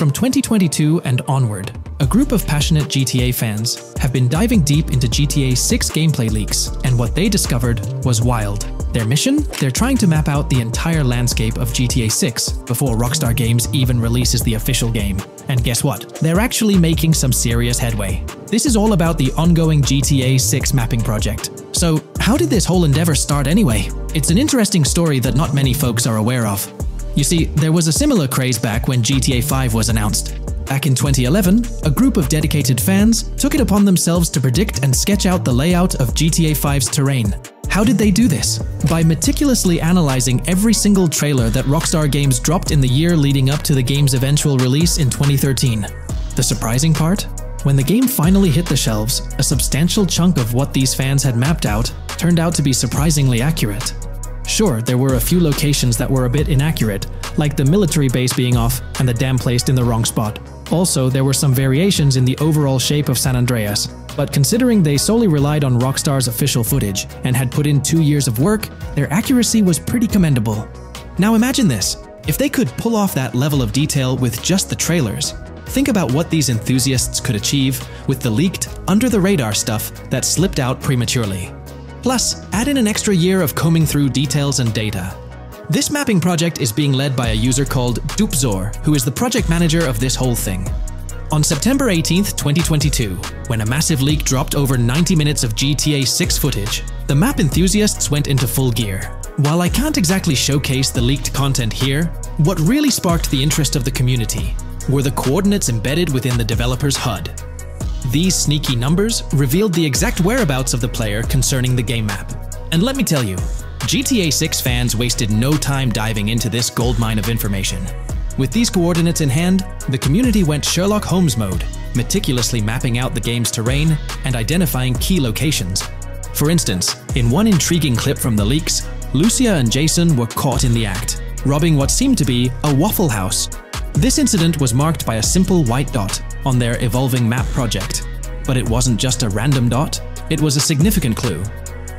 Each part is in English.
From 2022 and onward, a group of passionate GTA fans have been diving deep into GTA 6 gameplay leaks, and what they discovered was wild. Their mission? They're trying to map out the entire landscape of GTA 6 before Rockstar Games even releases the official game. And guess what? They're actually making some serious headway. This is all about the ongoing GTA 6 mapping project. So, how did this whole endeavor start anyway? It's an interesting story that not many folks are aware of. You see, there was a similar craze back when GTA 5 was announced. Back in 2011, a group of dedicated fans took it upon themselves to predict and sketch out the layout of GTA 5's terrain. How did they do this? By meticulously analyzing every single trailer that Rockstar Games dropped in the year leading up to the game's eventual release in 2013. The surprising part? When the game finally hit the shelves, a substantial chunk of what these fans had mapped out turned out to be surprisingly accurate. Sure, there were a few locations that were a bit inaccurate, like the military base being off and the dam placed in the wrong spot. Also, there were some variations in the overall shape of San Andreas, but considering they solely relied on Rockstar's official footage and had put in two years of work, their accuracy was pretty commendable. Now imagine this, if they could pull off that level of detail with just the trailers, think about what these enthusiasts could achieve with the leaked, under-the-radar stuff that slipped out prematurely. Plus, add in an extra year of combing through details and data, this mapping project is being led by a user called Dupzor, who is the project manager of this whole thing. On September 18, 2022, when a massive leak dropped over 90 minutes of GTA 6 footage, the map enthusiasts went into full gear. While I can't exactly showcase the leaked content here, what really sparked the interest of the community were the coordinates embedded within the developer's HUD. These sneaky numbers revealed the exact whereabouts of the player concerning the game map. And let me tell you, GTA 6 fans wasted no time diving into this goldmine of information. With these coordinates in hand, the community went Sherlock Holmes mode, meticulously mapping out the game's terrain and identifying key locations. For instance, in one intriguing clip from the leaks, Lucia and Jason were caught in the act, robbing what seemed to be a Waffle House. This incident was marked by a simple white dot on their evolving map project. But it wasn't just a random dot, it was a significant clue,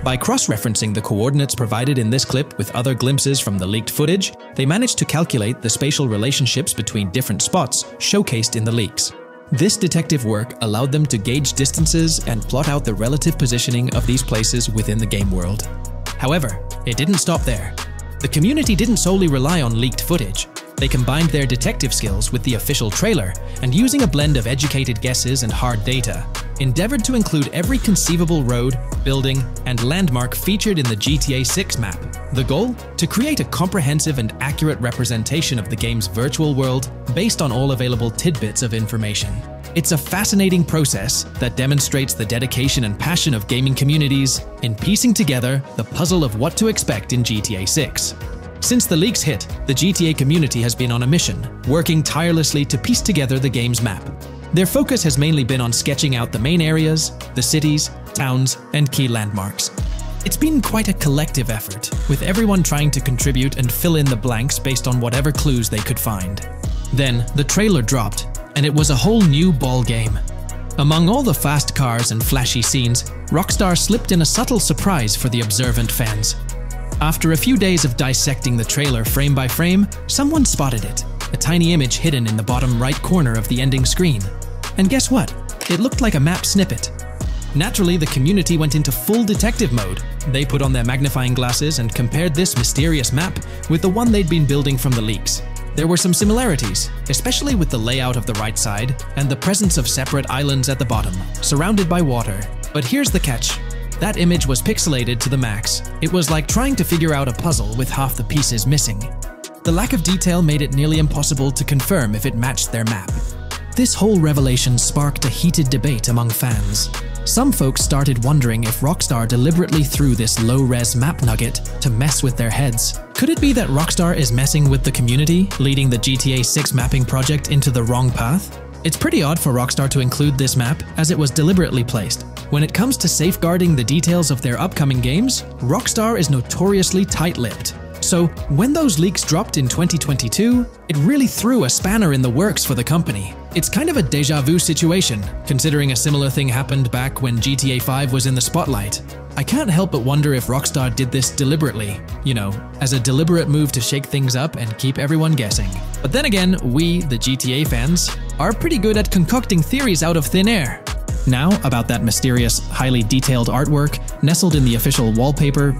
by cross-referencing the coordinates provided in this clip with other glimpses from the leaked footage, they managed to calculate the spatial relationships between different spots showcased in the leaks. This detective work allowed them to gauge distances and plot out the relative positioning of these places within the game world. However, it didn't stop there. The community didn't solely rely on leaked footage. They combined their detective skills with the official trailer, and using a blend of educated guesses and hard data, endeavored to include every conceivable road, building, and landmark featured in the GTA 6 map. The goal? To create a comprehensive and accurate representation of the game's virtual world based on all available tidbits of information. It's a fascinating process that demonstrates the dedication and passion of gaming communities in piecing together the puzzle of what to expect in GTA 6. Since the leaks hit, the GTA community has been on a mission, working tirelessly to piece together the game's map. Their focus has mainly been on sketching out the main areas, the cities, towns, and key landmarks. It's been quite a collective effort, with everyone trying to contribute and fill in the blanks based on whatever clues they could find. Then, the trailer dropped, and it was a whole new ball game. Among all the fast cars and flashy scenes, Rockstar slipped in a subtle surprise for the observant fans. After a few days of dissecting the trailer frame by frame, someone spotted it, a tiny image hidden in the bottom right corner of the ending screen. And guess what? It looked like a map snippet. Naturally, the community went into full detective mode. They put on their magnifying glasses and compared this mysterious map with the one they'd been building from the leaks. There were some similarities, especially with the layout of the right side and the presence of separate islands at the bottom, surrounded by water. But here's the catch. That image was pixelated to the max. It was like trying to figure out a puzzle with half the pieces missing. The lack of detail made it nearly impossible to confirm if it matched their map. This whole revelation sparked a heated debate among fans. Some folks started wondering if Rockstar deliberately threw this low-res map nugget to mess with their heads. Could it be that Rockstar is messing with the community, leading the GTA 6 mapping project into the wrong path? It's pretty odd for Rockstar to include this map, as it was deliberately placed. When it comes to safeguarding the details of their upcoming games, Rockstar is notoriously tight-lipped. So, when those leaks dropped in 2022, it really threw a spanner in the works for the company. It's kind of a deja vu situation, considering a similar thing happened back when GTA 5 was in the spotlight. I can't help but wonder if Rockstar did this deliberately, you know, as a deliberate move to shake things up and keep everyone guessing. But then again, we, the GTA fans, are pretty good at concocting theories out of thin air. Now, about that mysterious, highly detailed artwork nestled in the official wallpaper,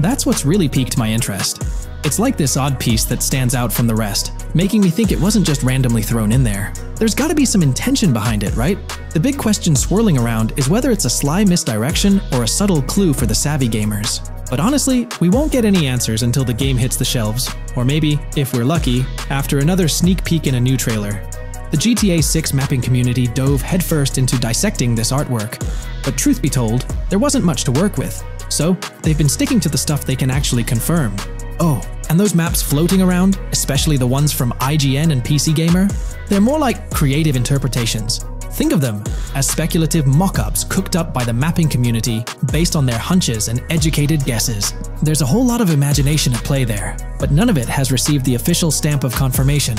that's what's really piqued my interest. It's like this odd piece that stands out from the rest, making me think it wasn't just randomly thrown in there. There's gotta be some intention behind it, right? The big question swirling around is whether it's a sly misdirection or a subtle clue for the savvy gamers. But honestly, we won't get any answers until the game hits the shelves, or maybe, if we're lucky, after another sneak peek in a new trailer. The GTA 6 mapping community dove headfirst into dissecting this artwork, but truth be told, there wasn't much to work with, so they've been sticking to the stuff they can actually confirm. Oh, and those maps floating around, especially the ones from IGN and PC Gamer, they're more like creative interpretations. Think of them as speculative mock-ups cooked up by the mapping community based on their hunches and educated guesses. There's a whole lot of imagination at play there, but none of it has received the official stamp of confirmation.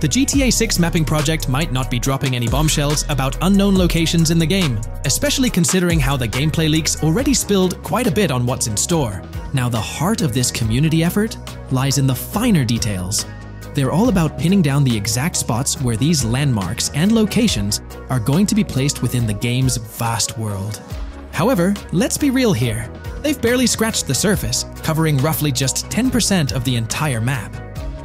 The GTA 6 mapping project might not be dropping any bombshells about unknown locations in the game, especially considering how the gameplay leaks already spilled quite a bit on what's in store. Now the heart of this community effort lies in the finer details. They're all about pinning down the exact spots where these landmarks and locations are going to be placed within the game's vast world. However, let's be real here. They've barely scratched the surface, covering roughly just 10% of the entire map.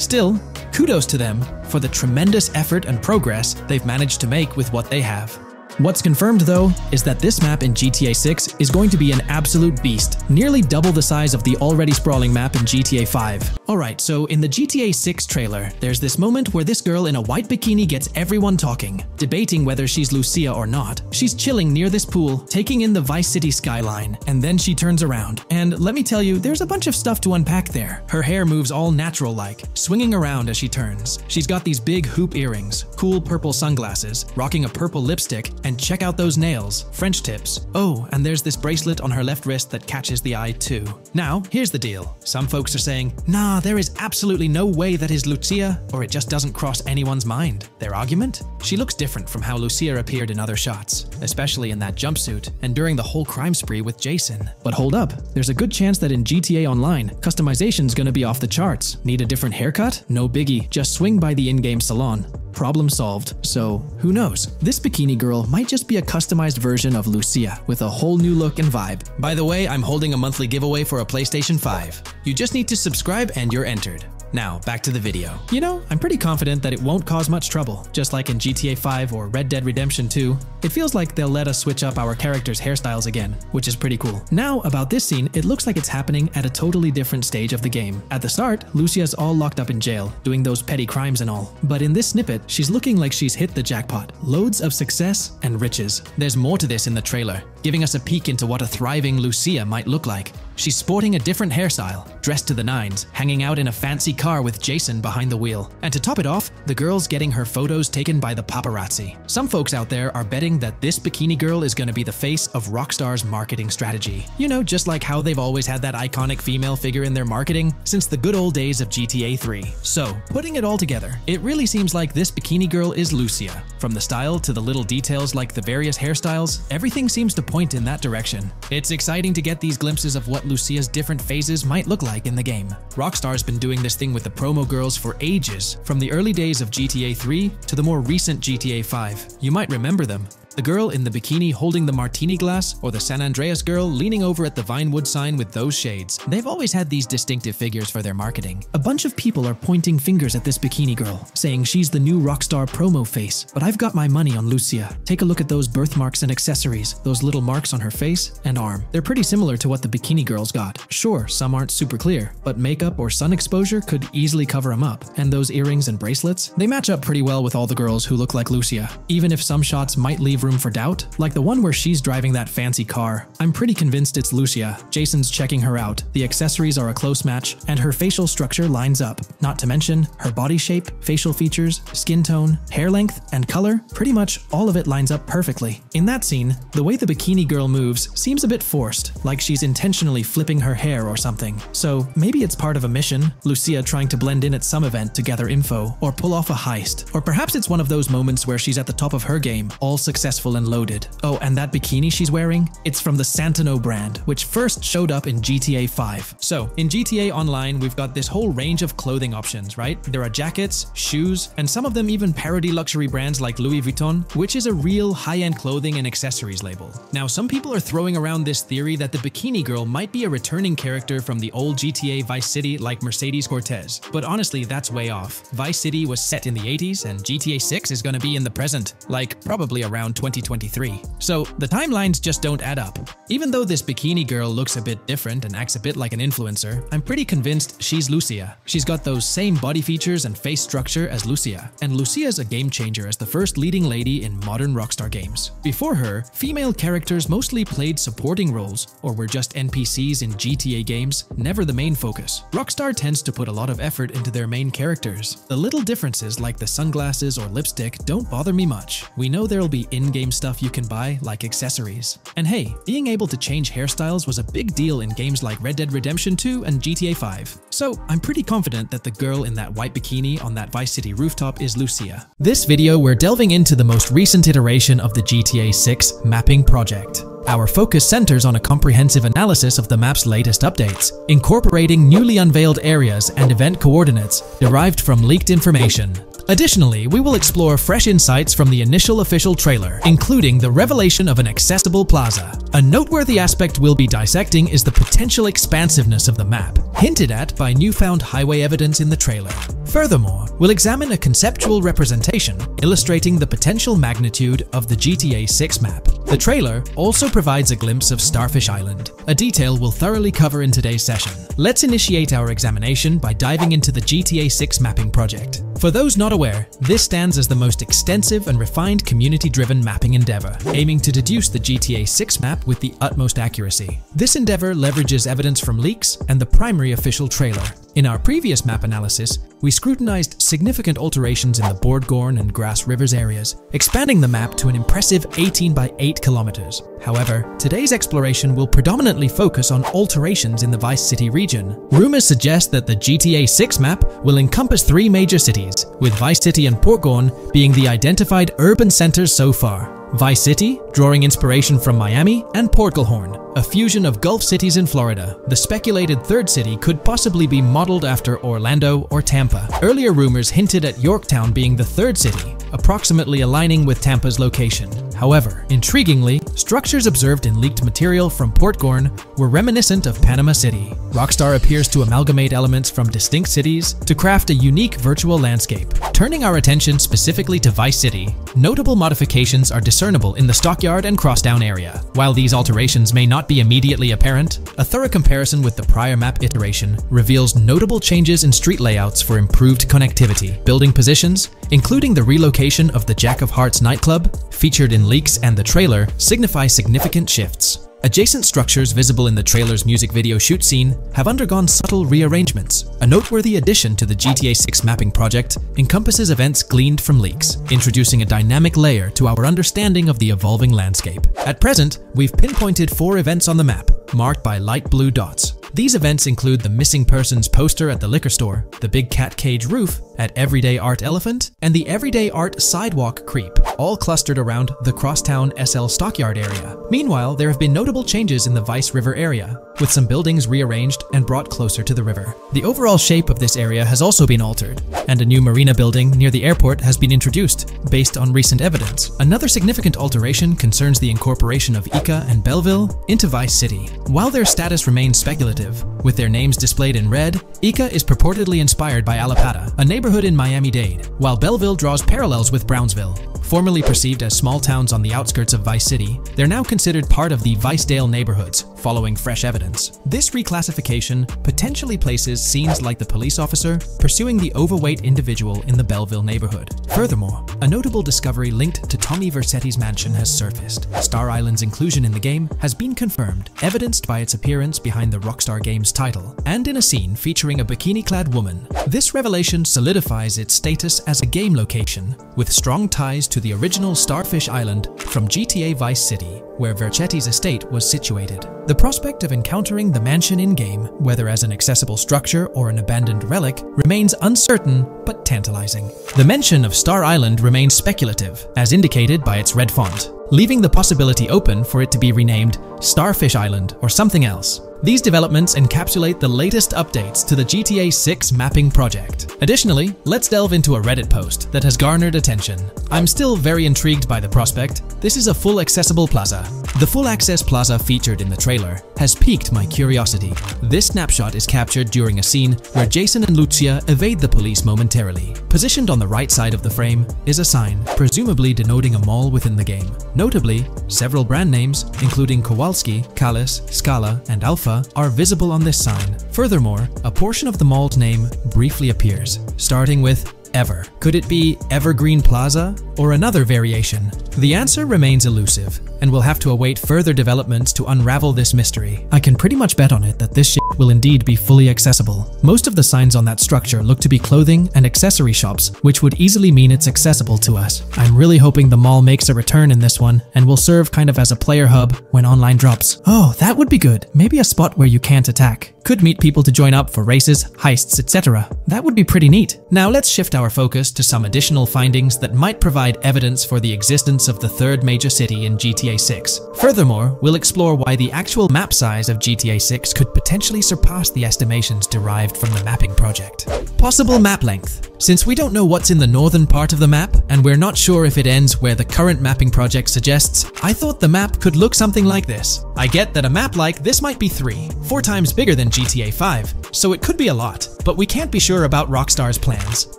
Still, Kudos to them for the tremendous effort and progress they've managed to make with what they have. What's confirmed though is that this map in GTA 6 is going to be an absolute beast, nearly double the size of the already sprawling map in GTA 5. Alright, so in the GTA 6 trailer, there's this moment where this girl in a white bikini gets everyone talking, debating whether she's Lucia or not. She's chilling near this pool, taking in the Vice City skyline, and then she turns around. And let me tell you, there's a bunch of stuff to unpack there. Her hair moves all natural-like, swinging around as she turns. She's got these big hoop earrings, cool purple sunglasses, rocking a purple lipstick, and check out those nails, French tips. Oh, and there's this bracelet on her left wrist that catches the eye too. Now, here's the deal. Some folks are saying, nah, there is absolutely no way that is Lucia, or it just doesn't cross anyone's mind. Their argument? She looks different from how Lucia appeared in other shots, especially in that jumpsuit and during the whole crime spree with Jason. But hold up, there's a good chance that in GTA Online, customization's gonna be off the charts. Need a different haircut? No biggie, just swing by the in-game salon. Problem solved. So, who knows? This bikini girl might just be a customized version of Lucia with a whole new look and vibe. By the way, I'm holding a monthly giveaway for a PlayStation 5. You just need to subscribe and you're entered. Now, back to the video. You know, I'm pretty confident that it won't cause much trouble, just like in GTA 5 or Red Dead Redemption 2. It feels like they'll let us switch up our characters' hairstyles again, which is pretty cool. Now, about this scene, it looks like it's happening at a totally different stage of the game. At the start, Lucia's all locked up in jail, doing those petty crimes and all. But in this snippet, she's looking like she's hit the jackpot. Loads of success and riches. There's more to this in the trailer, giving us a peek into what a thriving Lucia might look like. She's sporting a different hairstyle, dressed to the nines, hanging out in a fancy car with Jason behind the wheel. And to top it off, the girl's getting her photos taken by the paparazzi. Some folks out there are betting that this bikini girl is gonna be the face of Rockstar's marketing strategy. You know, just like how they've always had that iconic female figure in their marketing since the good old days of GTA 3. So, putting it all together, it really seems like this bikini girl is Lucia. From the style to the little details like the various hairstyles, everything seems to point in that direction. It's exciting to get these glimpses of what Lucia's different phases might look like in the game. Rockstar's been doing this thing with the promo girls for ages, from the early days of GTA 3 to the more recent GTA 5. You might remember them. The girl in the bikini holding the martini glass, or the San Andreas girl leaning over at the Vinewood sign with those shades. They've always had these distinctive figures for their marketing. A bunch of people are pointing fingers at this bikini girl, saying she's the new Rockstar promo face, but I've got my money on Lucia. Take a look at those birthmarks and accessories, those little marks on her face and arm. They're pretty similar to what the bikini girl's got. Sure, some aren't super clear, but makeup or sun exposure could easily cover them up. And those earrings and bracelets? They match up pretty well with all the girls who look like Lucia, even if some shots might leave room for doubt, like the one where she's driving that fancy car. I'm pretty convinced it's Lucia. Jason's checking her out, the accessories are a close match, and her facial structure lines up. Not to mention, her body shape, facial features, skin tone, hair length, and color, pretty much all of it lines up perfectly. In that scene, the way the bikini girl moves seems a bit forced, like she's intentionally flipping her hair or something. So maybe it's part of a mission, Lucia trying to blend in at some event to gather info, or pull off a heist. Or perhaps it's one of those moments where she's at the top of her game, all success successful and loaded. Oh, and that bikini she's wearing? It's from the Santino brand, which first showed up in GTA 5. So, in GTA Online, we've got this whole range of clothing options, right? There are jackets, shoes, and some of them even parody luxury brands like Louis Vuitton, which is a real high-end clothing and accessories label. Now, some people are throwing around this theory that the bikini girl might be a returning character from the old GTA Vice City like Mercedes Cortez, but honestly, that's way off. Vice City was set in the 80s, and GTA 6 is gonna be in the present, like probably around 2023. So the timelines just don't add up. Even though this bikini girl looks a bit different and acts a bit like an influencer, I'm pretty convinced she's Lucia. She's got those same body features and face structure as Lucia, and Lucia's a game changer as the first leading lady in modern Rockstar games. Before her, female characters mostly played supporting roles or were just NPCs in GTA games, never the main focus. Rockstar tends to put a lot of effort into their main characters. The little differences like the sunglasses or lipstick don't bother me much. We know there'll be in-game stuff you can buy, like accessories. And hey, being able to change hairstyles was a big deal in games like Red Dead Redemption 2 and GTA 5. So I'm pretty confident that the girl in that white bikini on that Vice City rooftop is Lucia. This video, we're delving into the most recent iteration of the GTA 6 mapping project. Our focus centers on a comprehensive analysis of the map's latest updates, incorporating newly unveiled areas and event coordinates derived from leaked information. Additionally, we will explore fresh insights from the initial official trailer, including the revelation of an accessible plaza. A noteworthy aspect we'll be dissecting is the potential expansiveness of the map, hinted at by newfound highway evidence in the trailer. Furthermore, we'll examine a conceptual representation illustrating the potential magnitude of the GTA 6 map. The trailer also provides a glimpse of Starfish Island, a detail we'll thoroughly cover in today's session. Let's initiate our examination by diving into the GTA 6 mapping project. For those not aware, this stands as the most extensive and refined community-driven mapping endeavor, aiming to deduce the GTA 6 map with the utmost accuracy. This endeavor leverages evidence from leaks and the primary official trailer. In our previous map analysis, we scrutinized significant alterations in the Bordgorn and Grass Rivers areas, expanding the map to an impressive 18 by 8 kilometers. However, today's exploration will predominantly focus on alterations in the Vice City region. Rumors suggest that the GTA 6 map will encompass three major cities, with Vice City and Portgorn being the identified urban centers so far. Vice City, drawing inspiration from Miami, and Port Gellhorn, a fusion of Gulf cities in Florida. The speculated third city could possibly be modeled after Orlando or Tampa. Earlier rumors hinted at Yorktown being the third city, approximately aligning with Tampa's location. However, intriguingly, structures observed in leaked material from Portgorn were reminiscent of Panama City. Rockstar appears to amalgamate elements from distinct cities to craft a unique virtual landscape. Turning our attention specifically to Vice City, notable modifications are discernible in the Stockyard and Crosstown area. While these alterations may not be immediately apparent, a thorough comparison with the prior map iteration reveals notable changes in street layouts for improved connectivity, building positions, including the relocation of the Jack of Hearts nightclub, featured in leaks and the trailer, signify significant shifts. Adjacent structures visible in the trailer's music video shoot scene have undergone subtle rearrangements. A noteworthy addition to the GTA 6 mapping project encompasses events gleaned from leaks, introducing a dynamic layer to our understanding of the evolving landscape. At present, we've pinpointed four events on the map, marked by light blue dots. These events include the missing persons poster at the liquor store, the big cat cage roof at Everyday Art Elephant, and the Everyday Art Sidewalk Creep, all clustered around the Crosstown SL Stockyard area. Meanwhile, there have been notable changes in the Vice River area, with some buildings rearranged and brought closer to the river. The overall shape of this area has also been altered, and a new marina building near the airport has been introduced, based on recent evidence. Another significant alteration concerns the incorporation of Ica and Belleville into Vice City. While their status remains speculative, with their names displayed in red, Ica is purportedly inspired by Allapattah, a neighborhood in Miami-Dade, while Belleville draws parallels with Brownsville. Formerly perceived as small towns on the outskirts of Vice City, they're now considered part of the Vicedale neighborhoods, following fresh evidence. This reclassification potentially places scenes like the police officer pursuing the overweight individual in the Belleville neighborhood. Furthermore, a notable discovery linked to Tommy Vercetti's mansion has surfaced. Star Island's inclusion in the game has been confirmed, evidenced by its appearance behind the Rockstar Games title, and in a scene featuring a bikini-clad woman. This revelation solidifies its status as a game location, with strong ties to the original Starfish Island from GTA Vice City, where Vercetti's estate was situated. The prospect of encountering the mansion in-game, whether as an accessible structure or an abandoned relic, remains uncertain but tantalizing. The mention of Star Island remains speculative, as indicated by its red font. leaving the possibility open for it to be renamed Starfish Island or something else. These developments encapsulate the latest updates to the GTA 6 mapping project. Additionally, let's delve into a Reddit post that has garnered attention. I'm still very intrigued by the prospect. This is a full accessible plaza. The full access plaza featured in the trailer has piqued my curiosity. This snapshot is captured during a scene where Jason and Lucia evade the police momentarily. Positioned on the right side of the frame is a sign, presumably denoting a mall within the game. Notably, several brand names, including Kowalski, Callis, Scala, and Alpha, are visible on this sign. Furthermore, a portion of the mall's name briefly appears, starting with Ever. Could it be Evergreen Plaza or another variation? The answer remains elusive, and we'll have to await further developments to unravel this mystery. I can pretty much bet on it that this shit will indeed be fully accessible. Most of the signs on that structure look to be clothing and accessory shops, which would easily mean it's accessible to us. I'm really hoping the mall makes a return in this one and will serve kind of as a player hub when online drops. Oh, that would be good. Maybe a spot where you can't attack. Could meet people to join up for races, heists, etc. That would be pretty neat. Now let's shift our focus to some additional findings that might provide evidence for the existence of the third major city in GTA 6. Furthermore, we'll explore why the actual map size of GTA 6 could potentially surpass the estimations derived from the mapping project. Possible map length. Since we don't know what's in the northern part of the map, and we're not sure if it ends where the current mapping project suggests, I thought the map could look something like this. I get that a map like this might be 3, 4 times bigger than GTA 5, so it could be a lot, but we can't be sure about Rockstar's plans.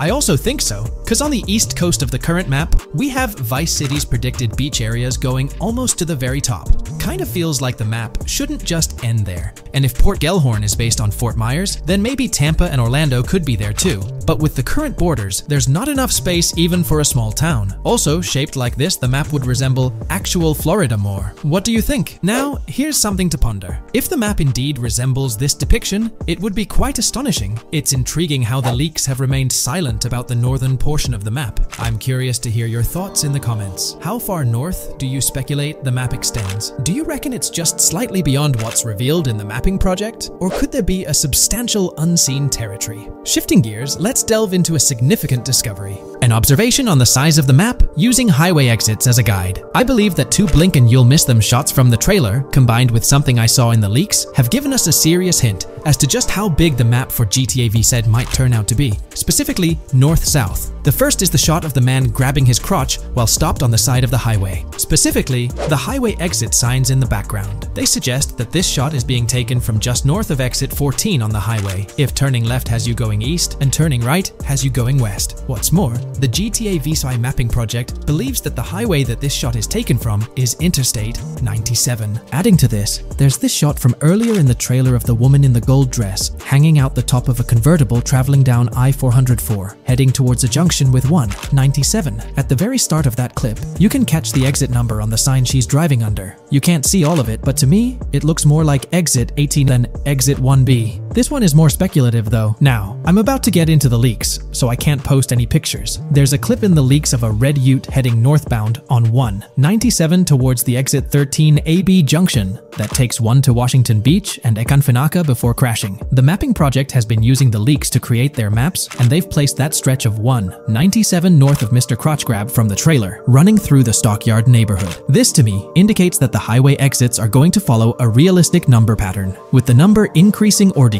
I also think so, because on the east coast of the current map, we have Vice City's predicted beach areas going almost to the very top. Kind of feels like the map shouldn't just end there. And if Port Gellhorn is based on Fort Myers, then maybe Tampa and Orlando could be there too. But with the current borders, there's not enough space even for a small town. Also, shaped like this, the map would resemble actual Florida more. What do you think? Now, here's something to ponder. If the map indeed resembles this depiction, it would be quite astonishing. It's intriguing how the leaks have remained silent about the northern portion of the map. I'm curious to hear your thoughts in the comments. How far north do you speculate the map extends? Do you reckon it's just slightly beyond what's revealed in the mapping project? Or could there be a substantial unseen territory? Shifting gears, let's delve into a significant discovery. An observation on the size of the map using highway exits as a guide. I believe that two blink and you'll miss them shots from the trailer, combined with something I saw in the leaks, have given us a serious hint as to just how big the map for GTA V said might turn out to be, specifically north-south. The first is the shot of the man grabbing his crotch while stopped on the side of the highway. Specifically, the highway exit signs in the background. They suggest that this shot is being taken from just north of exit 14 on the highway, if turning left has you going east and turning right has you going west. What's more, the GTA VSI mapping project believes that the highway that this shot is taken from is Interstate 97. Adding to this, there's this shot from earlier in the trailer of the woman in the gold dress hanging out the top of a convertible traveling down I-404, heading towards a junction with 197. At the very start of that clip, you can catch the exit number on the sign she's driving under. You can't see all of it, but to me, it looks more like exit 18 than exit 1B. This one is more speculative though. Now, I'm about to get into the leaks, so I can't post any pictures. There's a clip in the leaks of a red ute heading northbound on 197 towards the exit 13 AB junction that takes 1 to Washington Beach and Ekanfinaka before crashing. The mapping project has been using the leaks to create their maps, and they've placed that stretch of 197 north of Mr. Crotch Grab from the trailer, running through the Stockyard neighborhood. This to me indicates that the highway exits are going to follow a realistic number pattern, with the number increasing or decreasing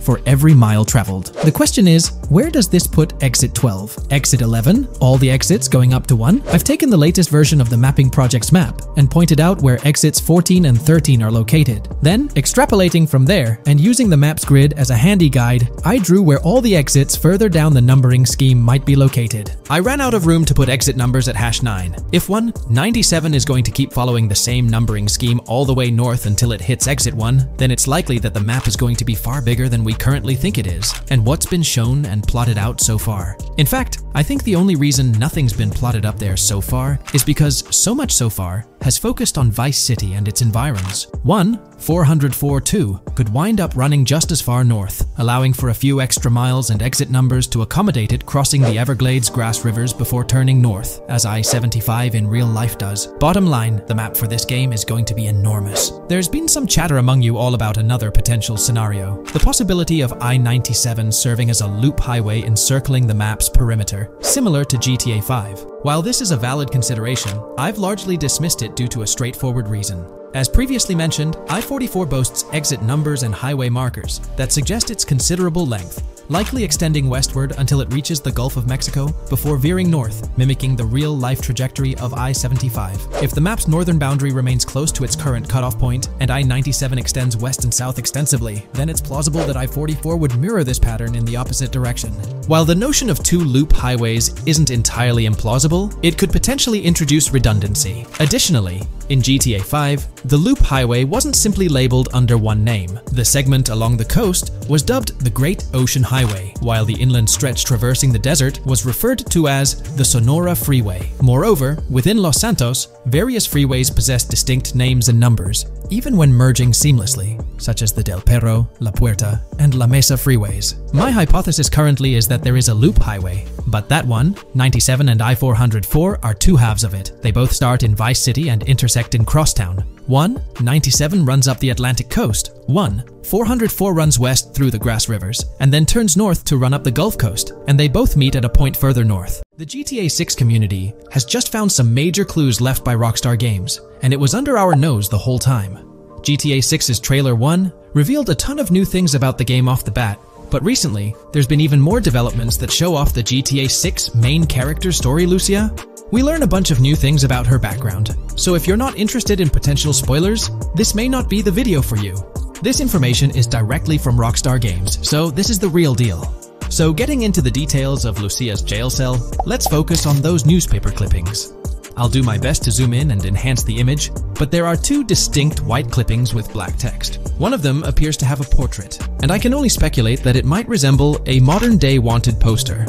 for every mile traveled. The question is, where does this put exit 12? Exit 11? All the exits going up to 1? I've taken the latest version of the mapping project's map and pointed out where exits 14 and 13 are located. Then, extrapolating from there and using the map's grid as a handy guide, I drew where all the exits further down the numbering scheme might be located. I ran out of room to put exit numbers at hash 9. If one, 97 is going to keep following the same numbering scheme all the way north until it hits exit 1, then it's likely that the map is going to be far bigger than we currently think it is, and what's been shown and plotted out so far. In fact, I think the only reason nothing's been plotted up there so far is because so much so far has focused on Vice City and its environs. One, 404-2 could wind up running just as far north, allowing for a few extra miles and exit numbers to accommodate it crossing the Everglades grass rivers before turning north, as I-75 in real life does. Bottom line, the map for this game is going to be enormous. There's been some chatter among you all about another potential scenario, the possibility of I-97 serving as a loop highway encircling the map's perimeter. similar to GTA 5. While this is a valid consideration, I've largely dismissed it due to a straightforward reason. As previously mentioned, I-44 boasts exit numbers and highway markers that suggest its considerable length, likely extending westward until it reaches the Gulf of Mexico before veering north, mimicking the real-life trajectory of I-75. If the map's northern boundary remains close to its current cutoff point, and I-97 extends west and south extensively, then it's plausible that I-44 would mirror this pattern in the opposite direction. While the notion of two loop highways isn't entirely implausible, it could potentially introduce redundancy. Additionally, in GTA 5, the Loop Highway wasn't simply labeled under one name. The segment along the coast was dubbed the Great Ocean Highway, while the inland stretch traversing the desert was referred to as the Senora Freeway. Moreover, within Los Santos, various freeways possess distinct names and numbers, even when merging seamlessly, such as the Del Perro, La Puerta, and La Mesa freeways. My hypothesis currently is that there is a loop highway, but that one, 97 and I-404, are two halves of it. They both start in Vice City and intersect in Crosstown. One, 97 runs up the Atlantic coast. One, 404 runs west through the Grass Rivers, and then turns north to run up the Gulf Coast, and they both meet at a point further north. The GTA 6 community has just found some major clues left by Rockstar Games, and it was under our nose the whole time. GTA 6's Trailer 1 revealed a ton of new things about the game off the bat, but recently, there's been even more developments that show off the GTA 6 main character story, Lucia. We learn a bunch of new things about her background, so if you're not interested in potential spoilers, this may not be the video for you. This information is directly from Rockstar Games, so this is the real deal. So getting into the details of Lucia's jail cell, let's focus on those newspaper clippings. I'll do my best to zoom in and enhance the image, but there are two distinct white clippings with black text. One of them appears to have a portrait, and I can only speculate that it might resemble a modern-day wanted poster.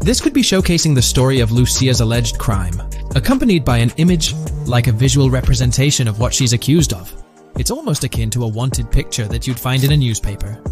This could be showcasing the story of Lucia's alleged crime, accompanied by an image like a visual representation of what she's accused of. It's almost akin to a wanted picture that you'd find in a newspaper.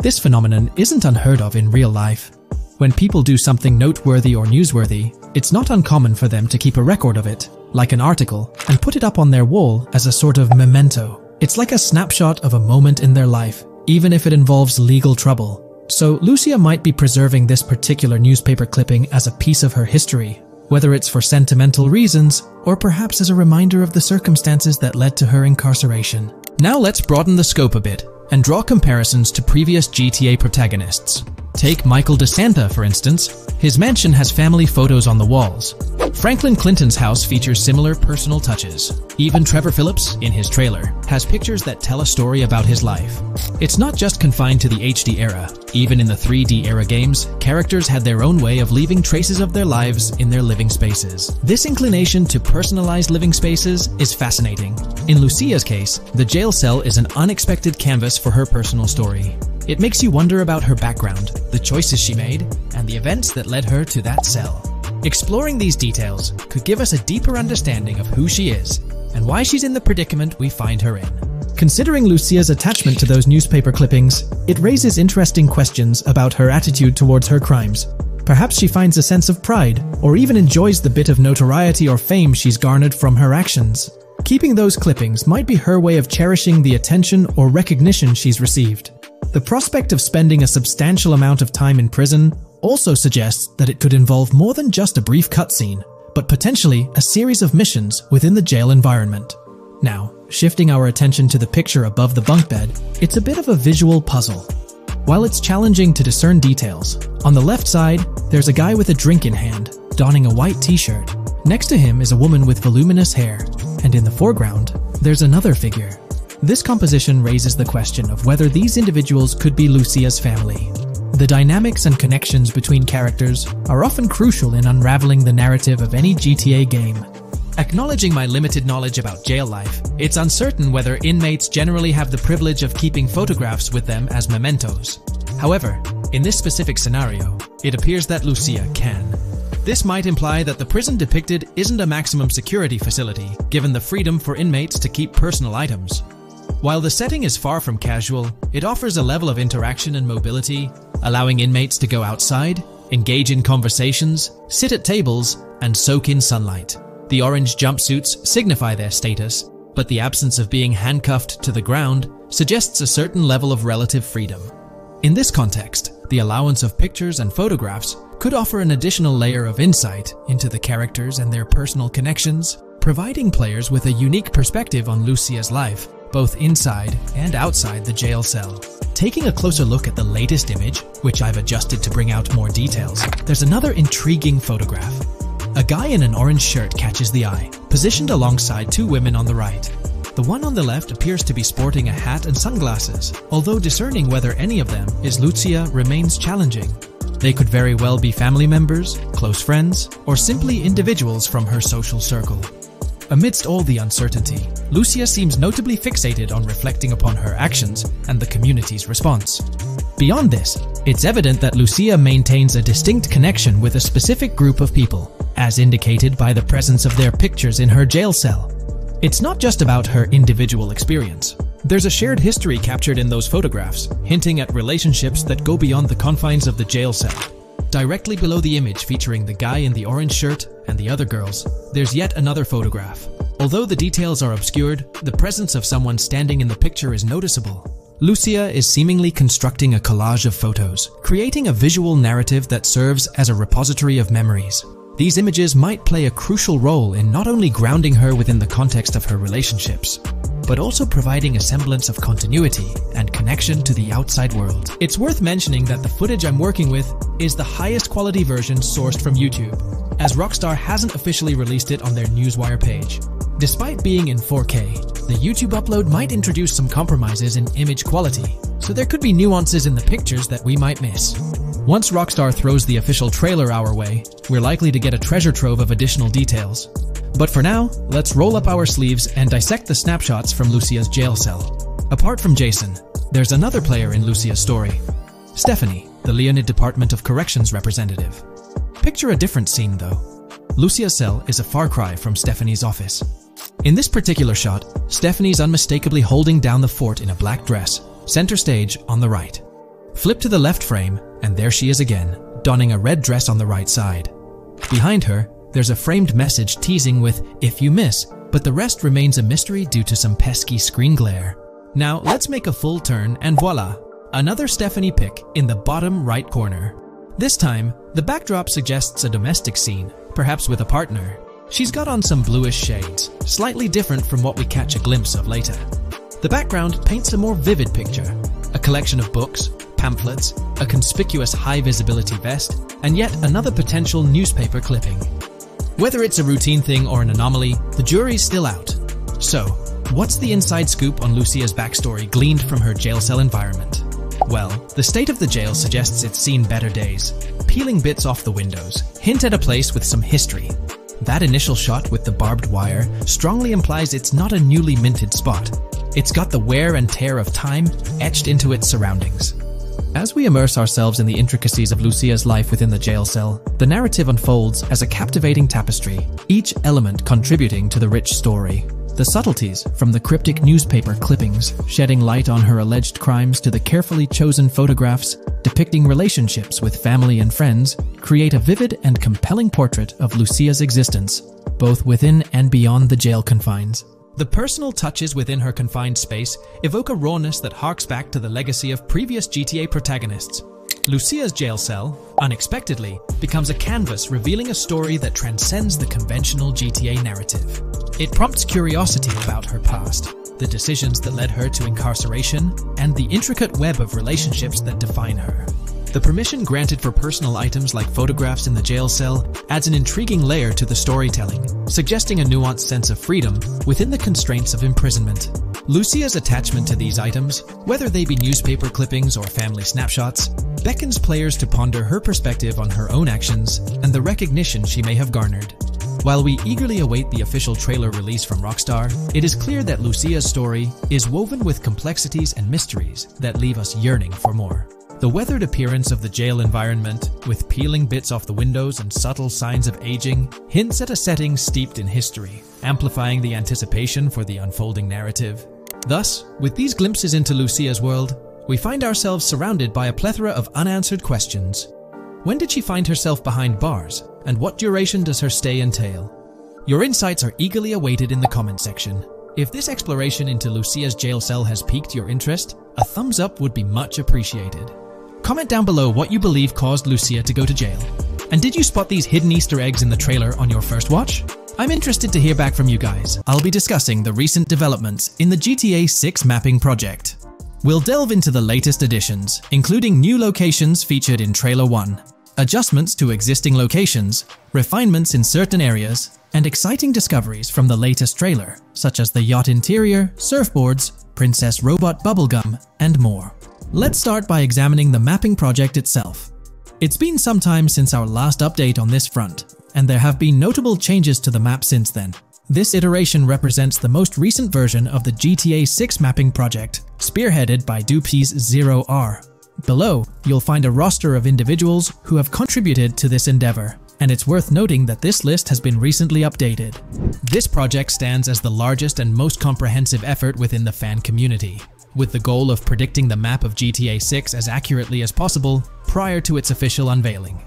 This phenomenon isn't unheard of in real life. When people do something noteworthy or newsworthy, it's not uncommon for them to keep a record of it, like an article, and put it up on their wall as a sort of memento. It's like a snapshot of a moment in their life, even if it involves legal trouble. So Lucia might be preserving this particular newspaper clipping as a piece of her history, whether it's for sentimental reasons or perhaps as a reminder of the circumstances that led to her incarceration. Now let's broaden the scope a bit and draw comparisons to previous GTA protagonists. Take Michael DeSanta, for instance. His mansion has family photos on the walls. Franklin Clinton's house features similar personal touches. Even Trevor Phillips, in his trailer, has pictures that tell a story about his life. It's not just confined to the HD era. Even in the 3D era games, characters had their own way of leaving traces of their lives in their living spaces. This inclination to personalize living spaces is fascinating. In Lucia's case, the jail cell is an unexpected canvas for her personal story. It makes you wonder about her background, the choices she made, and the events that led her to that cell. Exploring these details could give us a deeper understanding of who she is and why she's in the predicament we find her in. Considering Lucia's attachment to those newspaper clippings, it raises interesting questions about her attitude towards her crimes. Perhaps she finds a sense of pride, or even enjoys the bit of notoriety or fame she's garnered from her actions. Keeping those clippings might be her way of cherishing the attention or recognition she's received. The prospect of spending a substantial amount of time in prison also suggests that it could involve more than just a brief cutscene, but potentially a series of missions within the jail environment. Now, shifting our attention to the picture above the bunk bed, it's a bit of a visual puzzle. While it's challenging to discern details, on the left side, there's a guy with a drink in hand, donning a white t-shirt. Next to him is a woman with voluminous hair, and in the foreground, there's another figure, this composition raises the question of whether these individuals could be Lucia's family. The dynamics and connections between characters are often crucial in unraveling the narrative of any GTA game. Acknowledging my limited knowledge about jail life, it's uncertain whether inmates generally have the privilege of keeping photographs with them as mementos. However, in this specific scenario, it appears that Lucia can. This might imply that the prison depicted isn't a maximum security facility, given the freedom for inmates to keep personal items. While the setting is far from casual, it offers a level of interaction and mobility, allowing inmates to go outside, engage in conversations, sit at tables, and soak in sunlight. The orange jumpsuits signify their status, but the absence of being handcuffed to the ground suggests a certain level of relative freedom. In this context, the allowance of pictures and photographs could offer an additional layer of insight into the characters and their personal connections, providing players with a unique perspective on Lucia's life, both inside and outside the jail cell. Taking a closer look at the latest image, which I've adjusted to bring out more details, there's another intriguing photograph. A guy in an orange shirt catches the eye, positioned alongside two women on the right. The one on the left appears to be sporting a hat and sunglasses, although discerning whether any of them is Lucia remains challenging. They could very well be family members, close friends, or simply individuals from her social circle. Amidst all the uncertainty, Lucia seems notably fixated on reflecting upon her actions and the community's response. Beyond this, it's evident that Lucia maintains a distinct connection with a specific group of people, as indicated by the presence of their pictures in her jail cell. It's not just about her individual experience. There's a shared history captured in those photographs, hinting at relationships that go beyond the confines of the jail cell. Directly below the image featuring the guy in the orange shirt and the other girls, there's yet another photograph. Although the details are obscured, the presence of someone standing in the picture is noticeable. Lucia is seemingly constructing a collage of photos, creating a visual narrative that serves as a repository of memories. These images might play a crucial role in not only grounding her within the context of her relationships, but also providing a semblance of continuity and connection to the outside world. It's worth mentioning that the footage I'm working with is the highest quality version sourced from YouTube, as Rockstar hasn't officially released it on their Newswire page. Despite being in 4K, the YouTube upload might introduce some compromises in image quality, so there could be nuances in the pictures that we might miss. Once Rockstar throws the official trailer our way, we're likely to get a treasure trove of additional details. But for now, let's roll up our sleeves and dissect the snapshots from Lucia's jail cell. Apart from Jason, there's another player in Lucia's story. Stephanie, the Leonida Department of Corrections representative. Picture a different scene though. Lucia's cell is a far cry from Stephanie's office. In this particular shot, Stephanie's unmistakably holding down the fort in a black dress, center stage on the right. Flip to the left frame, and there she is again, donning a red dress on the right side. Behind her, there's a framed message teasing with, if you miss, but the rest remains a mystery due to some pesky screen glare. Now, let's make a full turn, and voila! Another Stephanie pic in the bottom right corner. This time, the backdrop suggests a domestic scene, perhaps with a partner. She's got on some bluish shades, slightly different from what we catch a glimpse of later. The background paints a more vivid picture, a collection of books, pamphlets, a conspicuous high visibility vest, and yet another potential newspaper clipping. Whether it's a routine thing or an anomaly, the jury's still out. So, what's the inside scoop on Lucia's backstory gleaned from her jail cell environment? Well, the state of the jail suggests it's seen better days. Peeling bits off the windows hint at a place with some history. That initial shot with the barbed wire strongly implies it's not a newly minted spot. It's got the wear and tear of time etched into its surroundings. As we immerse ourselves in the intricacies of Lucia's life within the jail cell, the narrative unfolds as a captivating tapestry, each element contributing to the rich story. The subtleties, from the cryptic newspaper clippings shedding light on her alleged crimes to the carefully chosen photographs depicting relationships with family and friends, create a vivid and compelling portrait of Lucia's existence, both within and beyond the jail confines. The personal touches within her confined space evoke a rawness that harks back to the legacy of previous GTA protagonists. Lucia's jail cell, unexpectedly, becomes a canvas revealing a story that transcends the conventional GTA narrative. It prompts curiosity about her past, the decisions that led her to incarceration, and the intricate web of relationships that define her. The permission granted for personal items like photographs in the jail cell adds an intriguing layer to the storytelling, suggesting a nuanced sense of freedom within the constraints of imprisonment. Lucia's attachment to these items, whether they be newspaper clippings or family snapshots, beckons players to ponder her perspective on her own actions and the recognition she may have garnered. While we eagerly await the official trailer release from Rockstar, it is clear that Lucia's story is woven with complexities and mysteries that leave us yearning for more. The weathered appearance of the jail environment, with peeling bits off the windows and subtle signs of aging, hints at a setting steeped in history, amplifying the anticipation for the unfolding narrative. Thus, with these glimpses into Lucia's world, we find ourselves surrounded by a plethora of unanswered questions. When did she find herself behind bars, and what duration does her stay entail? Your insights are eagerly awaited in the comment section. If this exploration into Lucia's jail cell has piqued your interest, a thumbs up would be much appreciated. Comment down below what you believe caused Lucia to go to jail. And did you spot these hidden Easter eggs in the trailer on your first watch? I'm interested to hear back from you guys. I'll be discussing the recent developments in the GTA 6 mapping project. We'll delve into the latest additions, including new locations featured in Trailer 1, adjustments to existing locations, refinements in certain areas, and exciting discoveries from the latest trailer, such as the yacht interior, surfboards, Princess Robot Bubblegum, and more. Let's start by examining the mapping project itself. It's been some time since our last update on this front, and there have been notable changes to the map since then. This iteration represents the most recent version of the GTA 6 mapping project, spearheaded by DuPZ0R. Below, you'll find a roster of individuals who have contributed to this endeavor, and it's worth noting that this list has been recently updated. This project stands as the largest and most comprehensive effort within the fan community, with the goal of predicting the map of GTA 6 as accurately as possible prior to its official unveiling.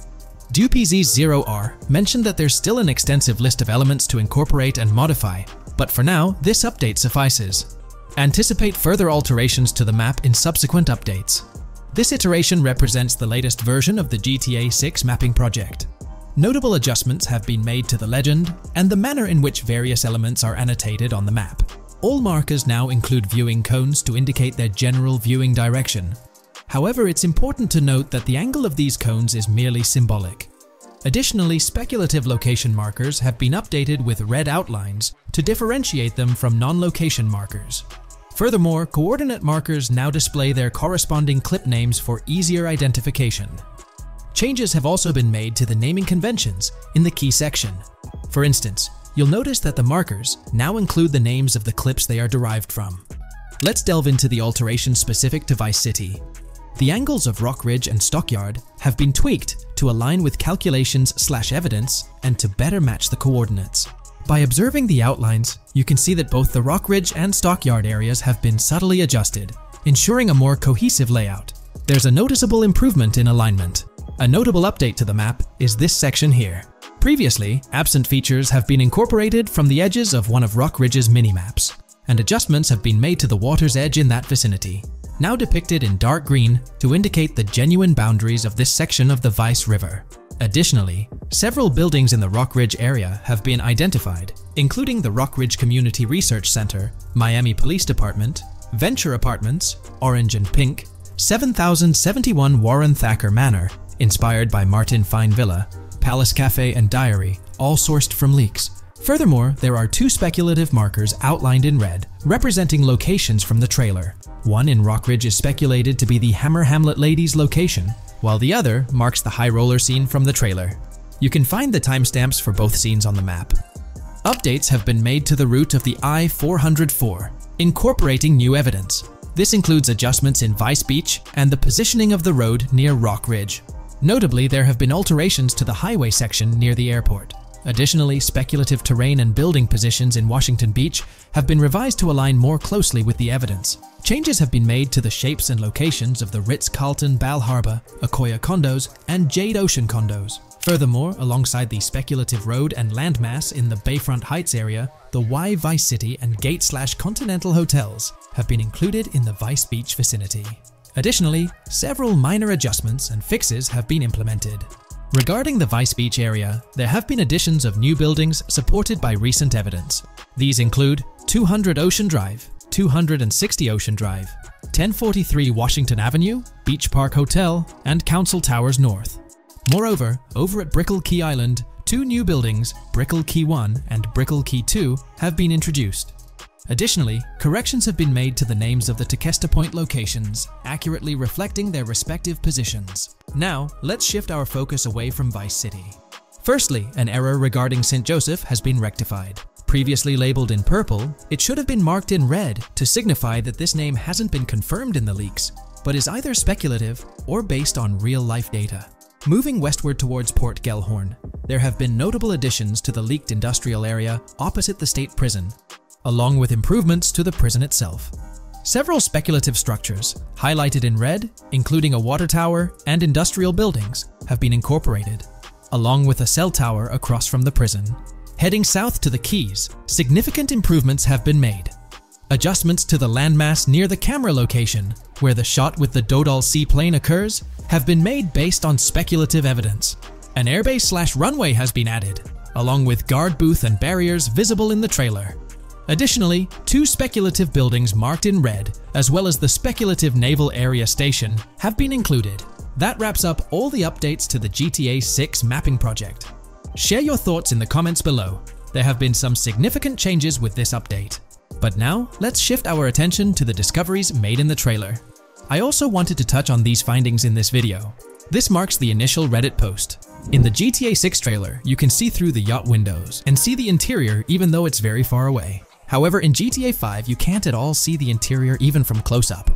DuPZ0R mentioned that there's still an extensive list of elements to incorporate and modify, but for now, this update suffices. Anticipate further alterations to the map in subsequent updates. This iteration represents the latest version of the GTA 6 mapping project. Notable adjustments have been made to the legend and the manner in which various elements are annotated on the map. All markers now include viewing cones to indicate their general viewing direction. However, it's important to note that the angle of these cones is merely symbolic. Additionally, speculative location markers have been updated with red outlines to differentiate them from non-location markers. Furthermore, coordinate markers now display their corresponding clip names for easier identification. Changes have also been made to the naming conventions in the key section. For instance, you'll notice that the markers now include the names of the clips they are derived from. Let's delve into the alterations specific to Vice City. The angles of Rock Ridge and Stockyard have been tweaked to align with calculations slash evidence and to better match the coordinates. By observing the outlines, you can see that both the Rock Ridge and Stockyard areas have been subtly adjusted, ensuring a more cohesive layout. There's a noticeable improvement in alignment. A notable update to the map is this section here. Previously, absent features have been incorporated from the edges of one of Rock Ridge's mini-maps, and adjustments have been made to the water's edge in that vicinity, now depicted in dark green to indicate the genuine boundaries of this section of the Vice River. Additionally, several buildings in the Rock Ridge area have been identified, including the Rock Ridge Community Research Center, Miami Police Department, Venture Apartments, Orange and Pink, 7071 Warren Thacker Manor, inspired by Martin Fine Villa, Palace Cafe, and Diary, all sourced from leaks. Furthermore, there are two speculative markers outlined in red, representing locations from the trailer. One in Rockridge is speculated to be the Hammer Hamlet Ladies location, while the other marks the high roller scene from the trailer. You can find the timestamps for both scenes on the map. Updates have been made to the route of the I-404, incorporating new evidence. This includes adjustments in Vice Beach and the positioning of the road near Rock Ridge. Notably, there have been alterations to the highway section near the airport. Additionally, speculative terrain and building positions in Washington Beach have been revised to align more closely with the evidence. Changes have been made to the shapes and locations of the Ritz-Carlton Bal Harbour, Akoya condos, and Jade Ocean condos. Furthermore, alongside the speculative road and landmass in the Bayfront Heights area, the Y Vice City and Gate slash Continental hotels have been included in the Vice Beach vicinity. Additionally, several minor adjustments and fixes have been implemented. Regarding the Vice Beach area, there have been additions of new buildings supported by recent evidence. These include 200 Ocean Drive, 260 Ocean Drive, 1043 Washington Avenue, Beach Park Hotel, and Council Towers North. Moreover, over at Brickell Key Island, two new buildings, Brickell Key 1 and Brickell Key 2, have been introduced. Additionally, corrections have been made to the names of the Tequesta Point locations, accurately reflecting their respective positions. Now, let's shift our focus away from Vice City. Firstly, an error regarding St. Joseph has been rectified. Previously labeled in purple, it should have been marked in red to signify that this name hasn't been confirmed in the leaks, but is either speculative or based on real-life data. Moving westward towards Port Gellhorn, there have been notable additions to the leaked industrial area opposite the state prison, along with improvements to the prison itself. Several speculative structures, highlighted in red, including a water tower and industrial buildings, have been incorporated, along with a cell tower across from the prison. Heading south to the Keys, significant improvements have been made. Adjustments to the landmass near the camera location, where the shot with the Dodo seaplane occurs, have been made based on speculative evidence. An airbase slash runway has been added, along with guard booth and barriers visible in the trailer. Additionally, two speculative buildings marked in red, as well as the speculative naval area station, have been included. That wraps up all the updates to the GTA 6 mapping project. Share your thoughts in the comments below. There have been some significant changes with this update. But now, let's shift our attention to the discoveries made in the trailer. I also wanted to touch on these findings in this video. This marks the initial Reddit post. In the GTA 6 trailer, you can see through the yacht windows and see the interior even though it's very far away. However, in GTA 5, you can't at all see the interior even from close up.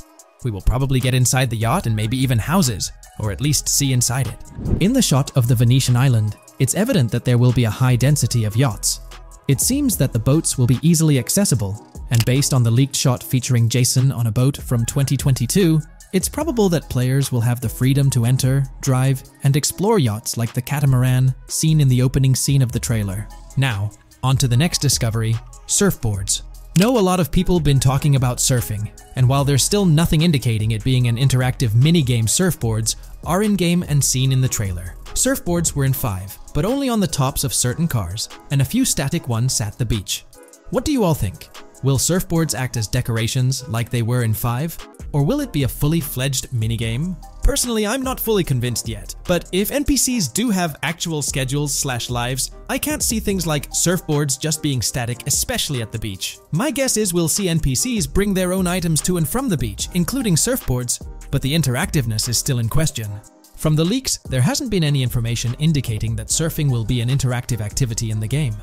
We will probably get inside the yacht and maybe even houses, or at least see inside it. In the shot of the Venetian island, it's evident that there will be a high density of yachts. It seems that the boats will be easily accessible, and based on the leaked shot featuring Jason on a boat from 2022, it's probable that players will have the freedom to enter, drive, and explore yachts like the catamaran seen in the opening scene of the trailer. Now, on to the next discovery, surfboards. Know a lot of people been talking about surfing, and while there's still nothing indicating it being an interactive minigame surfboards are in-game and seen in the trailer. Surfboards were in 5, but only on the tops of certain cars, and a few static ones at the beach. What do you all think? Will surfboards act as decorations like they were in 5? Or will it be a fully fledged minigame? Personally, I'm not fully convinced yet, but if NPCs do have actual schedules slash lives, I can't see things like surfboards just being static, especially at the beach. My guess is we'll see NPCs bring their own items to and from the beach, including surfboards, but the interactiveness is still in question. From the leaks, there hasn't been any information indicating that surfing will be an interactive activity in the game.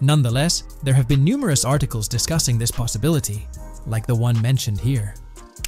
Nonetheless, there have been numerous articles discussing this possibility, like the one mentioned here.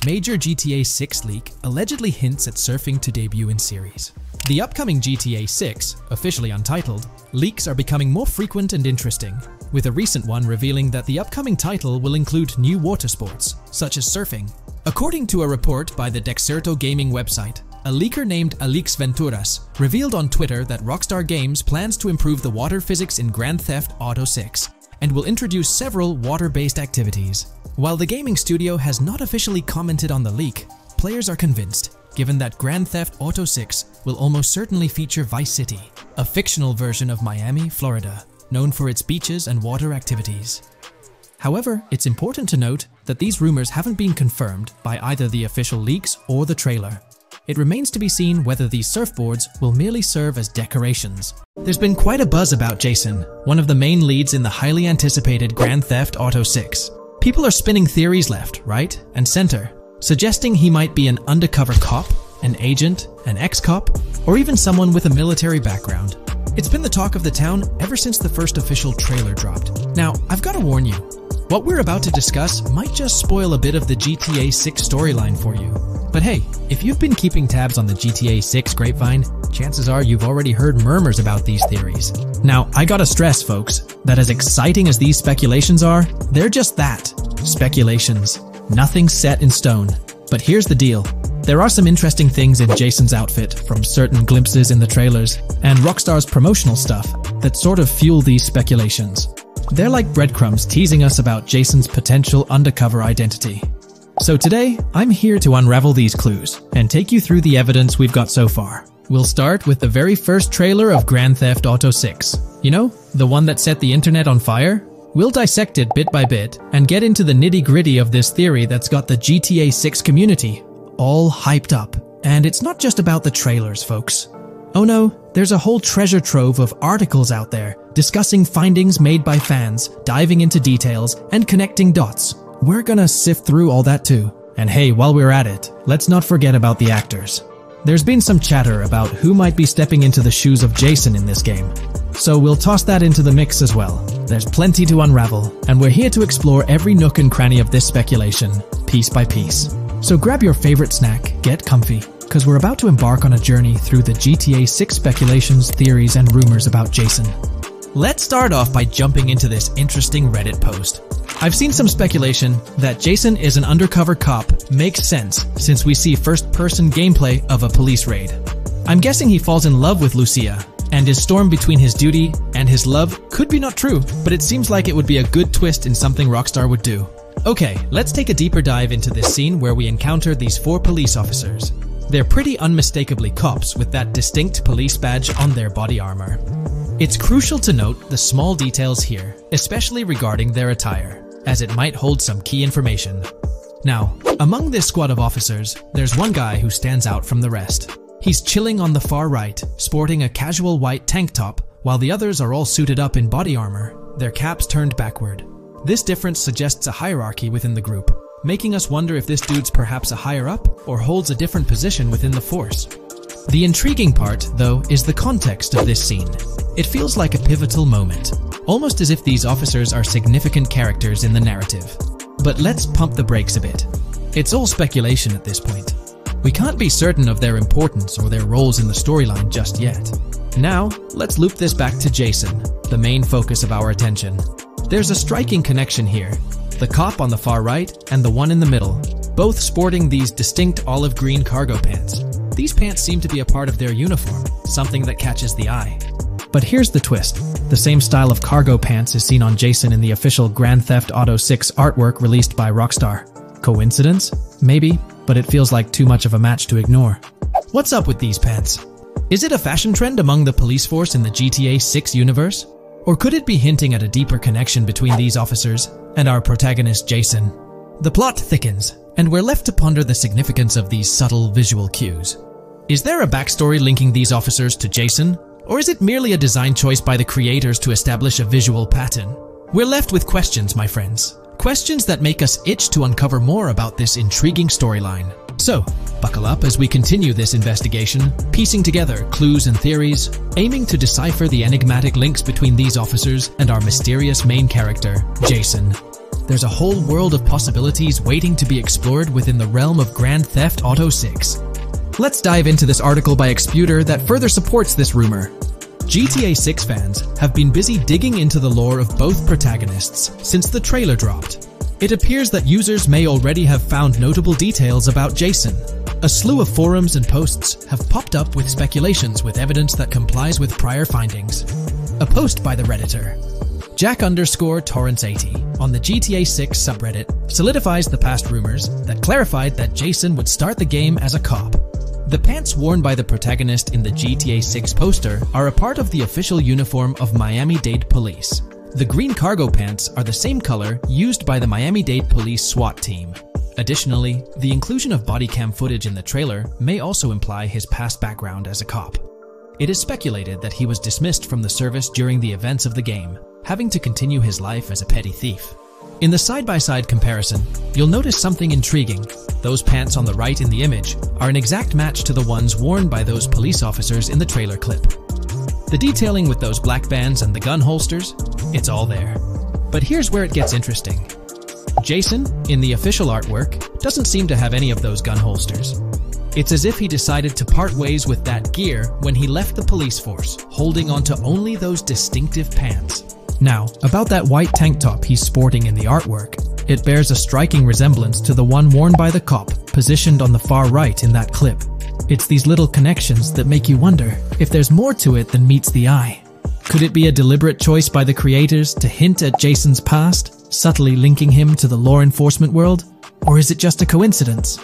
Major GTA 6 leak allegedly hints at surfing to debut in series. The upcoming GTA 6, officially untitled, leaks are becoming more frequent and interesting, with a recent one revealing that the upcoming title will include new water sports, such as surfing. According to a report by the Dexerto gaming website, a leaker named Alix Venturas revealed on Twitter that Rockstar Games plans to improve the water physics in Grand Theft Auto 6 and will introduce several water-based activities. While the gaming studio has not officially commented on the leak, players are convinced, given that Grand Theft Auto 6 will almost certainly feature Vice City, a fictional version of Miami, Florida, known for its beaches and water activities. However, it's important to note that these rumors haven't been confirmed by either the official leaks or the trailer. It remains to be seen whether these surfboards will merely serve as decorations. There's been quite a buzz about Jason, one of the main leads in the highly anticipated Grand Theft Auto 6. People are spinning theories left, right, and center, suggesting he might be an undercover cop, an agent, an ex-cop, or even someone with a military background. It's been the talk of the town ever since the first official trailer dropped. Now, I've got to warn you, what we're about to discuss might just spoil a bit of the GTA 6 storyline for you. But hey, if you've been keeping tabs on the GTA 6 grapevine, chances are you've already heard murmurs about these theories. Now, I gotta stress, folks, that as exciting as these speculations are, they're just that speculations. Nothing set in stone. But here's the deal. There are some interesting things in Jason's outfit from certain glimpses in the trailers and Rockstar's promotional stuff that sort of fuel these speculations. They're like breadcrumbs teasing us about Jason's potential undercover identity. So today, I'm here to unravel these clues and take you through the evidence we've got so far. We'll start with the very first trailer of Grand Theft Auto 6. You know, the one that set the internet on fire? We'll dissect it bit by bit and get into the nitty gritty of this theory that's got the GTA 6 community all hyped up. And it's not just about the trailers, folks. Oh no, there's a whole treasure trove of articles out there discussing findings made by fans, diving into details, and connecting dots. We're gonna sift through all that too. And hey, while we're at it, let's not forget about the actors. There's been some chatter about who might be stepping into the shoes of Jason in this game. So we'll toss that into the mix as well. There's plenty to unravel, and we're here to explore every nook and cranny of this speculation, piece by piece. So grab your favorite snack, get comfy, because we're about to embark on a journey through the GTA 6 speculations, theories, and rumors about Jason. Let's start off by jumping into this interesting Reddit post. I've seen some speculation that Jason is an undercover cop makes sense since we see first person gameplay of a police raid. I'm guessing he falls in love with Lucia, and his storm between his duty and his love could be not true, but it seems like it would be a good twist in something Rockstar would do. Okay, let's take a deeper dive into this scene where we encounter these four police officers. They're pretty unmistakably cops with that distinct police badge on their body armor. It's crucial to note the small details here, especially regarding their attire, as it might hold some key information. Now, among this squad of officers, there's one guy who stands out from the rest. He's chilling on the far right, sporting a casual white tank top, while the others are all suited up in body armor, their caps turned backward. This difference suggests a hierarchy within the group, making us wonder if this dude's perhaps a higher up or holds a different position within the force. The intriguing part, though, is the context of this scene. It feels like a pivotal moment, almost as if these officers are significant characters in the narrative. But let's pump the brakes a bit. It's all speculation at this point. We can't be certain of their importance or their roles in the storyline just yet. Now, let's loop this back to Jason, the main focus of our attention. There's a striking connection here. The cop on the far right and the one in the middle, both sporting these distinct olive green cargo pants. These pants seem to be a part of their uniform, something that catches the eye. But here's the twist. The same style of cargo pants is seen on Jason in the official Grand Theft Auto 6 artwork released by Rockstar. Coincidence? Maybe, but it feels like too much of a match to ignore. What's up with these pants? Is it a fashion trend among the police force in the GTA 6 universe? Or could it be hinting at a deeper connection between these officers and our protagonist Jason? The plot thickens, and we're left to ponder the significance of these subtle visual cues. Is there a backstory linking these officers to Jason, or is it merely a design choice by the creators to establish a visual pattern? We're left with questions, my friends. Questions that make us itch to uncover more about this intriguing storyline. So, buckle up as we continue this investigation, piecing together clues and theories, aiming to decipher the enigmatic links between these officers and our mysterious main character, Jason. There's a whole world of possibilities waiting to be explored within the realm of Grand Theft Auto 6. Let's dive into this article by Exputer that further supports this rumor. GTA 6 fans have been busy digging into the lore of both protagonists since the trailer dropped. It appears that users may already have found notable details about Jason. A slew of forums and posts have popped up with speculations with evidence that complies with prior findings. A post by the Redditor, Jack underscore Torrance80 on the GTA 6 subreddit solidifies the past rumors that clarified that Jason would start the game as a cop the pants worn by the protagonist in the GTA 6 poster are a part of the official uniform of Miami-Dade Police. The green cargo pants are the same color used by the Miami-Dade Police SWAT team. Additionally, the inclusion of body cam footage in the trailer may also imply his past background as a cop. It is speculated that he was dismissed from the service during the events of the game, having to continue his life as a petty thief. In the side-by-side -side comparison, you'll notice something intriguing. Those pants on the right in the image are an exact match to the ones worn by those police officers in the trailer clip. The detailing with those black bands and the gun holsters, it's all there. But here's where it gets interesting. Jason, in the official artwork, doesn't seem to have any of those gun holsters. It's as if he decided to part ways with that gear when he left the police force, holding onto only those distinctive pants. Now, about that white tank top he's sporting in the artwork. It bears a striking resemblance to the one worn by the cop, positioned on the far right in that clip. It's these little connections that make you wonder if there's more to it than meets the eye. Could it be a deliberate choice by the creators to hint at Jason's past, subtly linking him to the law enforcement world? Or is it just a coincidence?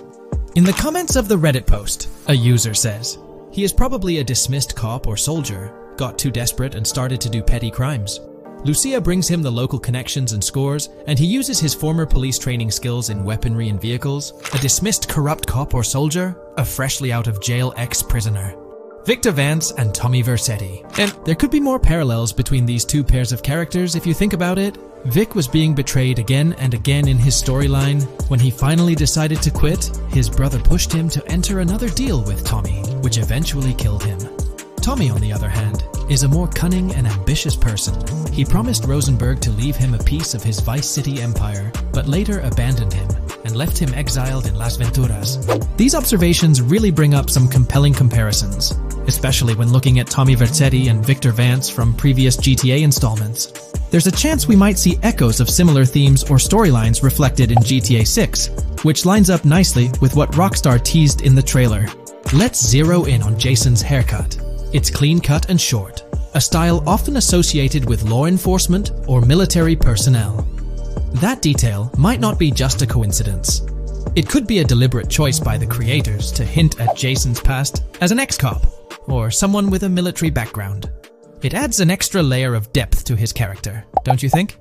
In the comments of the Reddit post, a user says, he is probably a dismissed cop or soldier, got too desperate and started to do petty crimes. Lucia brings him the local connections and scores, and he uses his former police training skills in weaponry and vehicles, a dismissed corrupt cop or soldier, a freshly out of jail ex-prisoner. Victor Vance and Tommy Vercetti. And there could be more parallels between these two pairs of characters if you think about it. Vic was being betrayed again and again in his storyline. When he finally decided to quit, his brother pushed him to enter another deal with Tommy, which eventually killed him. Tommy, on the other hand, is a more cunning and ambitious person. He promised Rosenberg to leave him a piece of his Vice City empire, but later abandoned him and left him exiled in Las Venturas. These observations really bring up some compelling comparisons, especially when looking at Tommy Vercetti and Victor Vance from previous GTA installments. There's a chance we might see echoes of similar themes or storylines reflected in GTA 6, which lines up nicely with what Rockstar teased in the trailer. Let's zero in on Jason's haircut. It's clean cut and short, a style often associated with law enforcement or military personnel. That detail might not be just a coincidence. It could be a deliberate choice by the creators to hint at Jason's past as an ex-cop or someone with a military background. It adds an extra layer of depth to his character, don't you think?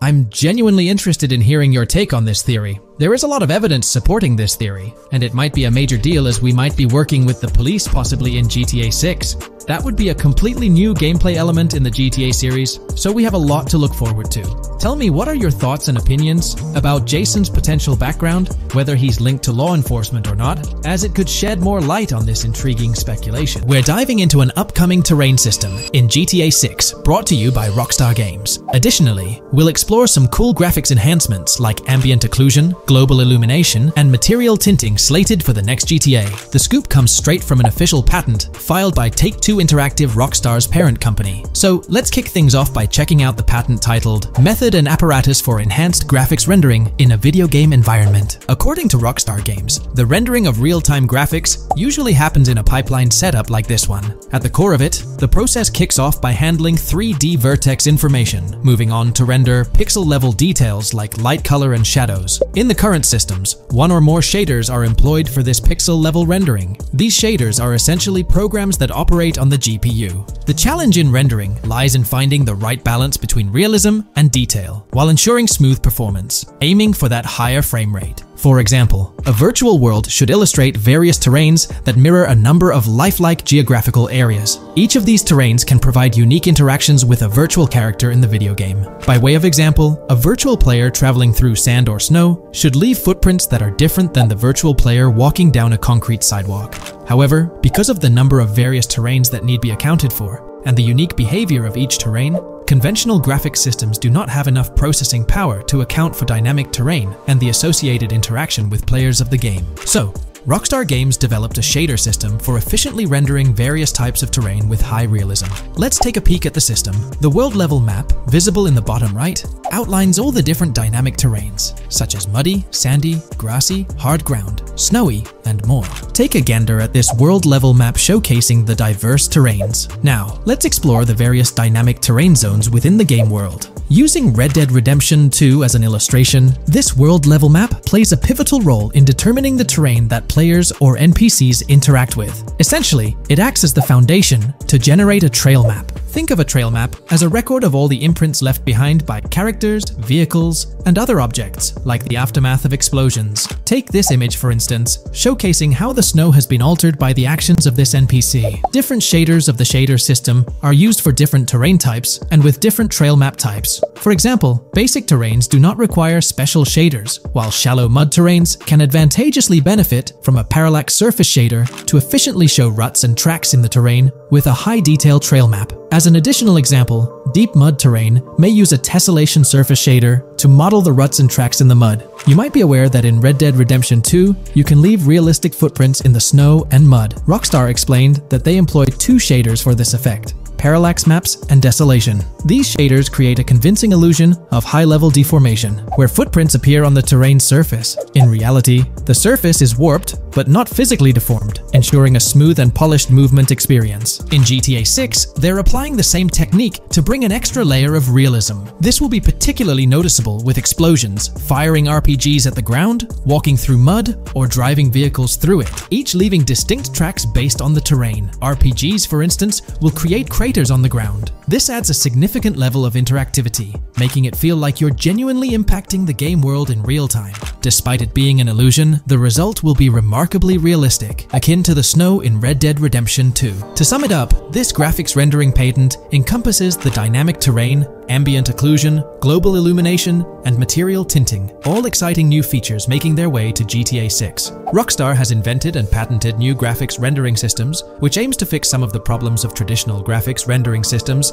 I'm genuinely interested in hearing your take on this theory. There is a lot of evidence supporting this theory, and it might be a major deal as we might be working with the police possibly in GTA 6. That would be a completely new gameplay element in the GTA series, so we have a lot to look forward to. Tell me what are your thoughts and opinions about Jason's potential background, whether he's linked to law enforcement or not, as it could shed more light on this intriguing speculation. We're diving into an upcoming terrain system in GTA 6, brought to you by Rockstar Games. Additionally, we'll explore some cool graphics enhancements like ambient occlusion, global illumination, and material tinting slated for the next GTA. The scoop comes straight from an official patent filed by Take-Two Interactive Rockstar's parent company. So let's kick things off by checking out the patent titled Method and Apparatus for Enhanced Graphics Rendering in a Video Game Environment. According to Rockstar Games, the rendering of real-time graphics usually happens in a pipeline setup like this one. At the core of it, the process kicks off by handling 3D vertex information, moving on to render pixel-level details like light color and shadows. In the current systems, one or more shaders are employed for this pixel-level rendering. These shaders are essentially programs that operate on the GPU. The challenge in rendering lies in finding the right balance between realism and detail, while ensuring smooth performance, aiming for that higher frame rate. For example, a virtual world should illustrate various terrains that mirror a number of lifelike geographical areas. Each of these terrains can provide unique interactions with a virtual character in the video game. By way of example, a virtual player traveling through sand or snow should leave footprints that are different than the virtual player walking down a concrete sidewalk. However, because of the number of various terrains that need be accounted for, and the unique behavior of each terrain, conventional graphics systems do not have enough processing power to account for dynamic terrain and the associated interaction with players of the game. So, Rockstar Games developed a shader system for efficiently rendering various types of terrain with high realism. Let's take a peek at the system. The world level map, visible in the bottom right, outlines all the different dynamic terrains, such as muddy, sandy, grassy, hard ground, snowy, and more. Take a gander at this world level map showcasing the diverse terrains. Now, let's explore the various dynamic terrain zones within the game world. Using Red Dead Redemption 2 as an illustration, this world level map plays a pivotal role in determining the terrain that players or NPCs interact with. Essentially, it acts as the foundation to generate a trail map. Think of a trail map as a record of all the imprints left behind by characters, vehicles, and other objects, like the aftermath of explosions. Take this image for instance, showcasing how the snow has been altered by the actions of this NPC. Different shaders of the shader system are used for different terrain types and with different trail map types. For example, basic terrains do not require special shaders, while shallow mud terrains can advantageously benefit from a parallax surface shader to efficiently show ruts and tracks in the terrain with a high detail trail map. As an additional example, deep mud terrain may use a tessellation surface shader to model the ruts and tracks in the mud. You might be aware that in Red Dead Redemption 2, you can leave realistic footprints in the snow and mud. Rockstar explained that they employ two shaders for this effect parallax maps, and tessellation. These shaders create a convincing illusion of high-level deformation, where footprints appear on the terrain's surface. In reality, the surface is warped, but not physically deformed, ensuring a smooth and polished movement experience. In GTA 6, they're applying the same technique to bring an extra layer of realism. This will be particularly noticeable with explosions, firing RPGs at the ground, walking through mud, or driving vehicles through it, each leaving distinct tracks based on the terrain. RPGs, for instance, will create craters on the ground. This adds a significant level of interactivity, making it feel like you're genuinely impacting the game world in real time. Despite it being an illusion, the result will be remarkably realistic, akin to the snow in Red Dead Redemption 2. To sum it up, this graphics rendering patent encompasses the dynamic terrain, ambient occlusion, global illumination, and material tinting, all exciting new features making their way to GTA 6. Rockstar has invented and patented new graphics rendering systems, which aims to fix some of the problems of traditional graphics rendering systems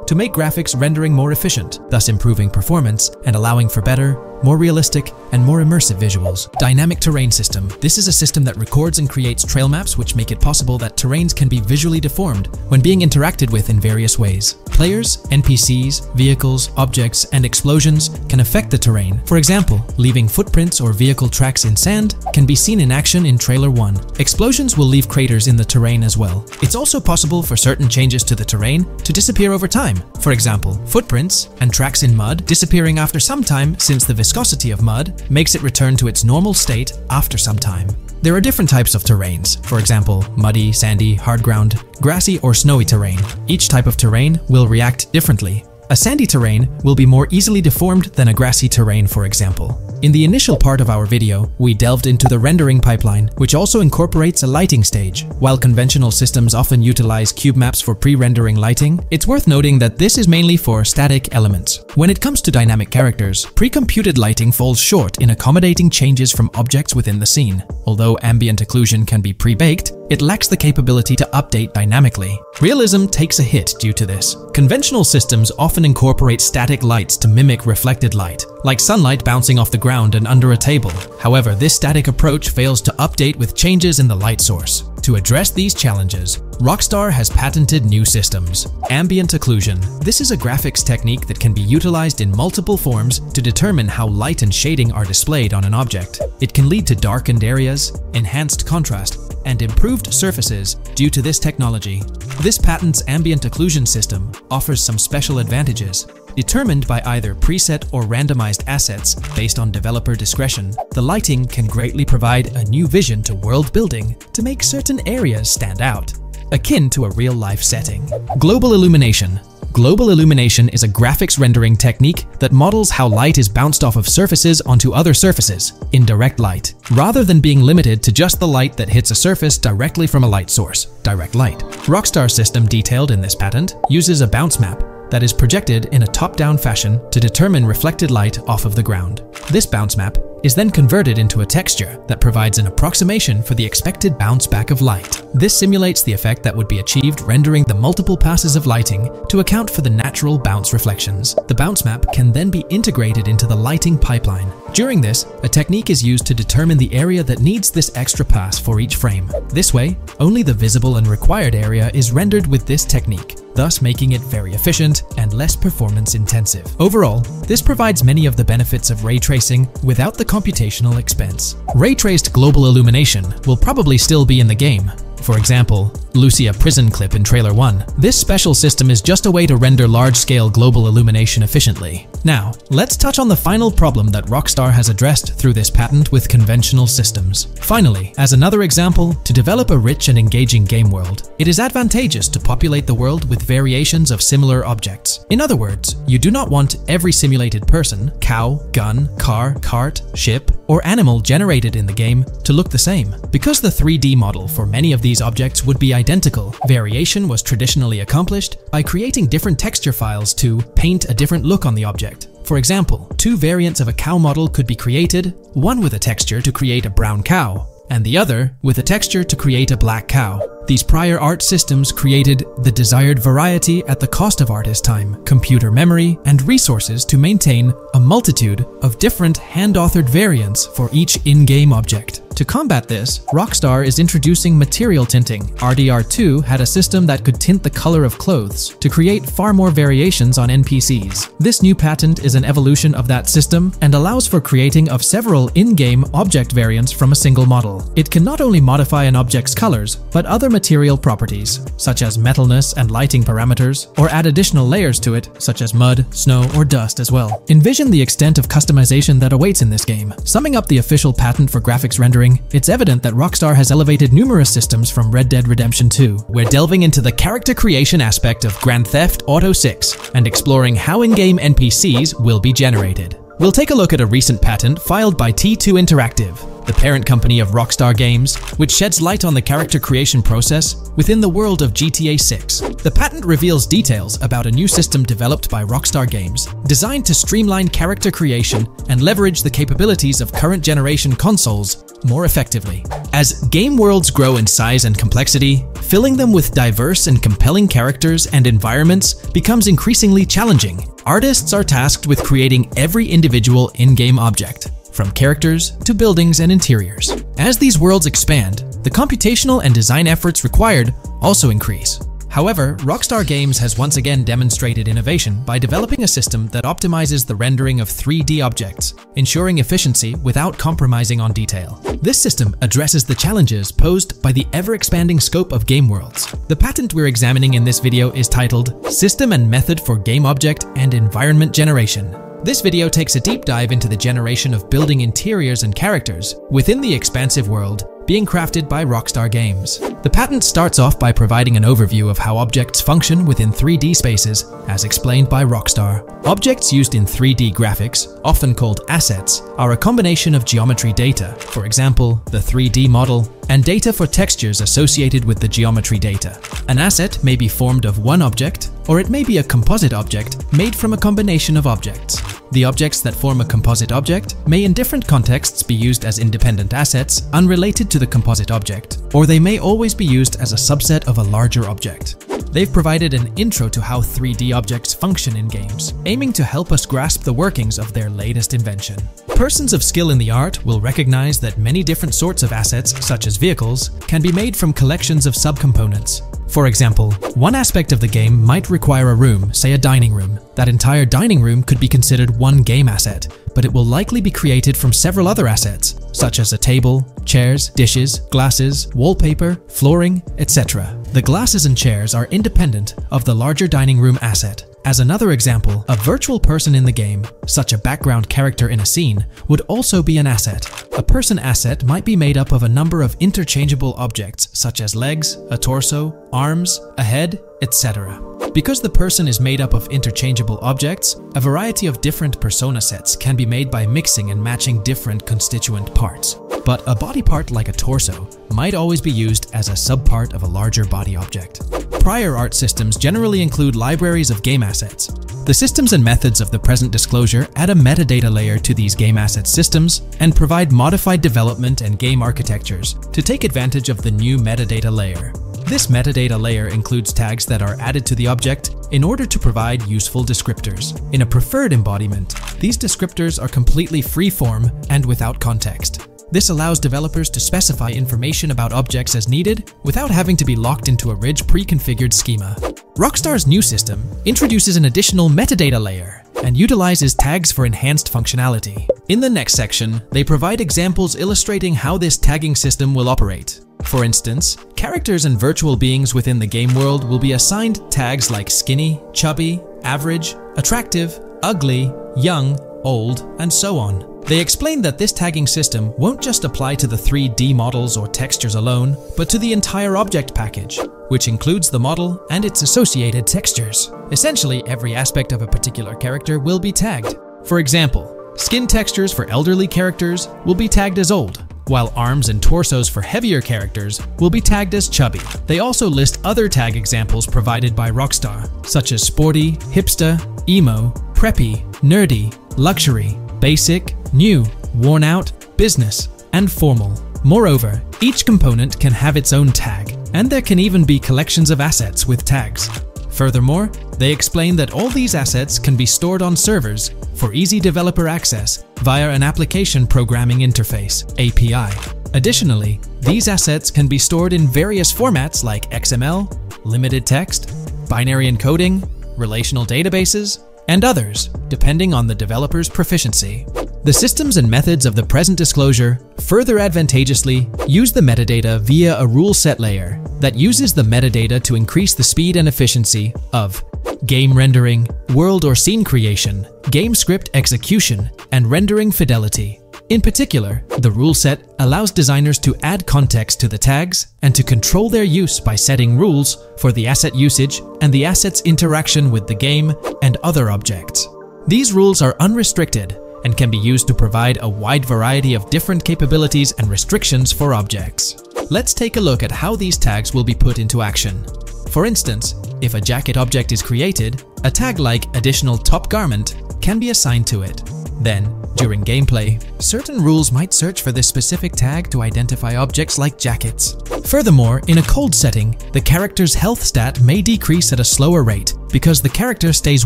to make graphics rendering more efficient, thus improving performance and allowing for better, more realistic, and more immersive visuals. Dynamic Terrain System. This is a system that records and creates trail maps which make it possible that terrains can be visually deformed when being interacted with in various ways. Players, NPCs, vehicles, objects, and explosions can affect the terrain. For example, leaving footprints or vehicle tracks in sand can be seen in action in Trailer 1. Explosions will leave craters in the terrain as well. It's also possible for certain changes to the terrain to disappear over time. For example, footprints and tracks in mud disappearing after some time since the viscosity of mud makes it return to its normal state after some time. There are different types of terrains, for example, muddy, sandy, hard ground, grassy or snowy terrain. Each type of terrain will react differently. A sandy terrain will be more easily deformed than a grassy terrain, for example. In the initial part of our video, we delved into the rendering pipeline, which also incorporates a lighting stage. While conventional systems often utilize cube maps for pre-rendering lighting, it's worth noting that this is mainly for static elements. When it comes to dynamic characters, pre-computed lighting falls short in accommodating changes from objects within the scene. Although ambient occlusion can be pre-baked, it lacks the capability to update dynamically. Realism takes a hit due to this. Conventional systems often incorporate static lights to mimic reflected light, like sunlight bouncing off the ground and under a table. However, this static approach fails to update with changes in the light source. To address these challenges, Rockstar has patented new systems. Ambient occlusion. This is a graphics technique that can be utilized in multiple forms to determine how light and shading are displayed on an object. It can lead to darkened areas, enhanced contrast, and improved surfaces due to this technology. This patent's ambient occlusion system offers some special advantages. Determined by either preset or randomized assets based on developer discretion, the lighting can greatly provide a new vision to world building to make certain areas stand out, akin to a real-life setting. Global illumination Global illumination is a graphics rendering technique that models how light is bounced off of surfaces onto other surfaces in direct light, rather than being limited to just the light that hits a surface directly from a light source, direct light. Rockstar system detailed in this patent uses a bounce map that is projected in a top-down fashion to determine reflected light off of the ground. This bounce map is then converted into a texture that provides an approximation for the expected bounce back of light. This simulates the effect that would be achieved rendering the multiple passes of lighting to account for the natural bounce reflections. The bounce map can then be integrated into the lighting pipeline. During this, a technique is used to determine the area that needs this extra pass for each frame. This way, only the visible and required area is rendered with this technique, thus making it very efficient and less performance intensive. Overall, this provides many of the benefits of ray tracing without the computational expense. Ray-traced global illumination will probably still be in the game, for example, Lucia prison clip in Trailer 1. This special system is just a way to render large-scale global illumination efficiently. Now, let's touch on the final problem that Rockstar has addressed through this patent with conventional systems. Finally, as another example, to develop a rich and engaging game world, it is advantageous to populate the world with variations of similar objects. In other words, you do not want every simulated person, cow, gun, car, cart, ship, or animal generated in the game to look the same. Because the 3D model for many of these objects would be identical, variation was traditionally accomplished by creating different texture files to paint a different look on the object. For example, two variants of a cow model could be created, one with a texture to create a brown cow, and the other with a texture to create a black cow. These prior art systems created the desired variety at the cost of artist time, computer memory, and resources to maintain a multitude of different hand-authored variants for each in-game object. To combat this, Rockstar is introducing material tinting. RDR2 had a system that could tint the color of clothes to create far more variations on NPCs. This new patent is an evolution of that system and allows for creating of several in-game object variants from a single model. It can not only modify an object's colors, but other material properties, such as metalness and lighting parameters, or add additional layers to it, such as mud, snow, or dust as well. Envision the extent of customization that awaits in this game. Summing up the official patent for graphics rendering, it's evident that Rockstar has elevated numerous systems from Red Dead Redemption 2. We're delving into the character creation aspect of Grand Theft Auto 6 and exploring how in-game NPCs will be generated. We'll take a look at a recent patent filed by T2 Interactive, the parent company of Rockstar Games, which sheds light on the character creation process within the world of GTA 6. The patent reveals details about a new system developed by Rockstar Games, designed to streamline character creation and leverage the capabilities of current generation consoles more effectively. As game worlds grow in size and complexity, filling them with diverse and compelling characters and environments becomes increasingly challenging. Artists are tasked with creating every individual in-game object, from characters to buildings and interiors. As these worlds expand, the computational and design efforts required also increase. However, Rockstar Games has once again demonstrated innovation by developing a system that optimizes the rendering of 3D objects, ensuring efficiency without compromising on detail. This system addresses the challenges posed by the ever-expanding scope of game worlds. The patent we're examining in this video is titled System and Method for Game Object and Environment Generation. This video takes a deep dive into the generation of building interiors and characters within the expansive world being crafted by Rockstar Games. The patent starts off by providing an overview of how objects function within 3D spaces, as explained by Rockstar. Objects used in 3D graphics, often called assets, are a combination of geometry data, for example, the 3D model, and data for textures associated with the geometry data. An asset may be formed of one object, or it may be a composite object made from a combination of objects. The objects that form a composite object may in different contexts be used as independent assets unrelated to the composite object, or they may always be used as a subset of a larger object. They've provided an intro to how 3D objects function in games, aiming to help us grasp the workings of their latest invention. Persons of skill in the art will recognize that many different sorts of assets, such as vehicles, can be made from collections of subcomponents, for example, one aspect of the game might require a room, say a dining room. That entire dining room could be considered one game asset, but it will likely be created from several other assets, such as a table, chairs, dishes, glasses, wallpaper, flooring, etc. The glasses and chairs are independent of the larger dining room asset. As another example, a virtual person in the game, such a background character in a scene, would also be an asset. A person asset might be made up of a number of interchangeable objects such as legs, a torso, arms, a head, etc. Because the person is made up of interchangeable objects, a variety of different persona sets can be made by mixing and matching different constituent parts. But a body part like a torso might always be used as a subpart of a larger body object. Prior art systems generally include libraries of game assets. The systems and methods of the present disclosure add a metadata layer to these game asset systems and provide modified development and game architectures to take advantage of the new metadata layer. This metadata layer includes tags that are added to the object in order to provide useful descriptors. In a preferred embodiment, these descriptors are completely free-form and without context. This allows developers to specify information about objects as needed without having to be locked into a rich pre-configured schema. Rockstar's new system introduces an additional metadata layer and utilizes tags for enhanced functionality. In the next section, they provide examples illustrating how this tagging system will operate. For instance, characters and virtual beings within the game world will be assigned tags like skinny, chubby, average, attractive, ugly, young, old, and so on. They explained that this tagging system won't just apply to the 3D models or textures alone, but to the entire object package, which includes the model and its associated textures. Essentially, every aspect of a particular character will be tagged. For example, skin textures for elderly characters will be tagged as old, while arms and torsos for heavier characters will be tagged as chubby. They also list other tag examples provided by Rockstar, such as sporty, hipster, emo, preppy, nerdy, luxury, basic, new, worn out, business, and formal. Moreover, each component can have its own tag, and there can even be collections of assets with tags. Furthermore, they explain that all these assets can be stored on servers for easy developer access via an application programming interface API. Additionally, these assets can be stored in various formats like XML, limited text, binary encoding, relational databases, and others, depending on the developer's proficiency. The systems and methods of the present disclosure further advantageously use the metadata via a rule set layer that uses the metadata to increase the speed and efficiency of game rendering, world or scene creation, game script execution, and rendering fidelity. In particular, the rule set allows designers to add context to the tags and to control their use by setting rules for the asset usage and the asset's interaction with the game and other objects. These rules are unrestricted and can be used to provide a wide variety of different capabilities and restrictions for objects. Let's take a look at how these tags will be put into action. For instance, if a jacket object is created, a tag like additional top garment can be assigned to it. Then, during gameplay, certain rules might search for this specific tag to identify objects like jackets. Furthermore, in a cold setting, the character's health stat may decrease at a slower rate because the character stays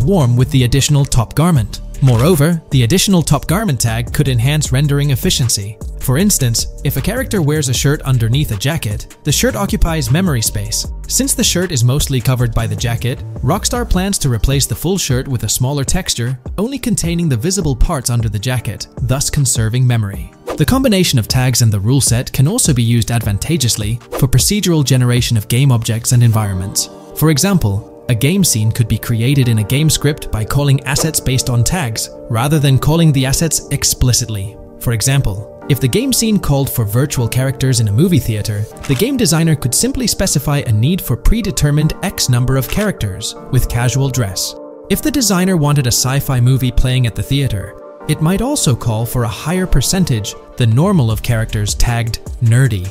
warm with the additional top garment. Moreover, the additional top garment tag could enhance rendering efficiency. For instance, if a character wears a shirt underneath a jacket, the shirt occupies memory space. Since the shirt is mostly covered by the jacket, Rockstar plans to replace the full shirt with a smaller texture, only containing the visible parts under the jacket, thus conserving memory. The combination of tags and the rule set can also be used advantageously for procedural generation of game objects and environments. For example, A game scene could be created in a game script by calling assets based on tags, rather than calling the assets explicitly. For example, if the game scene called for virtual characters in a movie theater, the game designer could simply specify a need for predetermined X number of characters with casual dress. If the designer wanted a sci-fi movie playing at the theater, it might also call for a higher percentage than normal of characters tagged nerdy.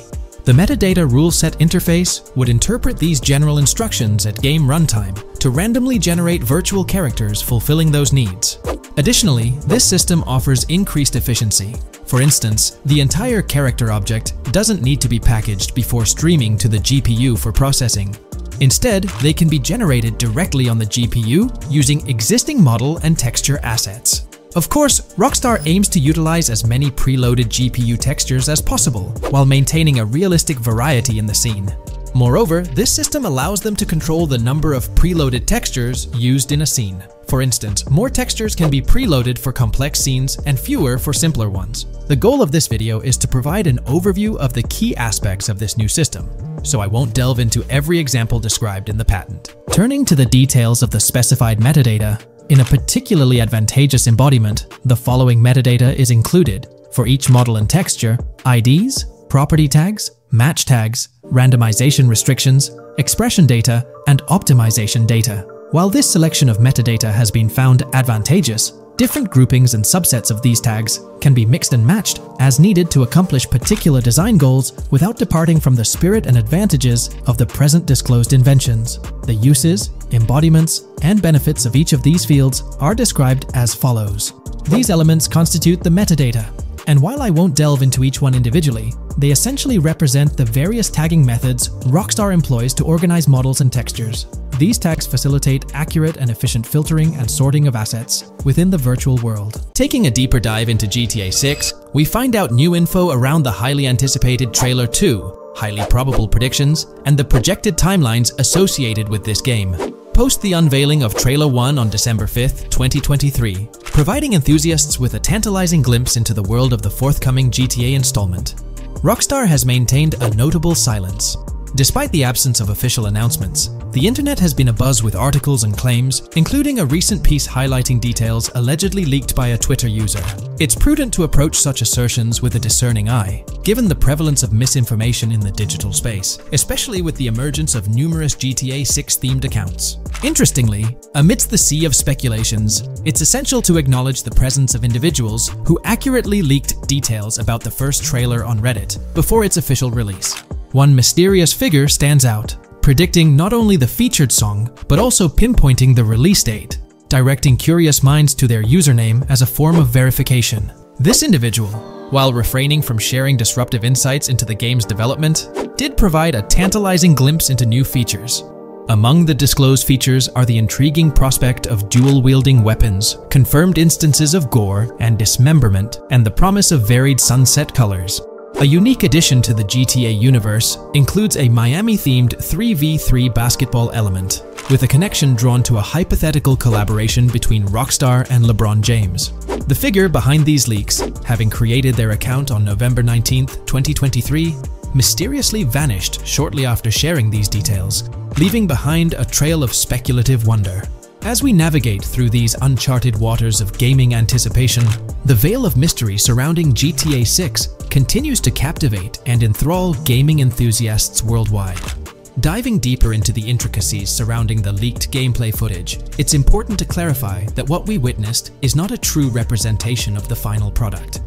The metadata rule set interface would interpret these general instructions at game runtime to randomly generate virtual characters fulfilling those needs. Additionally, this system offers increased efficiency. For instance, the entire character object doesn't need to be packaged before streaming to the GPU for processing. Instead, they can be generated directly on the GPU using existing model and texture assets. Of course, Rockstar aims to utilize as many preloaded GPU textures as possible, while maintaining a realistic variety in the scene. Moreover, this system allows them to control the number of preloaded textures used in a scene. For instance, more textures can be preloaded for complex scenes and fewer for simpler ones. The goal of this video is to provide an overview of the key aspects of this new system, so I won't delve into every example described in the patent. Turning to the details of the specified metadata, in a particularly advantageous embodiment, the following metadata is included for each model and texture, IDs, property tags, match tags, randomization restrictions, expression data, and optimization data. While this selection of metadata has been found advantageous, different groupings and subsets of these tags can be mixed and matched as needed to accomplish particular design goals without departing from the spirit and advantages of the present disclosed inventions. The uses, embodiments, and benefits of each of these fields are described as follows. These elements constitute the metadata, and while I won't delve into each one individually, they essentially represent the various tagging methods Rockstar employs to organize models and textures. These tags facilitate accurate and efficient filtering and sorting of assets within the virtual world. Taking a deeper dive into GTA 6, we find out new info around the highly anticipated Trailer 2, highly probable predictions, and the projected timelines associated with this game post the unveiling of Trailer 1 on December 5, 2023, providing enthusiasts with a tantalizing glimpse into the world of the forthcoming GTA installment. Rockstar has maintained a notable silence. Despite the absence of official announcements, the internet has been abuzz with articles and claims, including a recent piece highlighting details allegedly leaked by a Twitter user. It's prudent to approach such assertions with a discerning eye, given the prevalence of misinformation in the digital space, especially with the emergence of numerous GTA 6 themed accounts. Interestingly, amidst the sea of speculations, it's essential to acknowledge the presence of individuals who accurately leaked details about the first trailer on Reddit before its official release. One mysterious figure stands out, predicting not only the featured song, but also pinpointing the release date, directing curious minds to their username as a form of verification. This individual, while refraining from sharing disruptive insights into the game's development, did provide a tantalizing glimpse into new features. Among the disclosed features are the intriguing prospect of dual-wielding weapons, confirmed instances of gore and dismemberment, and the promise of varied sunset colors. A unique addition to the GTA universe includes a Miami-themed 3v3 basketball element, with a connection drawn to a hypothetical collaboration between Rockstar and LeBron James. The figure behind these leaks, having created their account on November 19, 2023, mysteriously vanished shortly after sharing these details, leaving behind a trail of speculative wonder. As we navigate through these uncharted waters of gaming anticipation, the veil of mystery surrounding GTA 6 continues to captivate and enthrall gaming enthusiasts worldwide. Diving deeper into the intricacies surrounding the leaked gameplay footage, it's important to clarify that what we witnessed is not a true representation of the final product.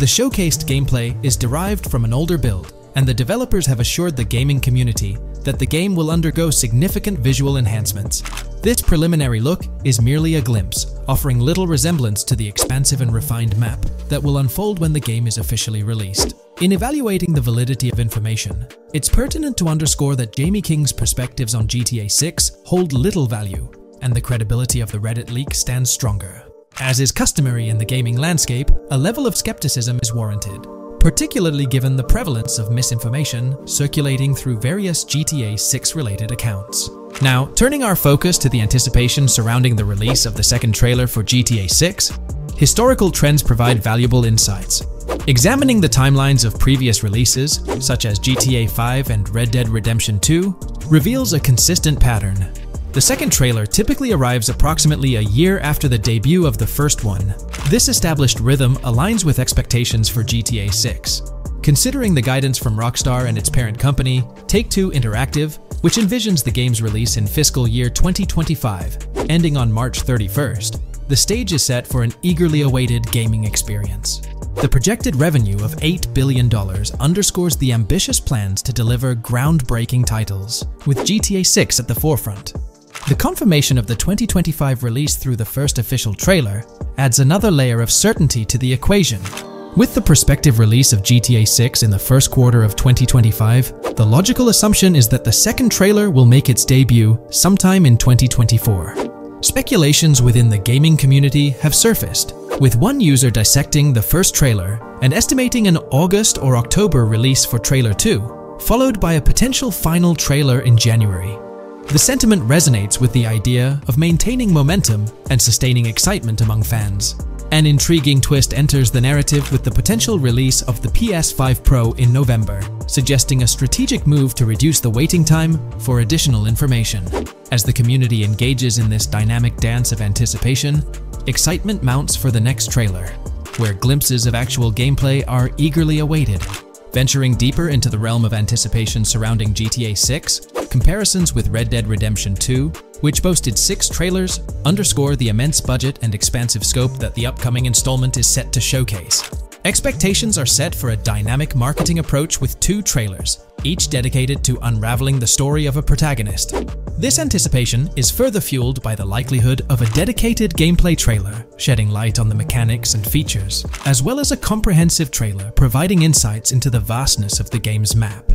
The showcased gameplay is derived from an older build, and the developers have assured the gaming community that the game will undergo significant visual enhancements. This preliminary look is merely a glimpse, offering little resemblance to the expansive and refined map that will unfold when the game is officially released. In evaluating the validity of information, it's pertinent to underscore that Jamie King's perspectives on GTA 6 hold little value, and the credibility of the Reddit leak stands stronger. As is customary in the gaming landscape, a level of skepticism is warranted, particularly given the prevalence of misinformation circulating through various GTA 6 related accounts. Now, turning our focus to the anticipation surrounding the release of the second trailer for GTA 6, historical trends provide valuable insights. Examining the timelines of previous releases, such as GTA 5 and Red Dead Redemption 2, reveals a consistent pattern. The second trailer typically arrives approximately a year after the debut of the first one. This established rhythm aligns with expectations for GTA 6. Considering the guidance from Rockstar and its parent company, Take-Two Interactive, which envisions the game's release in fiscal year 2025, ending on March 31st, the stage is set for an eagerly awaited gaming experience. The projected revenue of $8 billion underscores the ambitious plans to deliver groundbreaking titles, with GTA 6 at the forefront. The confirmation of the 2025 release through the first official trailer adds another layer of certainty to the equation. With the prospective release of GTA 6 in the first quarter of 2025, the logical assumption is that the second trailer will make its debut sometime in 2024. Speculations within the gaming community have surfaced, with one user dissecting the first trailer and estimating an August or October release for Trailer 2, followed by a potential final trailer in January. The sentiment resonates with the idea of maintaining momentum and sustaining excitement among fans. An intriguing twist enters the narrative with the potential release of the PS5 Pro in November, suggesting a strategic move to reduce the waiting time for additional information. As the community engages in this dynamic dance of anticipation, excitement mounts for the next trailer, where glimpses of actual gameplay are eagerly awaited. Venturing deeper into the realm of anticipation surrounding GTA 6, comparisons with Red Dead Redemption 2, which boasted six trailers, underscore the immense budget and expansive scope that the upcoming installment is set to showcase. Expectations are set for a dynamic marketing approach with two trailers, each dedicated to unraveling the story of a protagonist. This anticipation is further fueled by the likelihood of a dedicated gameplay trailer, shedding light on the mechanics and features, as well as a comprehensive trailer providing insights into the vastness of the game's map.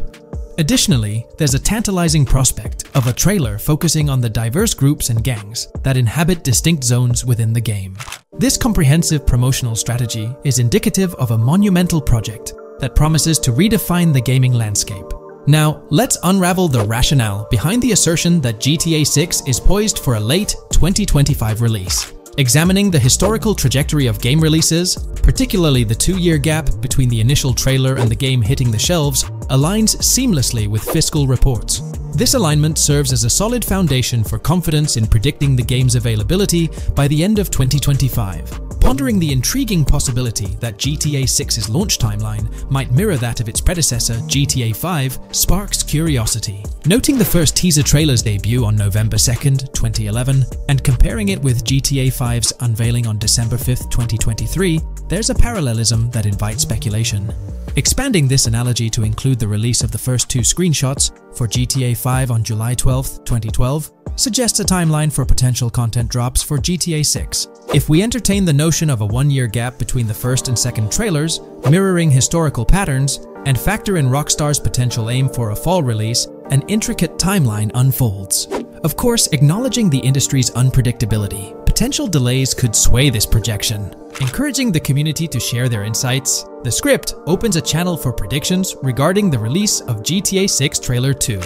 Additionally, there's a tantalizing prospect of a trailer focusing on the diverse groups and gangs that inhabit distinct zones within the game. This comprehensive promotional strategy is indicative of a monumental project that promises to redefine the gaming landscape. Now, let's unravel the rationale behind the assertion that GTA 6 is poised for a late 2025 release. Examining the historical trajectory of game releases, particularly the two-year gap between the initial trailer and the game hitting the shelves, aligns seamlessly with fiscal reports. This alignment serves as a solid foundation for confidence in predicting the game's availability by the end of 2025. Pondering the intriguing possibility that GTA 6's launch timeline might mirror that of its predecessor, GTA 5, sparks curiosity. Noting the first teaser trailer's debut on November 2nd, 2011, and comparing it with GTA 5's unveiling on December 5th, 2023, there's a parallelism that invites speculation. Expanding this analogy to include the release of the first two screenshots for GTA 5 on July 12, 2012, suggests a timeline for potential content drops for GTA 6. If we entertain the notion of a one-year gap between the first and second trailers, mirroring historical patterns, and factor in Rockstar's potential aim for a fall release, an intricate timeline unfolds. Of course, acknowledging the industry's unpredictability, potential delays could sway this projection. Encouraging the community to share their insights, the script opens a channel for predictions regarding the release of GTA 6 Trailer 2.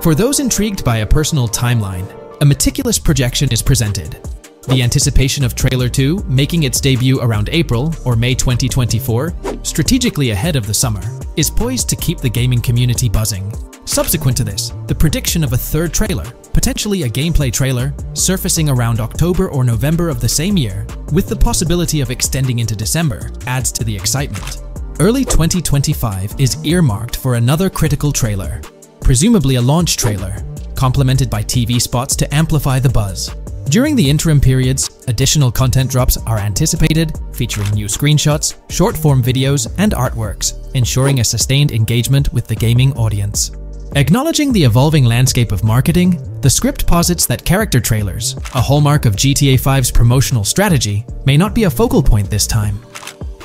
For those intrigued by a personal timeline, a meticulous projection is presented. The anticipation of Trailer 2 making its debut around April or May 2024, strategically ahead of the summer, is poised to keep the gaming community buzzing. Subsequent to this, the prediction of a third trailer, potentially a gameplay trailer, surfacing around October or November of the same year, with the possibility of extending into December, adds to the excitement. Early 2025 is earmarked for another critical trailer, presumably a launch trailer, complemented by TV spots to amplify the buzz. During the interim periods, additional content drops are anticipated, featuring new screenshots, short-form videos, and artworks, ensuring a sustained engagement with the gaming audience. Acknowledging the evolving landscape of marketing, the script posits that character trailers, a hallmark of GTA 5's promotional strategy, may not be a focal point this time.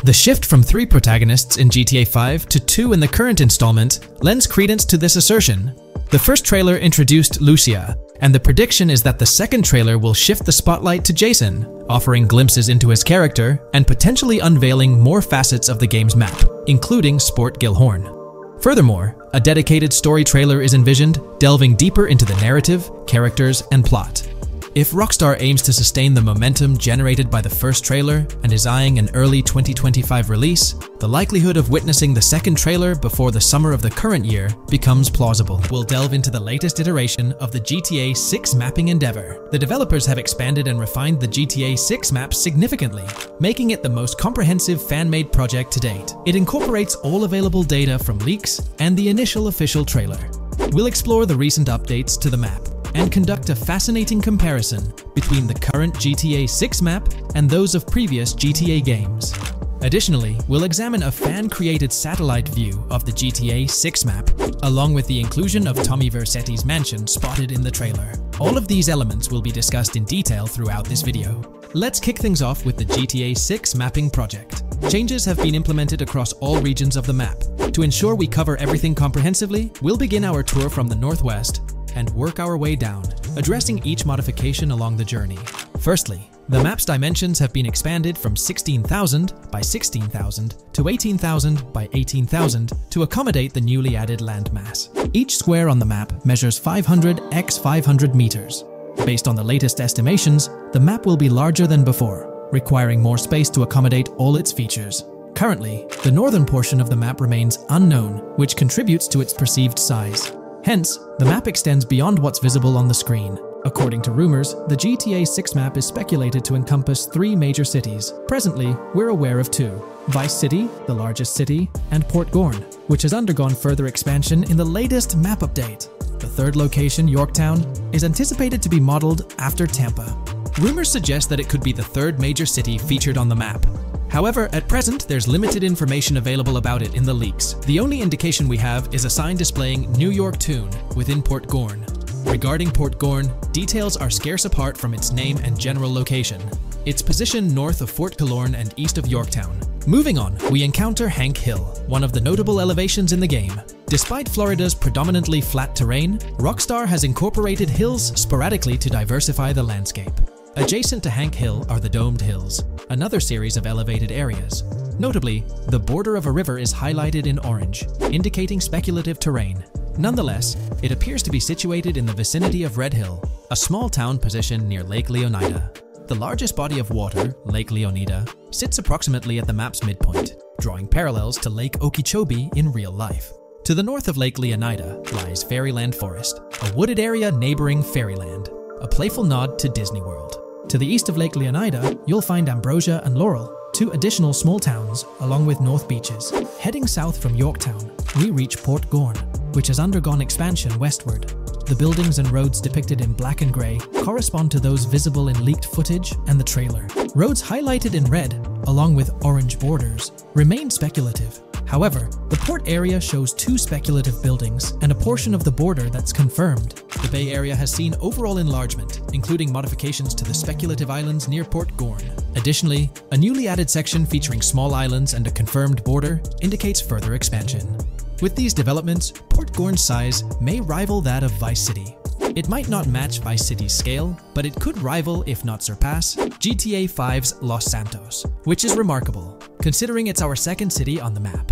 The shift from three protagonists in GTA 5 to two in the current installment lends credence to this assertion. The first trailer introduced Lucia, and the prediction is that the second trailer will shift the spotlight to Jason, offering glimpses into his character and potentially unveiling more facets of the game's map, including Sport Gilhorn. Furthermore, a dedicated story trailer is envisioned, delving deeper into the narrative, characters, and plot. If Rockstar aims to sustain the momentum generated by the first trailer and is eyeing an early 2025 release, the likelihood of witnessing the second trailer before the summer of the current year becomes plausible. We'll delve into the latest iteration of the GTA 6 mapping endeavor. The developers have expanded and refined the GTA 6 map significantly, making it the most comprehensive fan-made project to date. It incorporates all available data from leaks and the initial official trailer. We'll explore the recent updates to the map, and conduct a fascinating comparison between the current GTA 6 map and those of previous GTA games. Additionally, we'll examine a fan-created satellite view of the GTA 6 map, along with the inclusion of Tommy Vercetti's mansion spotted in the trailer. All of these elements will be discussed in detail throughout this video. Let's kick things off with the GTA 6 mapping project. Changes have been implemented across all regions of the map. To ensure we cover everything comprehensively, we'll begin our tour from the northwest and work our way down, addressing each modification along the journey. Firstly, the map's dimensions have been expanded from 16,000 by 16,000 to 18,000 by 18,000 to accommodate the newly added landmass. Each square on the map measures 500 x 500 meters. Based on the latest estimations, the map will be larger than before, requiring more space to accommodate all its features. Currently, the northern portion of the map remains unknown, which contributes to its perceived size. Hence, the map extends beyond what's visible on the screen. According to rumors, the GTA 6 map is speculated to encompass three major cities. Presently, we're aware of two. Vice City, the largest city, and Port Gellhorn, which has undergone further expansion in the latest map update. The third location, Yorktown, is anticipated to be modeled after Tampa. Rumors suggest that it could be the third major city featured on the map, However, at present, there's limited information available about it in the leaks. The only indication we have is a sign displaying New York Tune within Port Gellhorn. Regarding Port Gellhorn, details are scarce apart from its name and general location. It's positioned north of Fort Killorn and east of Yorktown. Moving on, we encounter Hank Hill, one of the notable elevations in the game. Despite Florida's predominantly flat terrain, Rockstar has incorporated hills sporadically to diversify the landscape. Adjacent to Hank Hill are the Domed Hills, another series of elevated areas. Notably, the border of a river is highlighted in orange, indicating speculative terrain. Nonetheless, it appears to be situated in the vicinity of Red Hill, a small town positioned near Lake Leonida. The largest body of water, Lake Leonida, sits approximately at the map's midpoint, drawing parallels to Lake Okeechobee in real life. To the north of Lake Leonida lies Fairyland Forest, a wooded area neighboring Fairyland, a playful nod to Disney World. To the east of Lake Leonida, you'll find Ambrosia and Laurel, two additional small towns, along with North Beaches. Heading south from Yorktown, we reach Port Gellhorn, which has undergone expansion westward. The buildings and roads depicted in black and grey correspond to those visible in leaked footage and the trailer. Roads highlighted in red, along with orange borders, remain speculative, However, the port area shows two speculative buildings and a portion of the border that's confirmed. The Bay Area has seen overall enlargement, including modifications to the speculative islands near Port Gellhorn. Additionally, a newly added section featuring small islands and a confirmed border indicates further expansion. With these developments, Port Gellhorn's size may rival that of Vice City. It might not match Vice City's scale, but it could rival, if not surpass, GTA 5's Los Santos, which is remarkable, considering it's our second city on the map.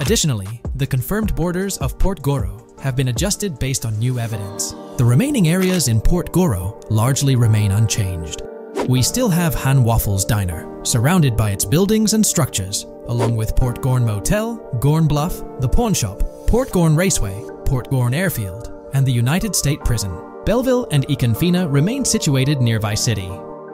Additionally, the confirmed borders of Port Gellhorn have been adjusted based on new evidence. The remaining areas in Port Gellhorn largely remain unchanged. We still have Han Waffles Diner, surrounded by its buildings and structures, along with Port Gellhorn Motel, Gellhorn Bluff, the Pawn Shop, Port Gellhorn Raceway, Port Gellhorn Airfield, and the United State Prison. Belleville and Econfina remain situated near Vice City.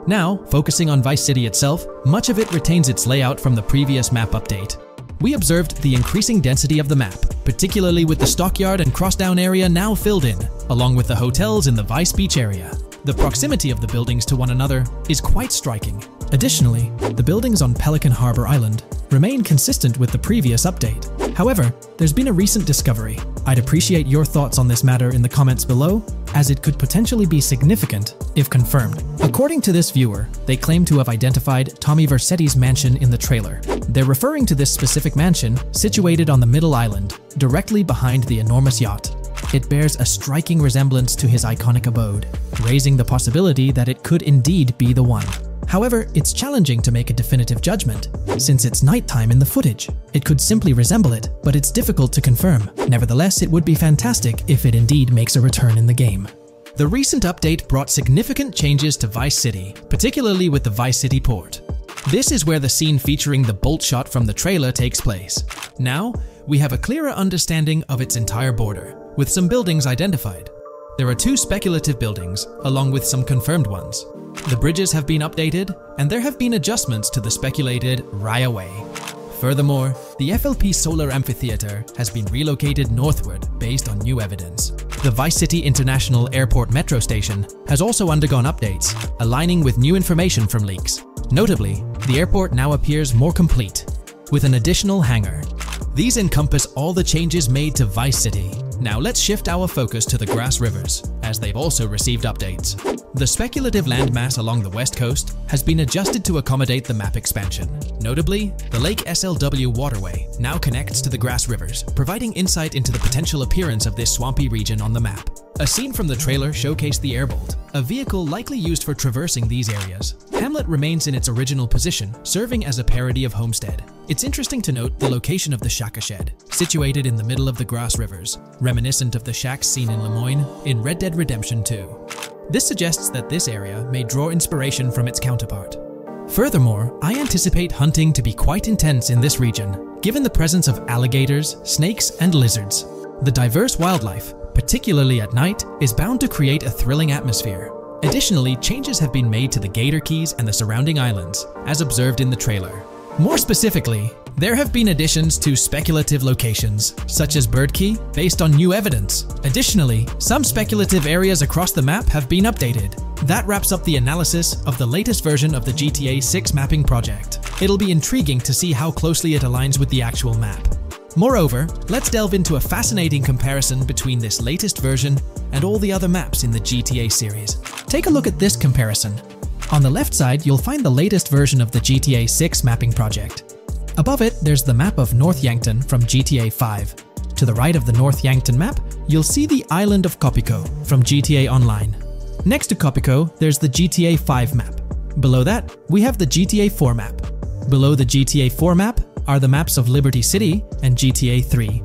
Now, focusing on Vice City itself, much of it retains its layout from the previous map update, we observed the increasing density of the map, particularly with the stockyard and Crosstown area now filled in, along with the hotels in the Vice Beach area. The proximity of the buildings to one another is quite striking. Additionally, the buildings on Pelican Harbor Island remain consistent with the previous update. However, there's been a recent discovery. I'd appreciate your thoughts on this matter in the comments below, as it could potentially be significant if confirmed. According to this viewer, they claim to have identified Tommy Vercetti's mansion in the trailer. They're referring to this specific mansion, situated on the middle island, directly behind the enormous yacht. It bears a striking resemblance to his iconic abode, raising the possibility that it could indeed be the one. However, it's challenging to make a definitive judgment, since it's nighttime in the footage. It could simply resemble it, but it's difficult to confirm. Nevertheless, it would be fantastic if it indeed makes a return in the game. The recent update brought significant changes to Vice City, particularly with the Vice City port. This is where the scene featuring the bolt shot from the trailer takes place. Now, we have a clearer understanding of its entire border, with some buildings identified. There are two speculative buildings, along with some confirmed ones. The bridges have been updated, and there have been adjustments to the speculated Raya Way. Furthermore, the FLP Solar Amphitheater has been relocated northward based on new evidence. The Vice City International Airport metro station has also undergone updates, aligning with new information from leaks. Notably, the airport now appears more complete, with an additional hangar. These encompass all the changes made to Vice City, now let's shift our focus to the Grass Rivers, as they've also received updates. The speculative landmass along the west coast has been adjusted to accommodate the map expansion. Notably, the Lake SLW waterway now connects to the Grass Rivers, providing insight into the potential appearance of this swampy region on the map. A scene from the trailer showcased the Airboat, a vehicle likely used for traversing these areas. Hamlet remains in its original position, serving as a parody of Homestead. It's interesting to note the location of the Shaka Shed, situated in the middle of the Grass Rivers, reminiscent of the shacks seen in Lemoyne in Red Dead Redemption 2. This suggests that this area may draw inspiration from its counterpart. Furthermore, I anticipate hunting to be quite intense in this region, given the presence of alligators, snakes, and lizards. The diverse wildlife, particularly at night, is bound to create a thrilling atmosphere. Additionally, changes have been made to the Gator Keys and the surrounding islands, as observed in the trailer. More specifically, there have been additions to speculative locations, such as Bird Key, based on new evidence. Additionally, some speculative areas across the map have been updated. That wraps up the analysis of the latest version of the GTA 6 mapping project. It'll be intriguing to see how closely it aligns with the actual map. Moreover, let's delve into a fascinating comparison between this latest version and all the other maps in the GTA series. Take a look at this comparison. On the left side, you'll find the latest version of the GTA 6 mapping project. Above it, there's the map of North Yankton from GTA 5. To the right of the North Yankton map, you'll see the island of Cayo Perico from GTA Online. Next to Cayo Perico, there's the GTA 5 map. Below that, we have the GTA 4 map. Below the GTA 4 map, are the maps of Liberty City and GTA 3.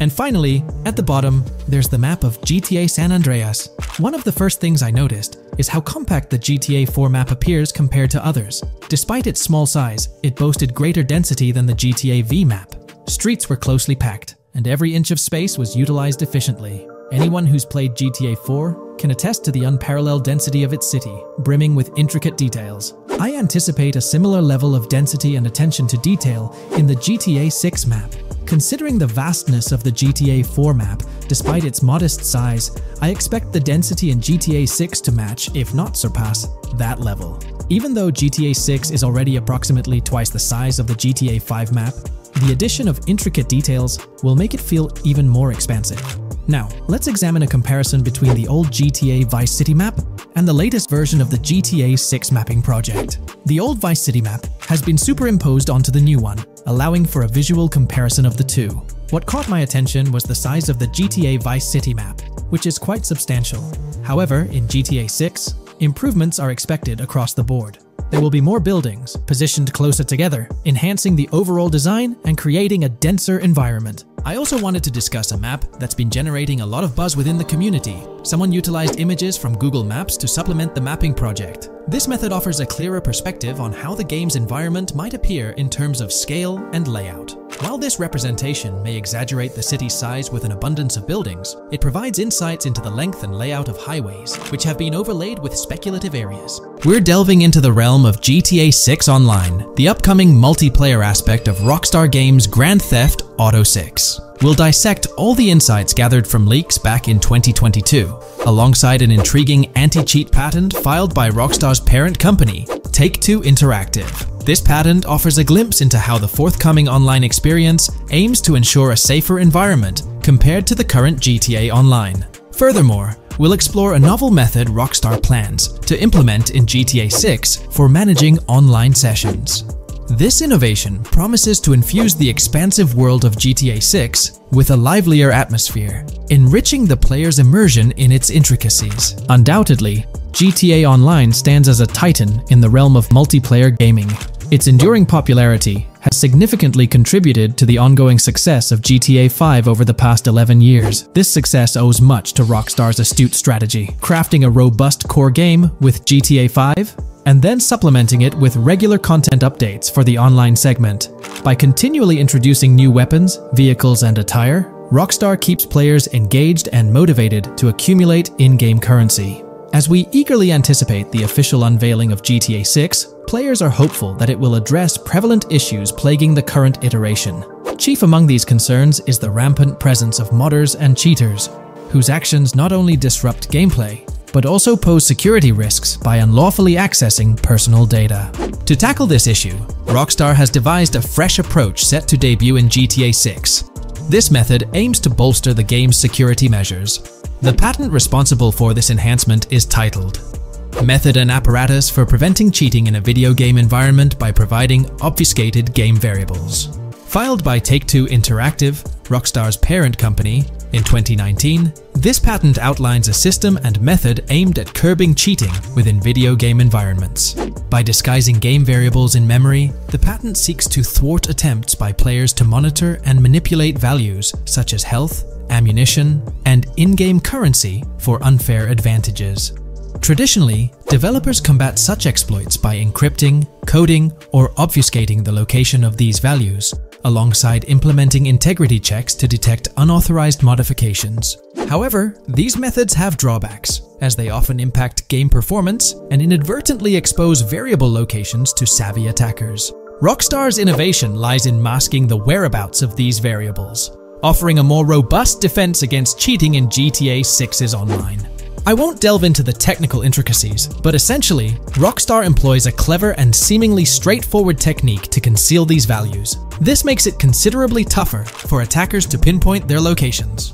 And finally, at the bottom, there's the map of GTA San Andreas. One of the first things I noticed is how compact the GTA 4 map appears compared to others. Despite its small size, it boasted greater density than the GTA V map. Streets were closely packed, and every inch of space was utilized efficiently. Anyone who's played GTA 4 can attest to the unparalleled density of its city, brimming with intricate details. I anticipate a similar level of density and attention to detail in the GTA 6 map. Considering the vastness of the GTA 4 map, despite its modest size, I expect the density in GTA 6 to match, if not surpass, that level. Even though GTA 6 is already approximately twice the size of the GTA 5 map, the addition of intricate details will make it feel even more expansive. Now, let's examine a comparison between the old GTA Vice City map and the latest version of the GTA 6 mapping project. The old Vice City map has been superimposed onto the new one, allowing for a visual comparison of the two. What caught my attention was the size of the GTA Vice City map, which is quite substantial. However, in GTA 6, improvements are expected across the board. There will be more buildings, positioned closer together, enhancing the overall design and creating a denser environment. I also wanted to discuss a map that's been generating a lot of buzz within the community. Someone utilized images from Google Maps to supplement the mapping project. This method offers a clearer perspective on how the game's environment might appear in terms of scale and layout. While this representation may exaggerate the city's size with an abundance of buildings, it provides insights into the length and layout of highways, which have been overlaid with speculative areas. We're delving into the realm of GTA 6 Online, the upcoming multiplayer aspect of Rockstar Games' Grand Theft Auto 6. We'll dissect all the insights gathered from leaks back in 2022, alongside an intriguing anti-cheat patent filed by Rockstar's parent company, Take-Two Interactive. This patent offers a glimpse into how the forthcoming online experience aims to ensure a safer environment compared to the current GTA Online. Furthermore, we'll explore a novel method Rockstar plans to implement in GTA 6 for managing online sessions. This innovation promises to infuse the expansive world of GTA 6 with a livelier atmosphere, enriching the player's immersion in its intricacies. Undoubtedly, GTA Online stands as a titan in the realm of multiplayer gaming. Its enduring popularity has significantly contributed to the ongoing success of GTA 5 over the past 11 years. This success owes much to Rockstar's astute strategy, crafting a robust core game with GTA 5 and then supplementing it with regular content updates for the online segment. By continually introducing new weapons, vehicles, and attire, Rockstar keeps players engaged and motivated to accumulate in-game currency. As we eagerly anticipate the official unveiling of GTA 6, players are hopeful that it will address prevalent issues plaguing the current iteration. Chief among these concerns is the rampant presence of modders and cheaters, whose actions not only disrupt gameplay, but also pose security risks by unlawfully accessing personal data. To tackle this issue, Rockstar has devised a fresh approach set to debut in GTA 6. This method aims to bolster the game's security measures. The patent responsible for this enhancement is titled Method and Apparatus for Preventing Cheating in a Video Game Environment by Providing Obfuscated Game Variables. Filed by Take-Two Interactive, Rockstar's parent company, in 2019, this patent outlines a system and method aimed at curbing cheating within video game environments. By disguising game variables in memory, the patent seeks to thwart attempts by players to monitor and manipulate values such as health, ammunition, and in-game currency for unfair advantages. Traditionally, developers combat such exploits by encrypting, coding, or obfuscating the location of these values, alongside implementing integrity checks to detect unauthorized modifications. However, these methods have drawbacks, as they often impact game performance and inadvertently expose variable locations to savvy attackers. Rockstar's innovation lies in masking the whereabouts of these variables, offering a more robust defense against cheating in GTA 6's online. I won't delve into the technical intricacies, but essentially, Rockstar employs a clever and seemingly straightforward technique to conceal these values. This makes it considerably tougher for attackers to pinpoint their locations.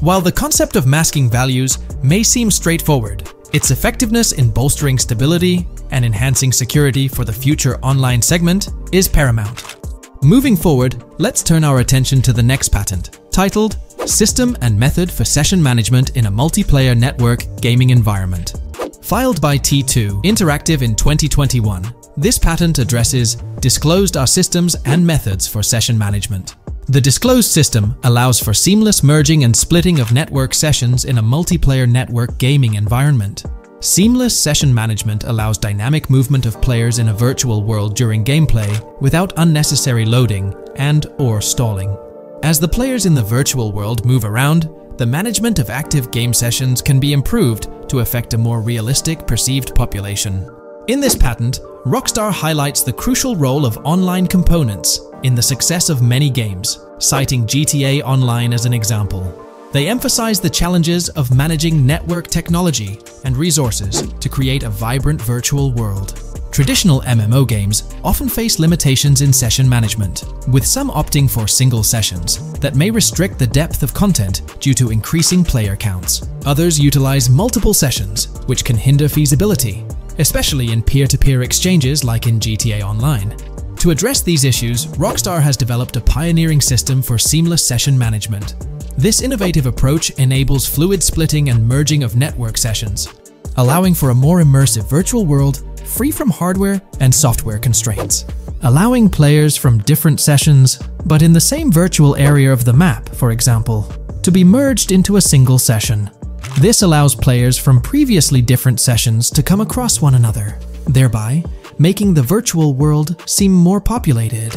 While the concept of masking values may seem straightforward, its effectiveness in bolstering stability and enhancing security for the future online segment is paramount. Moving forward, let's turn our attention to the next patent, titled System and Method for Session Management in a Multiplayer Network Gaming Environment. Filed by T2 Interactive in 2021, this patent addresses disclosed are systems and methods for session management. The disclosed system allows for seamless merging and splitting of network sessions in a multiplayer network gaming environment. Seamless session management allows dynamic movement of players in a virtual world during gameplay without unnecessary loading and or stalling. As the players in the virtual world move around, the management of active game sessions can be improved to affect a more realistic perceived population. In this patent, Rockstar highlights the crucial role of online components in the success of many games, citing GTA Online as an example. They emphasize the challenges of managing network technology and resources to create a vibrant virtual world. Traditional MMO games often face limitations in session management, with some opting for single sessions that may restrict the depth of content due to increasing player counts. Others utilize multiple sessions, which can hinder feasibility, especially in peer-to-peer -peer exchanges like in GTA Online. To address these issues, Rockstar has developed a pioneering system for seamless session management. This innovative approach enables fluid splitting and merging of network sessions, allowing for a more immersive virtual world free from hardware and software constraints, allowing players from different sessions, but in the same virtual area of the map, for example, to be merged into a single session. This allows players from previously different sessions to come across one another, thereby making the virtual world seem more populated.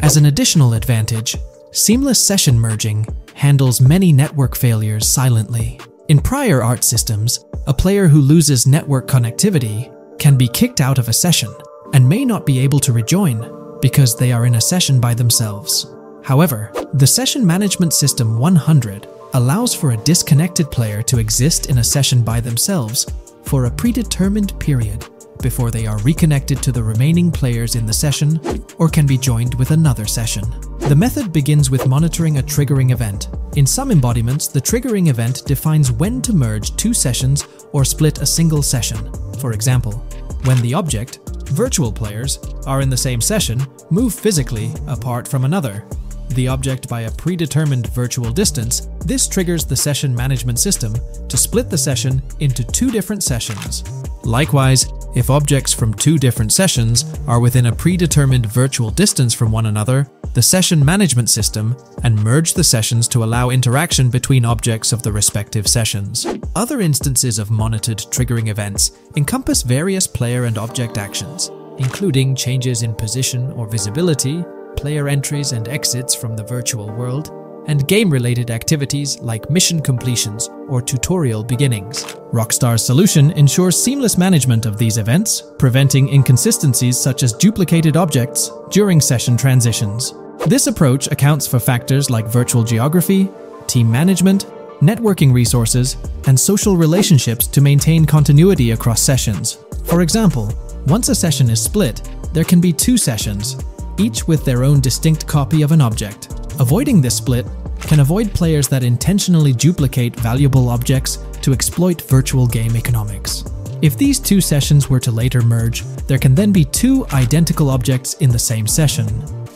As an additional advantage, seamless session merging handles many network failures silently. In prior art systems, a player who loses network connectivity can be kicked out of a session and may not be able to rejoin because they are in a session by themselves. However, the Session Management System 100 allows for a disconnected player to exist in a session by themselves for a predetermined period before they are reconnected to the remaining players in the session or can be joined with another session. The method begins with monitoring a triggering event. In some embodiments, the triggering event defines when to merge two sessions or split a single session. For example, when the object, virtual players, are in the same session, move physically apart from another. The object by a predetermined virtual distance, this triggers the session management system to split the session into two different sessions. Likewise, If objects from two different sessions are within a predetermined virtual distance from one another, the session management system and merge the sessions to allow interaction between objects of the respective sessions. Other instances of monitored triggering events encompass various player and object actions, including changes in position or visibility, player entries and exits from the virtual world, and game-related activities like mission completions or tutorial beginnings. Rockstar's solution ensures seamless management of these events, preventing inconsistencies such as duplicated objects during session transitions. This approach accounts for factors like virtual geography, team management, networking resources, and social relationships to maintain continuity across sessions. For example, once a session is split, there can be two sessions, each with their own distinct copy of an object. Avoiding this split can avoid players that intentionally duplicate valuable objects to exploit virtual game economics. If these two sessions were to later merge, there can then be two identical objects in the same session.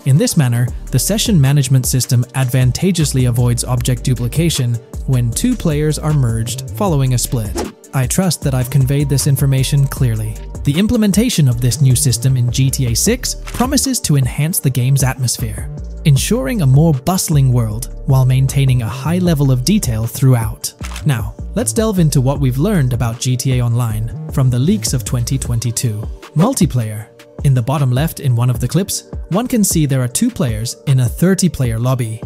In this manner, the session management system advantageously avoids object duplication when two players are merged following a split. I trust that I've conveyed this information clearly. The implementation of this new system in GTA 6 promises to enhance the game's atmosphere, ensuring a more bustling world while maintaining a high level of detail throughout. Now, let's delve into what we've learned about GTA Online from the leaks of 2022. Multiplayer. In the bottom left in one of the clips, one can see there are two players in a 30-player lobby.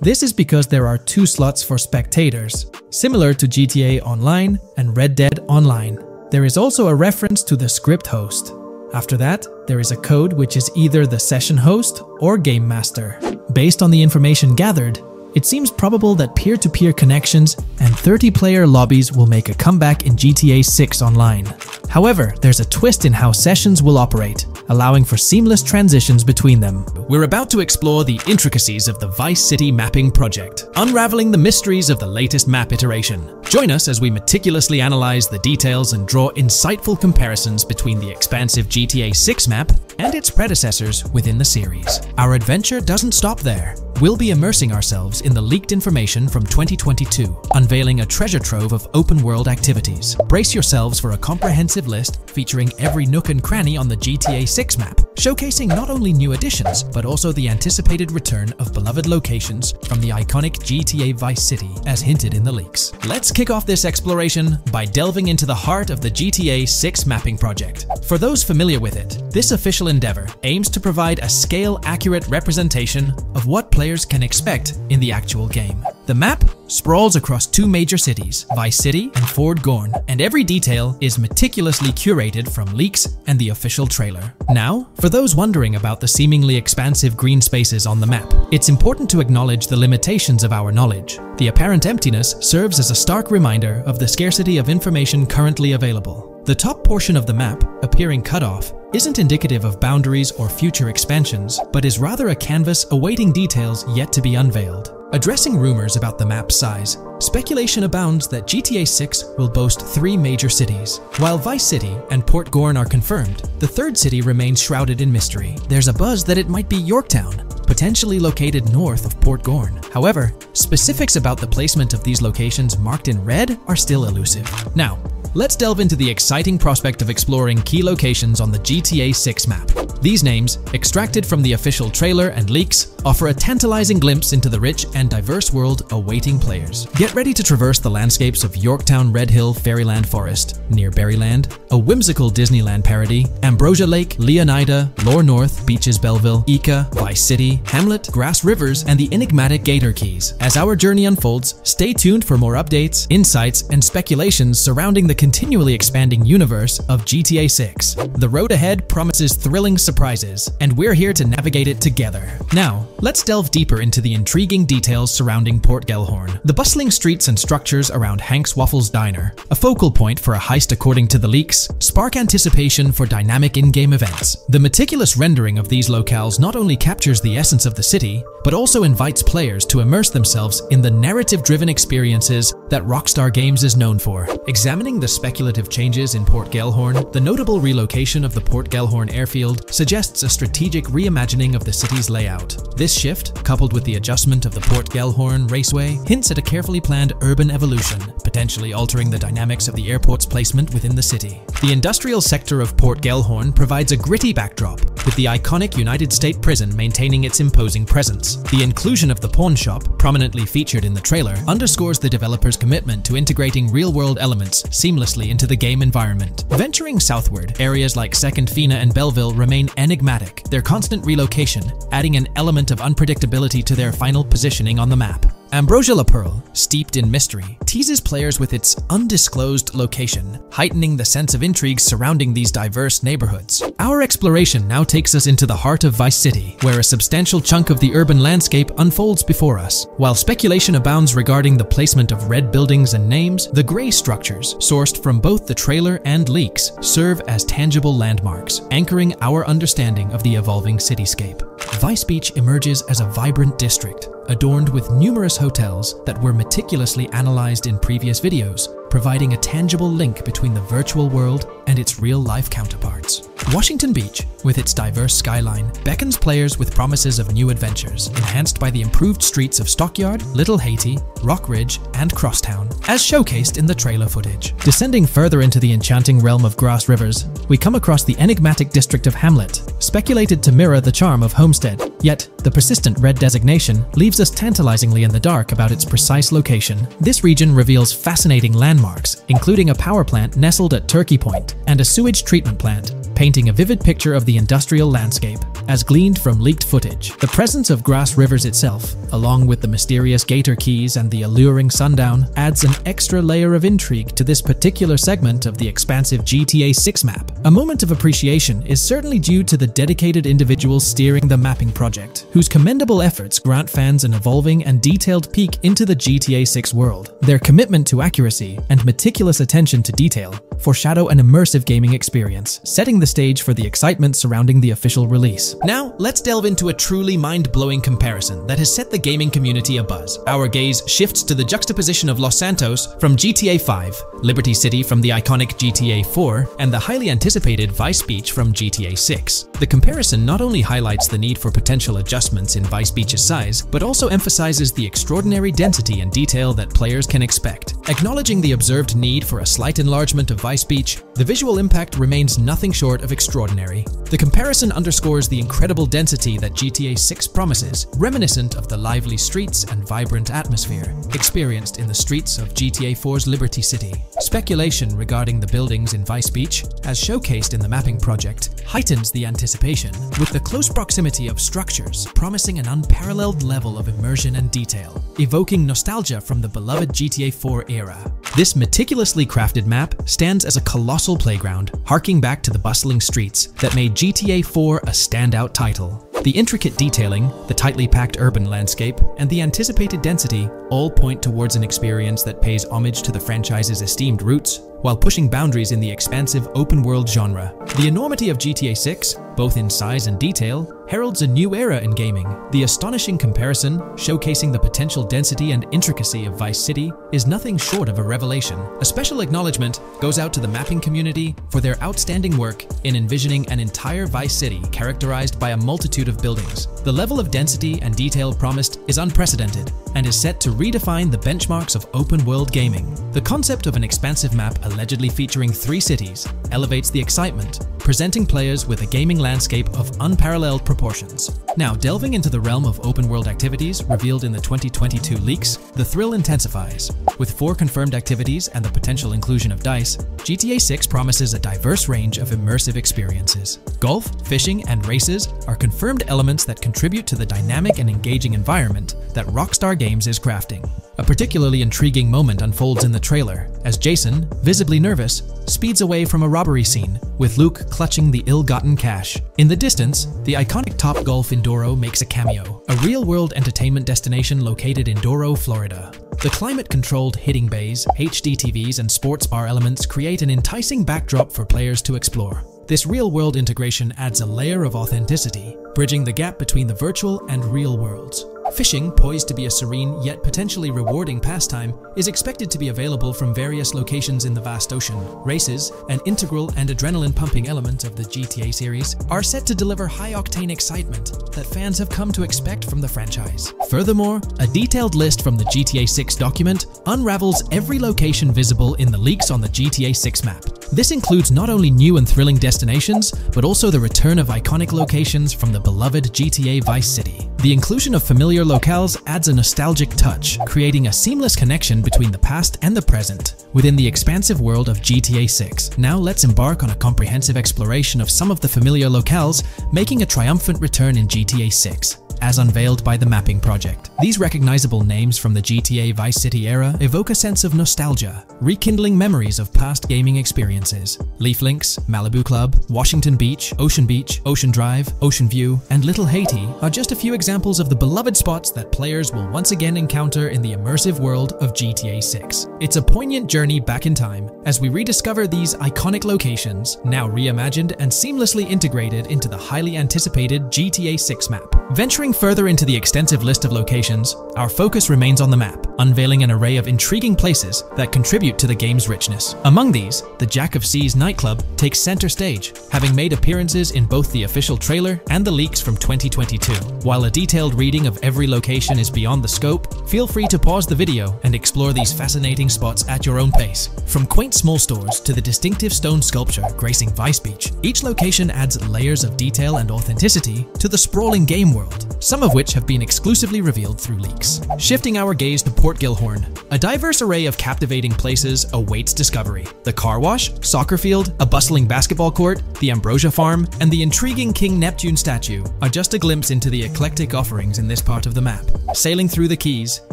This is because there are two slots for spectators, similar to GTA Online and Red Dead Online. There is also a reference to the script host, after that, there is a code which is either the session host or game master. Based on the information gathered, it seems probable that peer-to-peer -peer connections and 30-player lobbies will make a comeback in GTA 6 Online. However, there's a twist in how sessions will operate, allowing for seamless transitions between them. We're about to explore the intricacies of the Vice City mapping project, unraveling the mysteries of the latest map iteration. Join us as we meticulously analyze the details and draw insightful comparisons between the expansive GTA 6 map and its predecessors within the series. Our adventure doesn't stop there. We'll be immersing ourselves in the leaked information from 2022, unveiling a treasure trove of open-world activities. Brace yourselves for a comprehensive list featuring every nook and cranny on the GTA 6 map, showcasing not only new additions, but also the anticipated return of beloved locations from the iconic GTA Vice City, as hinted in the leaks. Let's kick off this exploration by delving into the heart of the GTA 6 mapping project. For those familiar with it, this endeavor aims to provide a scale-accurate representation of what players can expect in the actual game. The map sprawls across two major cities, Vice City and Fort Gorn, and every detail is meticulously curated from leaks and the official trailer. Now, for those wondering about the seemingly expansive green spaces on the map, it's important to acknowledge the limitations of our knowledge. The apparent emptiness serves as a stark reminder of the scarcity of information currently available. The top portion of the map, appearing cut off, isn't indicative of boundaries or future expansions, but is rather a canvas awaiting details yet to be unveiled. Addressing rumors about the map's size, speculation abounds that GTA 6 will boast three major cities. While Vice City and Port Gellhorn are confirmed, the third city remains shrouded in mystery. There's a buzz that it might be Yorktown, potentially located north of Port Gellhorn. However, specifics about the placement of these locations marked in red are still elusive. Now, Let's delve into the exciting prospect of exploring key locations on the GTA 6 map. These names, extracted from the official trailer and leaks, offer a tantalizing glimpse into the rich and diverse world awaiting players. Get ready to traverse the landscapes of Yorktown Red Hill Fairyland Forest, near Berryland, a whimsical Disneyland parody, Ambrosia Lake, Leonida, Lore North, Beaches Belleville, Ica, Vice City, Hamlet, Grass Rivers, and the enigmatic Gator Keys. As our journey unfolds, stay tuned for more updates, insights, and speculations surrounding the continually expanding universe of GTA 6. The road ahead promises thrilling surprises, and we're here to navigate it together. Now, let's delve deeper into the intriguing details surrounding Port Gellhorn. The bustling streets and structures around Hank's Waffles Diner, a focal point for a heist according to the leaks, spark anticipation for dynamic in-game events. The meticulous rendering of these locales not only captures the essence of the city, but also invites players to immerse themselves in the narrative-driven experiences that Rockstar Games is known for. Examining the speculative changes in Port Gellhorn, the notable relocation of the Port Gellhorn airfield, suggests a strategic reimagining of the city's layout. This shift, coupled with the adjustment of the Port Gellhorn Raceway, hints at a carefully planned urban evolution, potentially altering the dynamics of the airport's placement within the city. The industrial sector of Port Gellhorn provides a gritty backdrop, with the iconic United States Prison maintaining its imposing presence. The inclusion of the pawn shop, prominently featured in the trailer, underscores the developer's commitment to integrating real-world elements seamlessly into the game environment. Venturing southward, areas like Second Fina and Belleville remain enigmatic, their constant relocation adding an element of unpredictability to their final positioning on the map. Ambrosia La Pearl, steeped in mystery, teases players with its undisclosed location, heightening the sense of intrigue surrounding these diverse neighborhoods. Our exploration now takes us into the heart of Vice City, where a substantial chunk of the urban landscape unfolds before us. While speculation abounds regarding the placement of red buildings and names, the gray structures, sourced from both the trailer and leaks, serve as tangible landmarks, anchoring our understanding of the evolving cityscape. Vice Beach emerges as a vibrant district, adorned with numerous hotels that were meticulously analyzed in previous videos, providing a tangible link between the virtual world and its real-life counterparts. Washington Beach, with its diverse skyline, beckons players with promises of new adventures, enhanced by the improved streets of Stockyard, Little Haiti, Rock Ridge, and Crosstown, as showcased in the trailer footage. Descending further into the enchanting realm of Grass Rivers, we come across the enigmatic district of Hamlet, speculated to mirror the charm of Homestead. Yet, the persistent red designation leaves us tantalizingly in the dark about its precise location. This region reveals fascinating landmarks, including a power plant nestled at Turkey Point and a sewage treatment plant, painting a vivid picture of the industrial landscape, as gleaned from leaked footage. The presence of Grass Rivers itself, along with the mysterious Gator Keys and the alluring sundown, adds an extra layer of intrigue to this particular segment of the expansive GTA 6 map. A moment of appreciation is certainly due to the dedicated individuals steering the mapping project, whose commendable efforts grant fans an evolving and detailed peek into the GTA 6 world. Their commitment to accuracy and meticulous attention to detail foreshadow an immersive gaming experience, setting the stage for the excitement surrounding the official release. Now, let's delve into a truly mind-blowing comparison that has set the gaming community abuzz. Our gaze shifts to the juxtaposition of Los Santos from GTA 5, Liberty City from the iconic GTA 4, and the highly anticipated Vice Beach from GTA 6. The comparison not only highlights the need for potential adjustments in Vice Beach's size, but also emphasizes the extraordinary density and detail that players can expect. Acknowledging the observed need for a slight enlargement of Vice Beach, the visual impact remains nothing short of extraordinary. The comparison underscores the incredible density that GTA 6 promises, reminiscent of the lively streets and vibrant atmosphere experienced in the streets of GTA 4's Liberty City. Speculation regarding the buildings in Vice Beach, as showcased in the mapping project, heightens the anticipation, with the close proximity of structures promising an unparalleled level of immersion and detail, evoking nostalgia from the beloved GTA 4 era. This meticulously crafted map stands as a colossal playground, harking back to the bustling streets that made GTA 4 a standout title. The intricate detailing, the tightly packed urban landscape, and the anticipated density all point towards an experience that pays homage to the franchise's esteemed roots while pushing boundaries in the expansive open-world genre. The enormity of GTA 6, both in size and detail, heralds a new era in gaming. The astonishing comparison, showcasing the potential density and intricacy of Vice City, is nothing short of a revelation. A special acknowledgement goes out to the mapping community for their outstanding work in envisioning an entire Vice City characterized by a multitude of buildings. The level of density and detail promised is unprecedented and is set to redefine the benchmarks of open-world gaming. The concept of an expansive map allegedly featuring three cities elevates the excitement, presenting players with a gaming landscape of unparalleled proportions. Now, delving into the realm of open-world activities revealed in the 2022 leaks, the thrill intensifies. With four confirmed activities and the potential inclusion of DICE, GTA 6 promises a diverse range of immersive experiences. Golf, fishing, and races are confirmed elements that contribute to the dynamic and engaging environment that Rockstar Games is crafting. A particularly intriguing moment unfolds in the trailer, as Jason, visibly nervous, speeds away from a robbery scene, with Luke clutching the ill-gotten cash. In the distance, the iconic Top Golf in Doral makes a cameo, a real-world entertainment destination located in Doral, Florida. The climate-controlled hitting bays, HD TVs, and sports bar elements create an enticing backdrop for players to explore. This real-world integration adds a layer of authenticity, bridging the gap between the virtual and real worlds. Fishing, poised to be a serene yet potentially rewarding pastime, is expected to be available from various locations in the vast ocean. Races, an integral and adrenaline pumping element of the GTA series, are set to deliver high octane excitement that fans have come to expect from the franchise. Furthermore, a detailed list from the GTA 6 document unravels every location visible in the leaks on the GTA 6 map. This includes not only new and thrilling destinations, but also the return of iconic locations from the beloved GTA Vice City. The inclusion of familiar locales adds a nostalgic touch, creating a seamless connection between the past and the present within the expansive world of GTA 6. Now let's embark on a comprehensive exploration of some of the familiar locales, making a triumphant return in GTA 6 as unveiled by the Mapping Project. These recognizable names from the GTA Vice City era evoke a sense of nostalgia, rekindling memories of past gaming experiences. Leaf Links, Malibu Club, Washington Beach, Ocean Beach, Ocean Drive, Ocean View, and Little Haiti are just a few examples of the beloved spots that players will once again encounter in the immersive world of GTA 6. It's a poignant journey back in time as we rediscover these iconic locations, now reimagined and seamlessly integrated into the highly anticipated GTA 6 map. Venturing further into the extensive list of locations, our focus remains on the map, unveiling an array of intriguing places that contribute to the game's richness. Among these, the Jack of Seas nightclub takes center stage, having made appearances in both the official trailer and the leaks from 2022. While a detailed reading of every location is beyond the scope, feel free to pause the video and explore these fascinating spots at your own pace. From quaint small stores to the distinctive stone sculpture gracing Vice Beach, each location adds layers of detail and authenticity to the sprawling game world, some of which have been exclusively revealed through leaks. Shifting our gaze to Port Gellhorn, a diverse array of captivating places awaits discovery. The car wash, soccer field, a bustling basketball court, the Ambrosia farm, and the intriguing King Neptune statue are just a glimpse into the eclectic offerings in this part of the map. Sailing through the keys,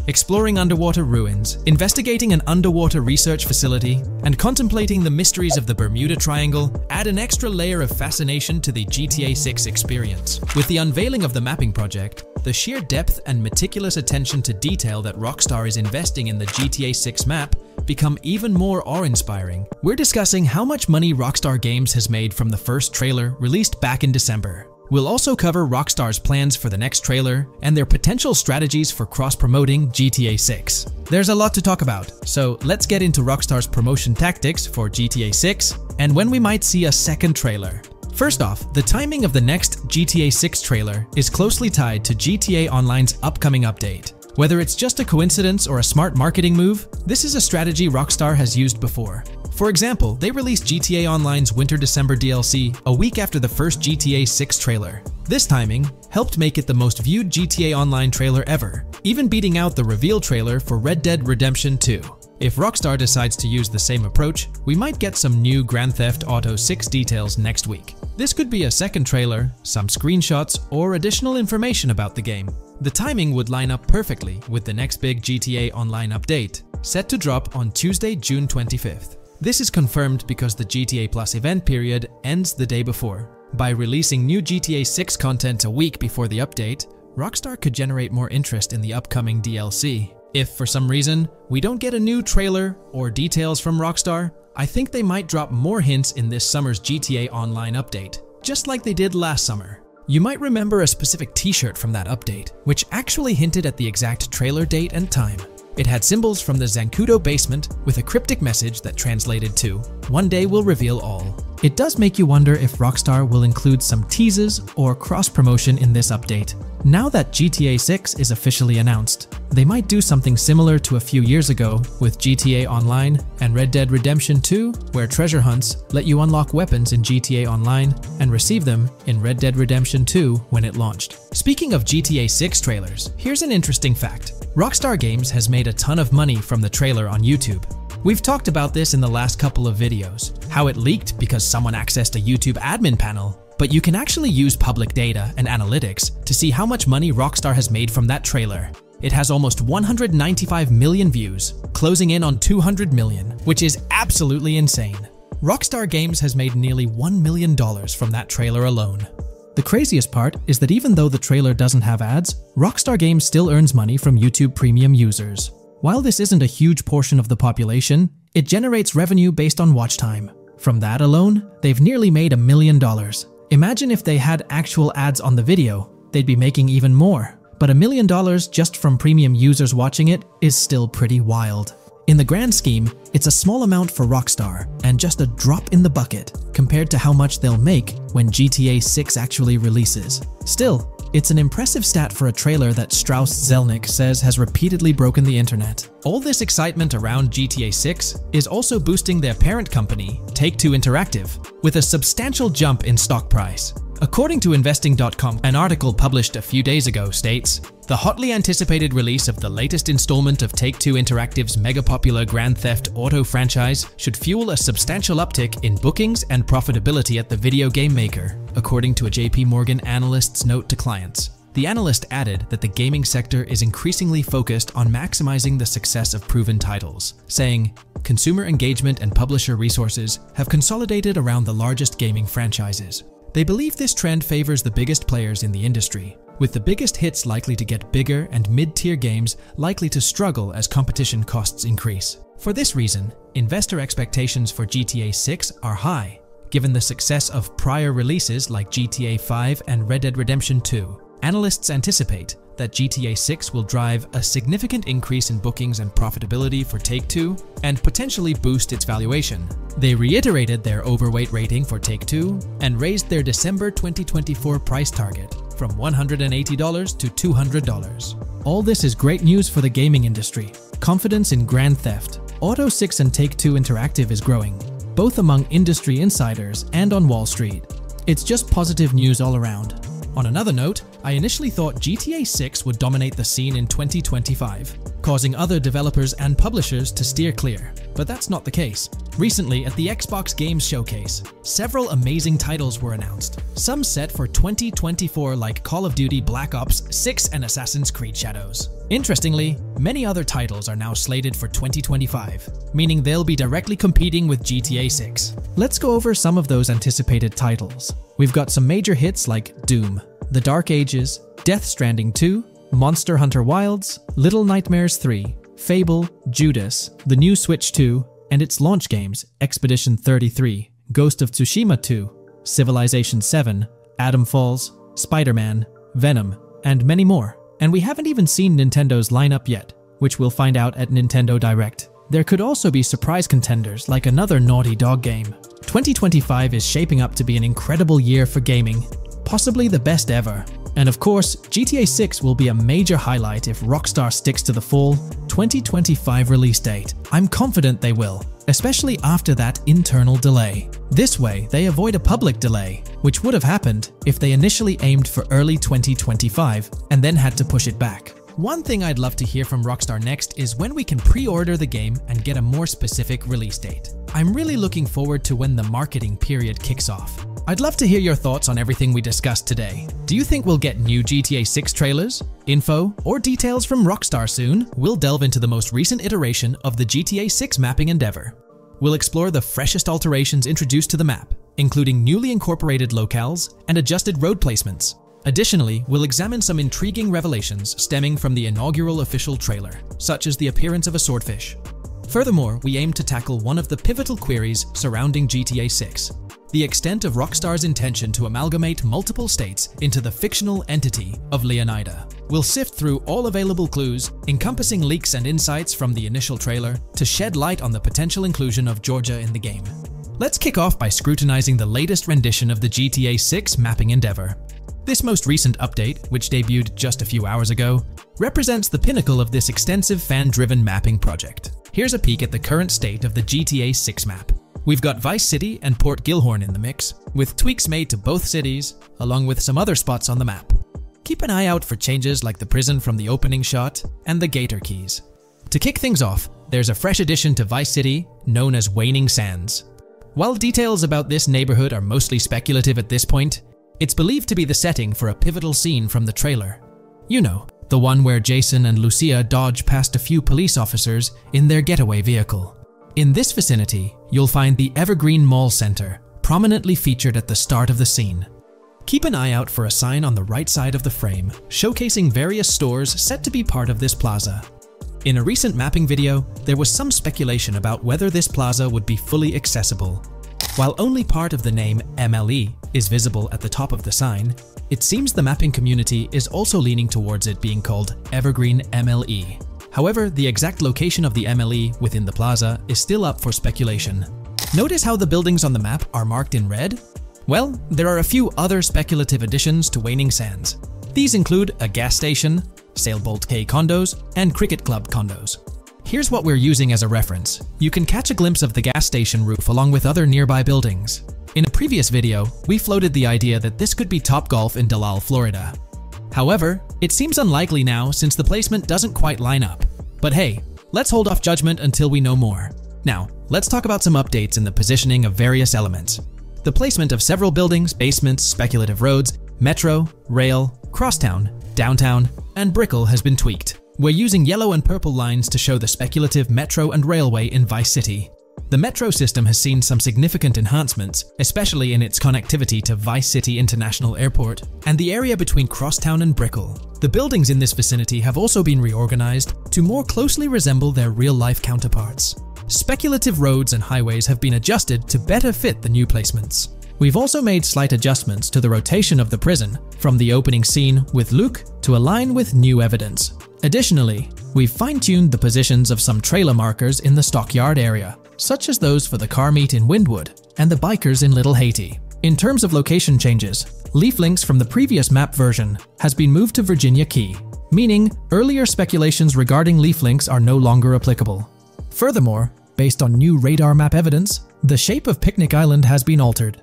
exploring underwater ruins, investigating an underwater research facility, and contemplating the mysteries of the Bermuda Triangle add an extra layer of fascination to the GTA 6 experience. With the unveiling of the mapping project, the sheer depth and meticulous attention to detail that Rockstar is investing in the GTA 6 map become even more awe-inspiring. We're discussing how much money Rockstar Games has made from the first trailer released back in December. We'll also cover Rockstar's plans for the next trailer and their potential strategies for cross-promoting GTA 6. There's a lot to talk about, so let's get into Rockstar's promotion tactics for GTA 6 and when we might see a second trailer. First off, the timing of the next GTA 6 trailer is closely tied to GTA Online's upcoming update. Whether it's just a coincidence or a smart marketing move, this is a strategy Rockstar has used before. For example, they released GTA Online's Winter December DLC a week after the first GTA 6 trailer. This timing helped make it the most viewed GTA Online trailer ever, even beating out the reveal trailer for Red Dead Redemption 2. If Rockstar decides to use the same approach, we might get some new Grand Theft Auto 6 details next week. This could be a second trailer, some screenshots, or additional information about the game. The timing would line up perfectly with the next big GTA Online update, set to drop on Tuesday, June 25th. This is confirmed because the GTA Plus event period ends the day before. By releasing new GTA 6 content a week before the update, Rockstar could generate more interest in the upcoming DLC. If for some reason we don't get a new trailer or details from Rockstar, I think they might drop more hints in this summer's GTA Online update, just like they did last summer. You might remember a specific t-shirt from that update, which actually hinted at the exact trailer date and time. It had symbols from the Zancudo basement with a cryptic message that translated to, one day we'll reveal all. It does make you wonder if Rockstar will include some teases or cross-promotion in this update. Now that GTA 6 is officially announced, they might do something similar to a few years ago with GTA Online and Red Dead Redemption 2, where treasure hunts let you unlock weapons in GTA Online and receive them in Red Dead Redemption 2 when it launched. Speaking of GTA 6 trailers, here's an interesting fact. Rockstar Games has made a ton of money from the trailer on YouTube. We've talked about this in the last couple of videos, how it leaked because someone accessed a YouTube admin panel, but you can actually use public data and analytics to see how much money Rockstar has made from that trailer. It has almost 195 million views, closing in on 200 million, which is absolutely insane. Rockstar Games has made nearly $1 million from that trailer alone. The craziest part is that even though the trailer doesn't have ads, Rockstar Games still earns money from YouTube Premium users. While this isn't a huge portion of the population, it generates revenue based on watch time. From that alone, they've nearly made a million dollars. Imagine if they had actual ads on the video, they'd be making even more. but a million dollars just from premium users watching it is still pretty wild. In the grand scheme, it's a small amount for Rockstar and just a drop in the bucket compared to how much they'll make when GTA 6 actually releases. Still, it's an impressive stat for a trailer that Strauss Zelnick says has repeatedly broken the internet. All this excitement around GTA 6 is also boosting their parent company, Take-Two Interactive, with a substantial jump in stock price. According to Investing.com, an article published a few days ago states, the hotly anticipated release of the latest installment of Take-Two Interactive's mega-popular Grand Theft Auto franchise should fuel a substantial uptick in bookings and profitability at the video game maker, according to a JP Morgan analyst's note to clients. The analyst added that the gaming sector is increasingly focused on maximizing the success of proven titles, saying, Consumer engagement and publisher resources have consolidated around the largest gaming franchises, they believe this trend favors the biggest players in the industry, with the biggest hits likely to get bigger and mid-tier games likely to struggle as competition costs increase. For this reason, investor expectations for GTA 6 are high, given the success of prior releases like GTA 5 and Red Dead Redemption 2. Analysts anticipate that GTA 6 will drive a significant increase in bookings and profitability for Take-Two and potentially boost its valuation. They reiterated their overweight rating for Take-Two and raised their December 2024 price target from $180 to $200. All this is great news for the gaming industry. Confidence in Grand Theft, Auto 6 and Take-Two Interactive is growing, both among industry insiders and on Wall Street. It's just positive news all around. On another note, I initially thought GTA 6 would dominate the scene in 2025, causing other developers and publishers to steer clear, but that's not the case. Recently, at the Xbox Games Showcase, several amazing titles were announced, some set for 2024 like Call of Duty Black Ops 6 and Assassin's Creed Shadows. Interestingly, many other titles are now slated for 2025, meaning they'll be directly competing with GTA 6. Let's go over some of those anticipated titles. We've got some major hits like Doom, The Dark Ages, Death Stranding 2, Monster Hunter Wilds, Little Nightmares 3, Fable, Judas, the new Switch 2, and its launch games Expedition 33, Ghost of Tsushima 2, Civilization 7, Atom Falls, Spider-Man, Venom, and many more. And we haven't even seen Nintendo's lineup yet, which we'll find out at Nintendo Direct. There could also be surprise contenders like another Naughty Dog game. 2025 is shaping up to be an incredible year for gaming, possibly the best ever. And of course, GTA 6 will be a major highlight if Rockstar sticks to the fall 2025 release date. I'm confident they will, especially after that internal delay. This way, they avoid a public delay, which would have happened if they initially aimed for early 2025 and then had to push it back. One thing I'd love to hear from Rockstar next is when we can pre-order the game and get a more specific release date. I'm really looking forward to when the marketing period kicks off. I'd love to hear your thoughts on everything we discussed today. Do you think we'll get new GTA 6 trailers, info, or details from Rockstar soon? We'll delve into the most recent iteration of the GTA 6 mapping endeavor. We'll explore the freshest alterations introduced to the map, including newly incorporated locales and adjusted road placements, Additionally, we'll examine some intriguing revelations stemming from the inaugural official trailer, such as the appearance of a swordfish. Furthermore, we aim to tackle one of the pivotal queries surrounding GTA 6, the extent of Rockstar's intention to amalgamate multiple states into the fictional entity of Leonida. We'll sift through all available clues, encompassing leaks and insights from the initial trailer, to shed light on the potential inclusion of Georgia in the game. Let's kick off by scrutinizing the latest rendition of the GTA 6 mapping endeavor. This most recent update, which debuted just a few hours ago, represents the pinnacle of this extensive fan-driven mapping project. Here's a peek at the current state of the GTA 6 map. We've got Vice City and Port Gellhorn in the mix, with tweaks made to both cities, along with some other spots on the map. Keep an eye out for changes like the prison from the opening shot and the Gator Keys. To kick things off, there's a fresh addition to Vice City known as Waning Sands. While details about this neighborhood are mostly speculative at this point, it's believed to be the setting for a pivotal scene from the trailer. You know, the one where Jason and Lucia dodge past a few police officers in their getaway vehicle. In this vicinity, you'll find the Evergreen Mall Center, prominently featured at the start of the scene. Keep an eye out for a sign on the right side of the frame, showcasing various stores set to be part of this plaza. In a recent mapping video, there was some speculation about whether this plaza would be fully accessible, while only part of the name MLE is visible at the top of the sign, it seems the mapping community is also leaning towards it being called Evergreen MLE. However, the exact location of the MLE within the plaza is still up for speculation. Notice how the buildings on the map are marked in red? Well, there are a few other speculative additions to Waning Sands. These include a gas station, Sailbolt K condos, and Cricket Club condos. Here's what we're using as a reference. You can catch a glimpse of the gas station roof along with other nearby buildings. In a previous video, we floated the idea that this could be Topgolf in Doral, Florida. However, it seems unlikely now since the placement doesn't quite line up. But hey, let's hold off judgment until we know more. Now, let's talk about some updates in the positioning of various elements. The placement of several buildings, basements, speculative roads, metro, rail, crosstown, downtown, and Brickell has been tweaked. We're using yellow and purple lines to show the speculative metro and railway in Vice City. The metro system has seen some significant enhancements, especially in its connectivity to Vice City International Airport and the area between Crosstown and Brickell. The buildings in this vicinity have also been reorganized to more closely resemble their real-life counterparts. Speculative roads and highways have been adjusted to better fit the new placements. We've also made slight adjustments to the rotation of the prison, from the opening scene with Luke to align with new evidence. Additionally, we've fine-tuned the positions of some trailer markers in the stockyard area, such as those for the car meet in Wynwood and the bikers in Little Haiti. In terms of location changes, Leaf Links from the previous map version has been moved to Virginia Key, meaning earlier speculations regarding Leaf Links are no longer applicable. Furthermore, based on new radar map evidence, the shape of Picnic Island has been altered.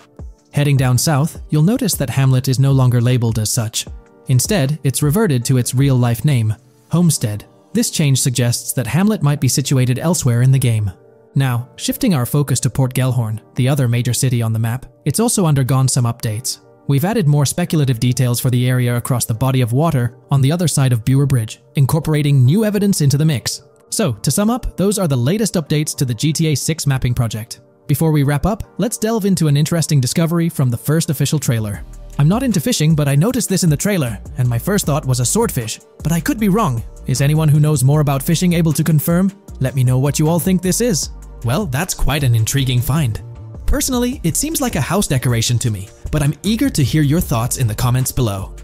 Heading down south, you'll notice that Hamlet is no longer labeled as such. Instead, it's reverted to its real-life name, Homestead. This change suggests that Hamlet might be situated elsewhere in the game. Now, shifting our focus to Port Gellhorn, the other major city on the map, it's also undergone some updates. We've added more speculative details for the area across the body of water on the other side of Bure Bridge, incorporating new evidence into the mix. So, to sum up, those are the latest updates to the GTA 6 mapping project. Before we wrap up, let's delve into an interesting discovery from the first official trailer. I'm not into fishing, but I noticed this in the trailer, and my first thought was a swordfish. But I could be wrong. Is anyone who knows more about fishing able to confirm? Let me know what you all think this is. Well, that's quite an intriguing find. Personally, it seems like a house decoration to me, but I'm eager to hear your thoughts in the comments below.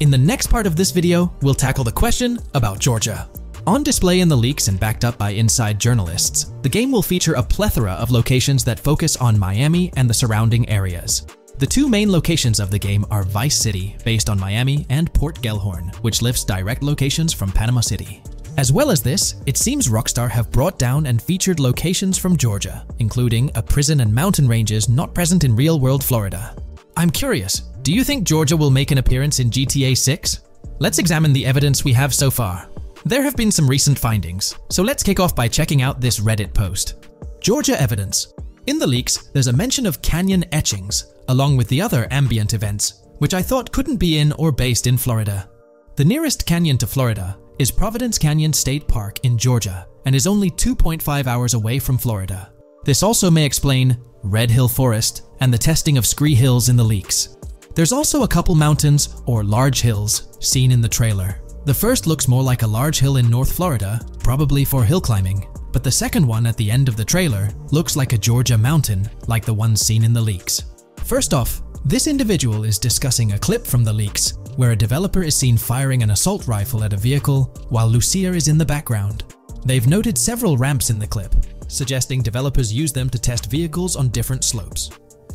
In the next part of this video, we'll tackle the question about Georgia. On display in the leaks and backed up by inside journalists, the game will feature a plethora of locations that focus on Miami and the surrounding areas. The two main locations of the game are Vice City, based on Miami, and Port Gellhorn, which lifts direct locations from Panama City. As well as this, it seems Rockstar have brought down and featured locations from Georgia, including a prison and mountain ranges not present in real-world Florida. I'm curious, do you think Georgia will make an appearance in GTA 6? Let's examine the evidence we have so far. There have been some recent findings, so let's kick off by checking out this Reddit post. Georgia evidence. In the leaks, there's a mention of canyon etchings, along with the other ambient events, which I thought couldn't be in or based in Florida. The nearest canyon to Florida is Providence Canyon State Park in Georgia and is only 2.5 hours away from Florida. This also may explain Red Hill Forest and the testing of scree hills in the leaks. There's also a couple mountains or large hills seen in the trailer. The first looks more like a large hill in North Florida, probably for hill climbing, but the second one at the end of the trailer looks like a Georgia mountain like the ones seen in the leaks. First off, this individual is discussing a clip from the leaks where a developer is seen firing an assault rifle at a vehicle while Lucia is in the background. They've noted several ramps in the clip, suggesting developers use them to test vehicles on different slopes.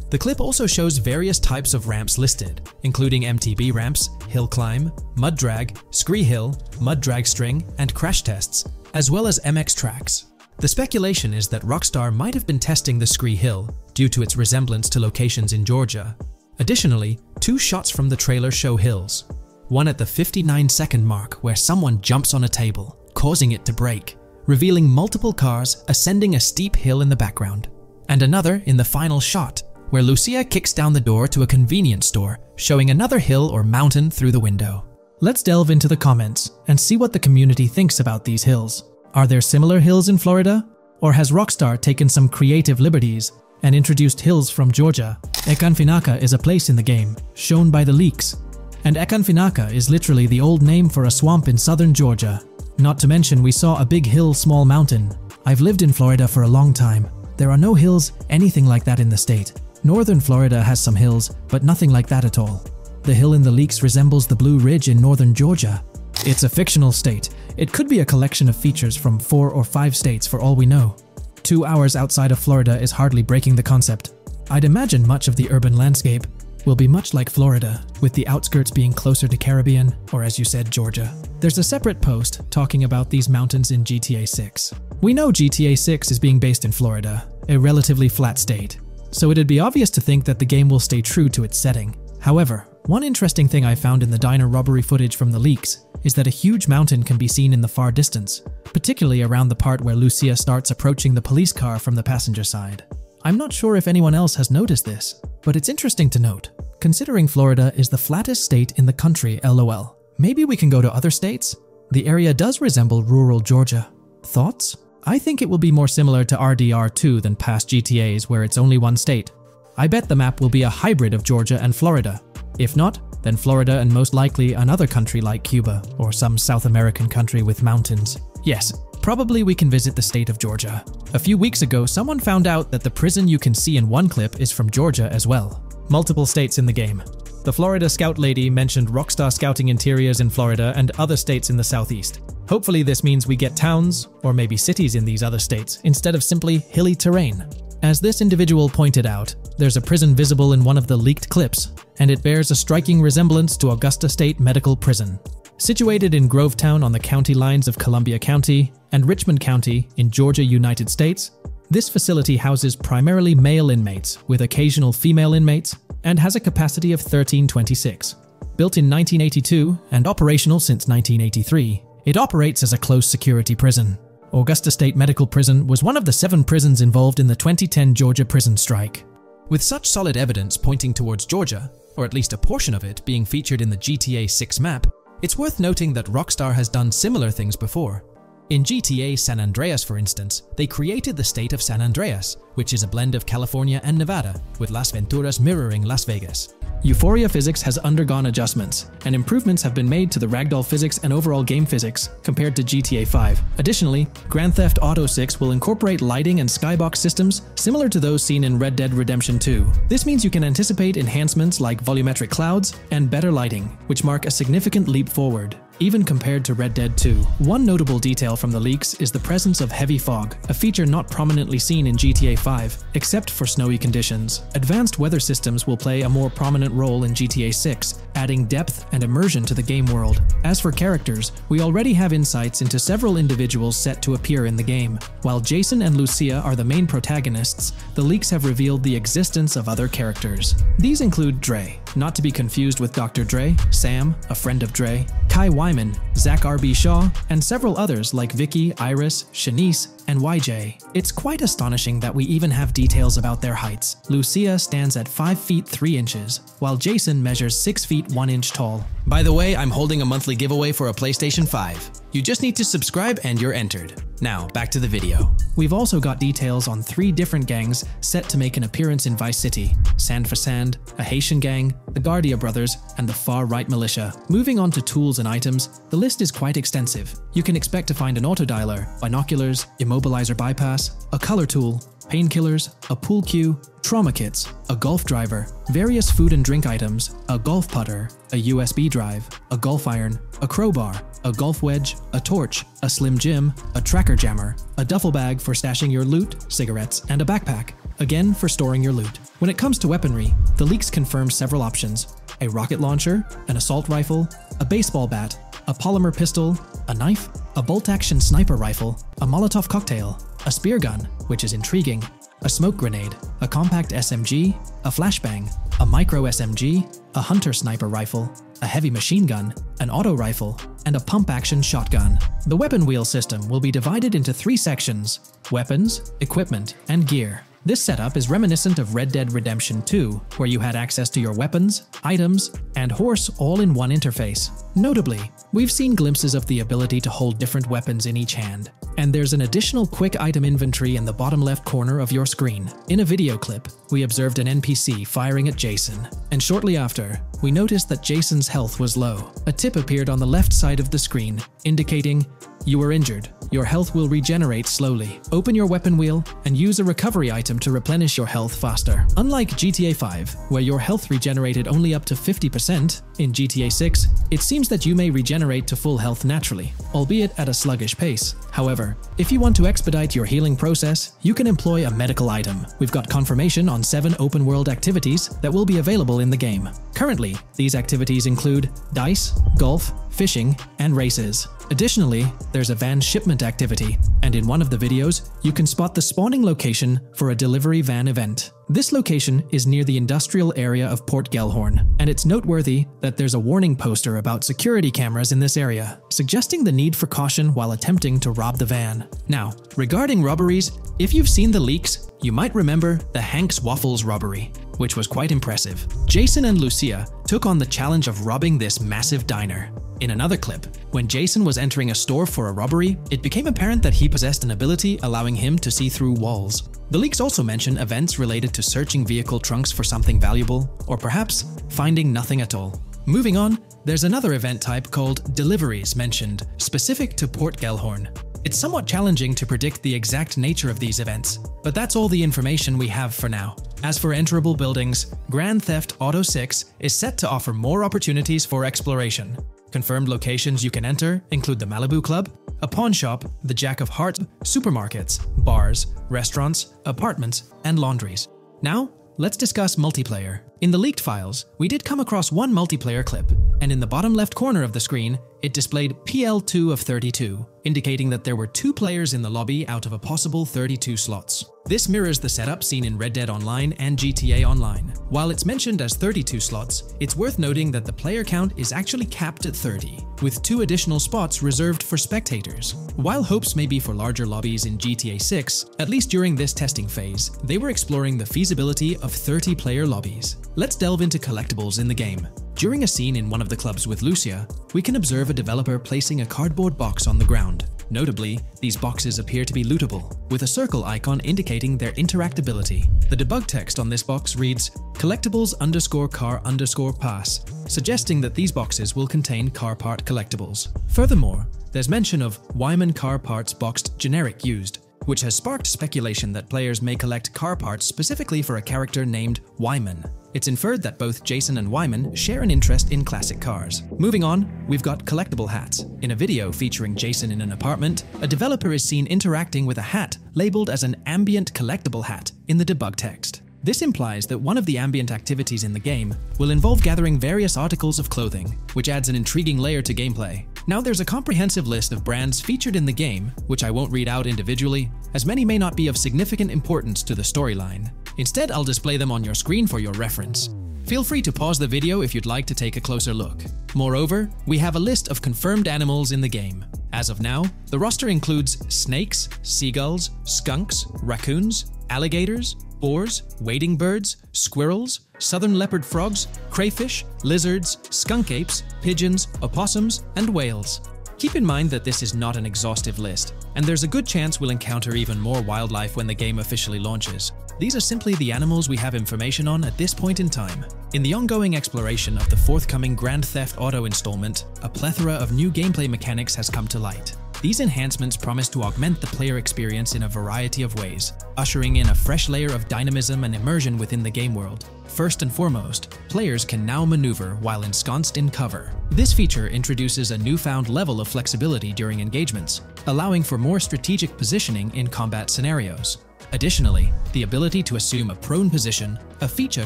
The clip also shows various types of ramps listed, including MTB ramps, hill climb, mud drag, scree hill, mud drag string, and crash tests, as well as MX tracks. The speculation is that Rockstar might have been testing the Scree Hill due to its resemblance to locations in Georgia. Additionally, two shots from the trailer show hills. One at the 59 second mark where someone jumps on a table, causing it to break, revealing multiple cars ascending a steep hill in the background. And another in the final shot, where Lucia kicks down the door to a convenience store, showing another hill or mountain through the window. Let's delve into the comments and see what the community thinks about these hills. Are there similar hills in Florida? Or has Rockstar taken some creative liberties and introduced hills from Georgia? Ekanfinaka is a place in the game, shown by the leaks. And Ekanfinaka is literally the old name for a swamp in southern Georgia. Not to mention we saw a big hill small mountain. I've lived in Florida for a long time. There are no hills anything like that in the state. Northern Florida has some hills, but nothing like that at all. the hill in the leaks resembles the Blue Ridge in northern Georgia. It's a fictional state. It could be a collection of features from four or five states for all we know. Two hours outside of Florida is hardly breaking the concept. I'd imagine much of the urban landscape will be much like Florida, with the outskirts being closer to Caribbean, or as you said, Georgia. There's a separate post talking about these mountains in GTA 6. We know GTA 6 is being based in Florida, a relatively flat state, so it'd be obvious to think that the game will stay true to its setting. However, one interesting thing I found in the diner robbery footage from the leaks is that a huge mountain can be seen in the far distance, particularly around the part where Lucia starts approaching the police car from the passenger side. I'm not sure if anyone else has noticed this, but it's interesting to note, considering Florida is the flattest state in the country lol. Maybe we can go to other states? The area does resemble rural Georgia. Thoughts? I think it will be more similar to RDR2 than past GTAs where it's only one state. I bet the map will be a hybrid of Georgia and Florida. If not, then Florida and most likely another country like Cuba or some South American country with mountains. Yes, probably we can visit the state of Georgia. A few weeks ago, someone found out that the prison you can see in one clip is from Georgia as well. Multiple states in the game. The Florida Scout lady mentioned Rockstar Scouting interiors in Florida and other states in the southeast. Hopefully this means we get towns, or maybe cities in these other states, instead of simply hilly terrain. As this individual pointed out, there's a prison visible in one of the leaked clips, and it bears a striking resemblance to Augusta State Medical Prison. Situated in Grovetown on the county lines of Columbia County and Richmond County in Georgia, United States, this facility houses primarily male inmates with occasional female inmates and has a capacity of 1326. Built in 1982 and operational since 1983, it operates as a close security prison. Augusta State Medical Prison was one of the seven prisons involved in the 2010 Georgia prison strike. With such solid evidence pointing towards Georgia, or at least a portion of it being featured in the GTA 6 map, it's worth noting that Rockstar has done similar things before. In GTA San Andreas, for instance, they created the state of San Andreas, which is a blend of California and Nevada, with Las Venturas mirroring Las Vegas. Euphoria physics has undergone adjustments, and improvements have been made to the ragdoll physics and overall game physics compared to GTA 5. Additionally, Grand Theft Auto 6 will incorporate lighting and skybox systems similar to those seen in Red Dead Redemption 2. This means you can anticipate enhancements like volumetric clouds and better lighting, which mark a significant leap forward even compared to Red Dead 2. One notable detail from the leaks is the presence of heavy fog, a feature not prominently seen in GTA 5, except for snowy conditions. Advanced weather systems will play a more prominent role in GTA 6, adding depth and immersion to the game world. As for characters, we already have insights into several individuals set to appear in the game. While Jason and Lucia are the main protagonists, the leaks have revealed the existence of other characters. These include Dre, not to be confused with Dr. Dre, Sam, a friend of Dre, Kai Wyman, Zach R.B. Shaw, and several others like Vicky, Iris, Shanice, and YJ. It's quite astonishing that we even have details about their heights. Lucia stands at 5 feet 3 inches, while Jason measures 6 feet 1 inch tall. By the way, I'm holding a monthly giveaway for a PlayStation 5. You just need to subscribe and you're entered. Now, back to the video. We've also got details on three different gangs set to make an appearance in Vice City. Sand for Sand, a Haitian gang, the Guardia Brothers, and the Far Right Militia. Moving on to tools and items, the list is quite extensive. You can expect to find an autodialer, binoculars, immobilizer bypass, a color tool, painkillers, a pool cue, trauma kits, a golf driver, various food and drink items, a golf putter, a USB drive, a golf iron, a crowbar, a golf wedge, a torch, a slim jim, a tracker jammer, a duffel bag for stashing your loot, cigarettes, and a backpack, again for storing your loot. When it comes to weaponry, the leaks confirm several options a rocket launcher, an assault rifle, a baseball bat, a polymer pistol, a knife, a bolt action sniper rifle, a Molotov cocktail, a spear gun, which is intriguing, a smoke grenade, a compact SMG, a flashbang, a micro SMG, a hunter sniper rifle, a heavy machine gun, an auto rifle, and a pump-action shotgun. The weapon wheel system will be divided into three sections, weapons, equipment, and gear. This setup is reminiscent of Red Dead Redemption 2, where you had access to your weapons, items, and horse all in one interface. Notably, we've seen glimpses of the ability to hold different weapons in each hand, and there's an additional quick item inventory in the bottom left corner of your screen. In a video clip, we observed an NPC firing at Jason, and shortly after, we noticed that Jason's health was low. A tip appeared on the left side of the screen, indicating you were injured. Your health will regenerate slowly. Open your weapon wheel and use a recovery item to replenish your health faster. Unlike GTA 5, where your health regenerated only up to 50%, in GTA 6, it seems that you may regenerate to full health naturally, albeit at a sluggish pace. However, if you want to expedite your healing process, you can employ a medical item. We've got confirmation on 7 open world activities that will be available in the game. Currently, these activities include dice, golf, fishing, and races. Additionally, there's a van shipment activity, and in one of the videos, you can spot the spawning location for a delivery van event. This location is near the industrial area of Port Gellhorn, and it's noteworthy that there's a warning poster about security cameras in this area, suggesting the need for caution while attempting to rob the van. Now, regarding robberies, if you've seen the leaks, you might remember the Hank's Waffles robbery, which was quite impressive. Jason and Lucia took on the challenge of robbing this massive diner. In another clip, when Jason was entering a store for a robbery, it became apparent that he possessed an ability allowing him to see through walls. The leaks also mention events related to searching vehicle trunks for something valuable, or perhaps finding nothing at all. Moving on, there's another event type called deliveries mentioned, specific to Port Gellhorn. It's somewhat challenging to predict the exact nature of these events, but that's all the information we have for now. As for enterable buildings, Grand Theft Auto 6 is set to offer more opportunities for exploration. Confirmed locations you can enter include the Malibu Club, a pawn shop, the Jack of Hearts, supermarkets, bars, restaurants, apartments, and laundries. Now, let's discuss multiplayer. In the leaked files, we did come across one multiplayer clip, and in the bottom left corner of the screen, it displayed PL2 of 32, indicating that there were two players in the lobby out of a possible 32 slots. This mirrors the setup seen in Red Dead Online and GTA Online. While it's mentioned as 32 slots, it's worth noting that the player count is actually capped at 30, with two additional spots reserved for spectators. While hopes may be for larger lobbies in GTA 6, at least during this testing phase, they were exploring the feasibility of 30 player lobbies. Let's delve into collectibles in the game. During a scene in one of the clubs with Lucia, we can observe a developer placing a cardboard box on the ground. Notably, these boxes appear to be lootable, with a circle icon indicating their interactability. The debug text on this box reads, collectibles underscore car underscore pass, suggesting that these boxes will contain car part collectibles. Furthermore, there's mention of Wyman car parts boxed generic used, which has sparked speculation that players may collect car parts specifically for a character named Wyman. It's inferred that both Jason and Wyman share an interest in classic cars. Moving on, we've got collectible hats. In a video featuring Jason in an apartment, a developer is seen interacting with a hat labeled as an ambient collectible hat in the debug text. This implies that one of the ambient activities in the game will involve gathering various articles of clothing, which adds an intriguing layer to gameplay. Now there's a comprehensive list of brands featured in the game, which I won't read out individually, as many may not be of significant importance to the storyline. Instead, I'll display them on your screen for your reference. Feel free to pause the video if you'd like to take a closer look. Moreover, we have a list of confirmed animals in the game. As of now, the roster includes snakes, seagulls, skunks, raccoons, alligators, boars, wading birds, squirrels, southern leopard frogs, crayfish, lizards, skunk apes, pigeons, opossums, and whales. Keep in mind that this is not an exhaustive list, and there's a good chance we'll encounter even more wildlife when the game officially launches. These are simply the animals we have information on at this point in time. In the ongoing exploration of the forthcoming Grand Theft Auto installment, a plethora of new gameplay mechanics has come to light. These enhancements promise to augment the player experience in a variety of ways, ushering in a fresh layer of dynamism and immersion within the game world. First and foremost, players can now maneuver while ensconced in cover. This feature introduces a newfound level of flexibility during engagements, allowing for more strategic positioning in combat scenarios. Additionally, the ability to assume a prone position, a feature